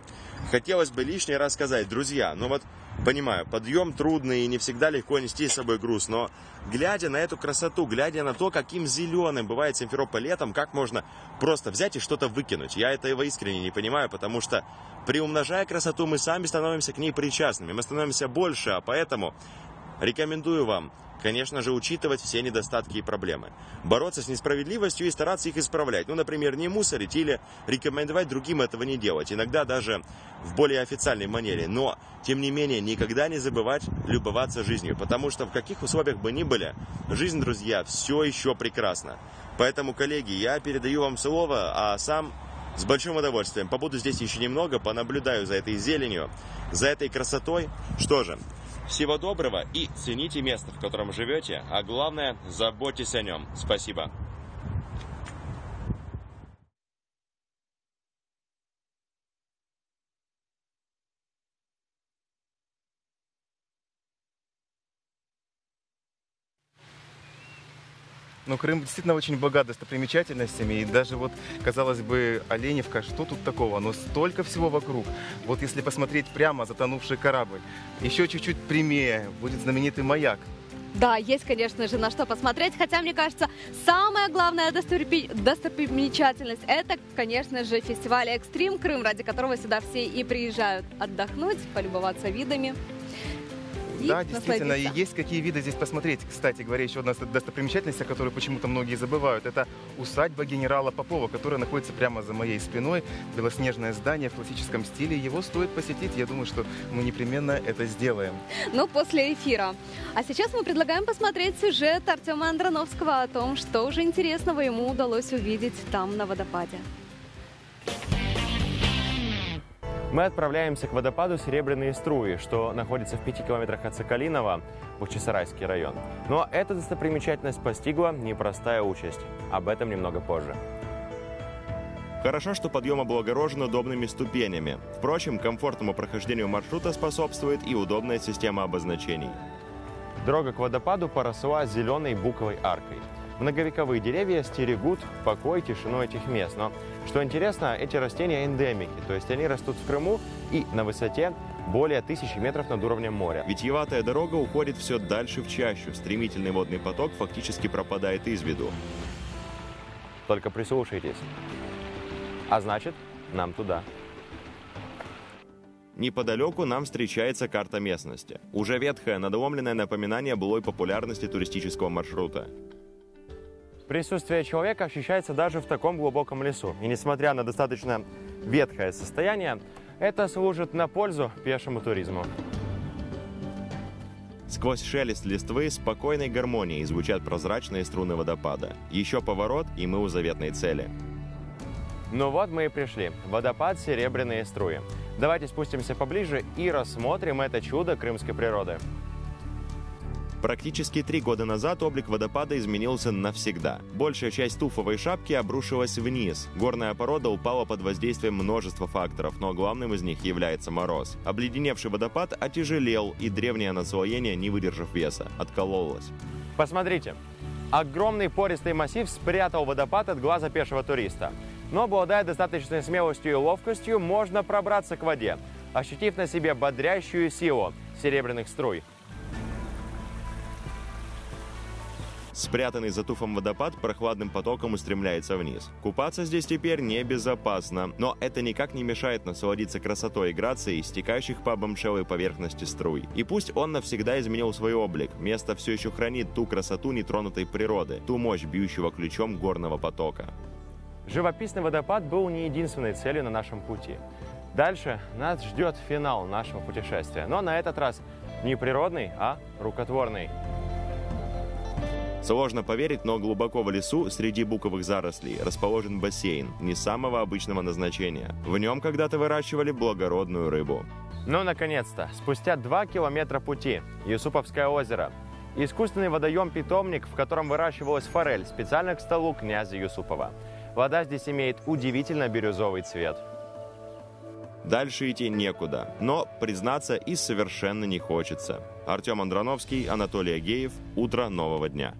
Хотелось бы лишний раз сказать, друзья, ну вот Понимаю, подъем трудный и не всегда легко нести с собой груз, но глядя на эту красоту, глядя на то, каким зеленым бывает Симферополь летом, как можно просто взять и что-то выкинуть? Я этого искренне не понимаю, потому что приумножая красоту, мы сами становимся к ней причастными, мы становимся больше, а поэтому рекомендую вам конечно же, учитывать все недостатки и проблемы. Бороться с несправедливостью и стараться их исправлять. Ну, например, не мусорить или рекомендовать другим этого не делать. Иногда даже в более официальной манере. Но, тем не менее, никогда не забывать любоваться жизнью. Потому что в каких условиях бы ни были, жизнь, друзья, все еще прекрасна. Поэтому, коллеги, я передаю вам слово, а сам с большим удовольствием побуду здесь еще немного, понаблюдаю за этой зеленью, за этой красотой. Что же, всего доброго и цените место, в котором живете, а главное, заботьтесь о нем. Спасибо. Но Крым действительно очень богат достопримечательностями. И даже вот, казалось бы, Оленевка, что тут такого? Но столько всего вокруг. Вот если посмотреть прямо, затонувший корабль. Еще чуть-чуть прямее будет знаменитый маяк. Да, есть, конечно же, на что посмотреть. Хотя, мне кажется, самая главная достопримечательность – это, конечно же, фестиваль «Экстрим Крым», ради которого сюда все и приезжают отдохнуть, полюбоваться видами да, действительно, и есть какие виды здесь посмотреть. Кстати говоря, еще одна достопримечательность, о которой почему-то многие забывают, это усадьба генерала Попова, которая находится прямо за моей спиной. Белоснежное здание в классическом стиле. Его стоит посетить. Я думаю, что мы непременно это сделаем. Ну, после эфира. А сейчас мы предлагаем посмотреть сюжет Артема Андроновского о том, что уже интересного ему удалось увидеть там, на водопаде. Мы отправляемся к водопаду Серебряные струи, что находится в пяти километрах от Соколиного, Бахчисарайский район. Но эта достопримечательность постигла непростая участь. Об этом немного позже. Хорошо, что подъем облагорожен удобными ступенями. Впрочем, комфортному прохождению маршрута способствует и удобная система обозначений. Дорога к водопаду поросла зеленой буковой аркой. Многовековые деревья стерегут покой, тишину этих мест. Но, что интересно, эти растения эндемики, то есть они растут в Крыму и на высоте более тысячи метров над уровнем моря. Витьеватая дорога уходит все дальше в чащу. Стремительный водный поток фактически пропадает из виду. Только прислушайтесь. А значит, нам туда. Неподалеку нам встречается карта местности. Уже ветхое, надломленное напоминание былой популярности туристического маршрута. Присутствие человека ощущается даже в таком глубоком лесу. И несмотря на достаточно ветхое состояние, это служит на пользу пешему туризму. Сквозь шелест листвы спокойной гармонией звучат прозрачные струны водопада. Еще поворот, и мы у заветной цели. Ну вот мы и пришли. Водопад «Серебряные струи». Давайте спустимся поближе и рассмотрим это чудо крымской природы. Практически три года назад облик водопада изменился навсегда. Большая часть туфовой шапки обрушилась вниз. Горная порода упала под воздействием множества факторов, но главным из них является мороз. Обледеневший водопад отяжелел, и древнее наслоение, не выдержав веса, откололось. Посмотрите, огромный пористый массив спрятал водопад от глаза пешего туриста. Но, обладая достаточной смелостью и ловкостью, можно пробраться к воде, ощутив на себе бодрящую силу серебряных струй. Спрятанный за туфом водопад прохладным потоком устремляется вниз. Купаться здесь теперь небезопасно, но это никак не мешает насладиться красотой и грацией стекающих по обомшелой поверхности струй. И пусть он навсегда изменил свой облик, место все еще хранит ту красоту нетронутой природы, ту мощь бьющего ключом горного потока. Живописный водопад был не единственной целью на нашем пути. Дальше нас ждет финал нашего путешествия, но на этот раз не природный, а рукотворный. Сложно поверить, но глубоко в лесу, среди буковых зарослей, расположен бассейн, не самого обычного назначения. В нем когда-то выращивали благородную рыбу. Ну, наконец-то, спустя два километра пути, Юсуповское озеро. Искусственный водоем-питомник, в котором выращивалась форель, специально к столу князя Юсупова. Вода здесь имеет удивительно бирюзовый цвет. Дальше идти некуда, но, признаться, и совершенно не хочется. Артем Андроновский, Анатолий Агеев. Утро нового дня.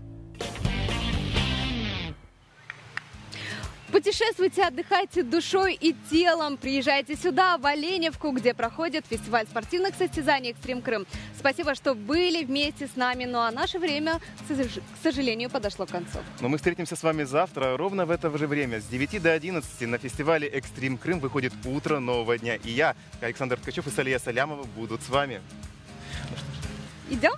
Путешествуйте, отдыхайте душой и телом. Приезжайте сюда, в Оленевку, где проходит фестиваль спортивных состязаний «Экстрим Крым». Спасибо, что были вместе с нами. Ну а наше время, к сожалению, подошло к концу. Но мы встретимся с вами завтра, ровно в это же время, с 9 до 11 на фестивале «Экстрим Крым» выходит «Утро нового дня». И я, Александр Ткачев и Салия Салямова будут с вами. Идем?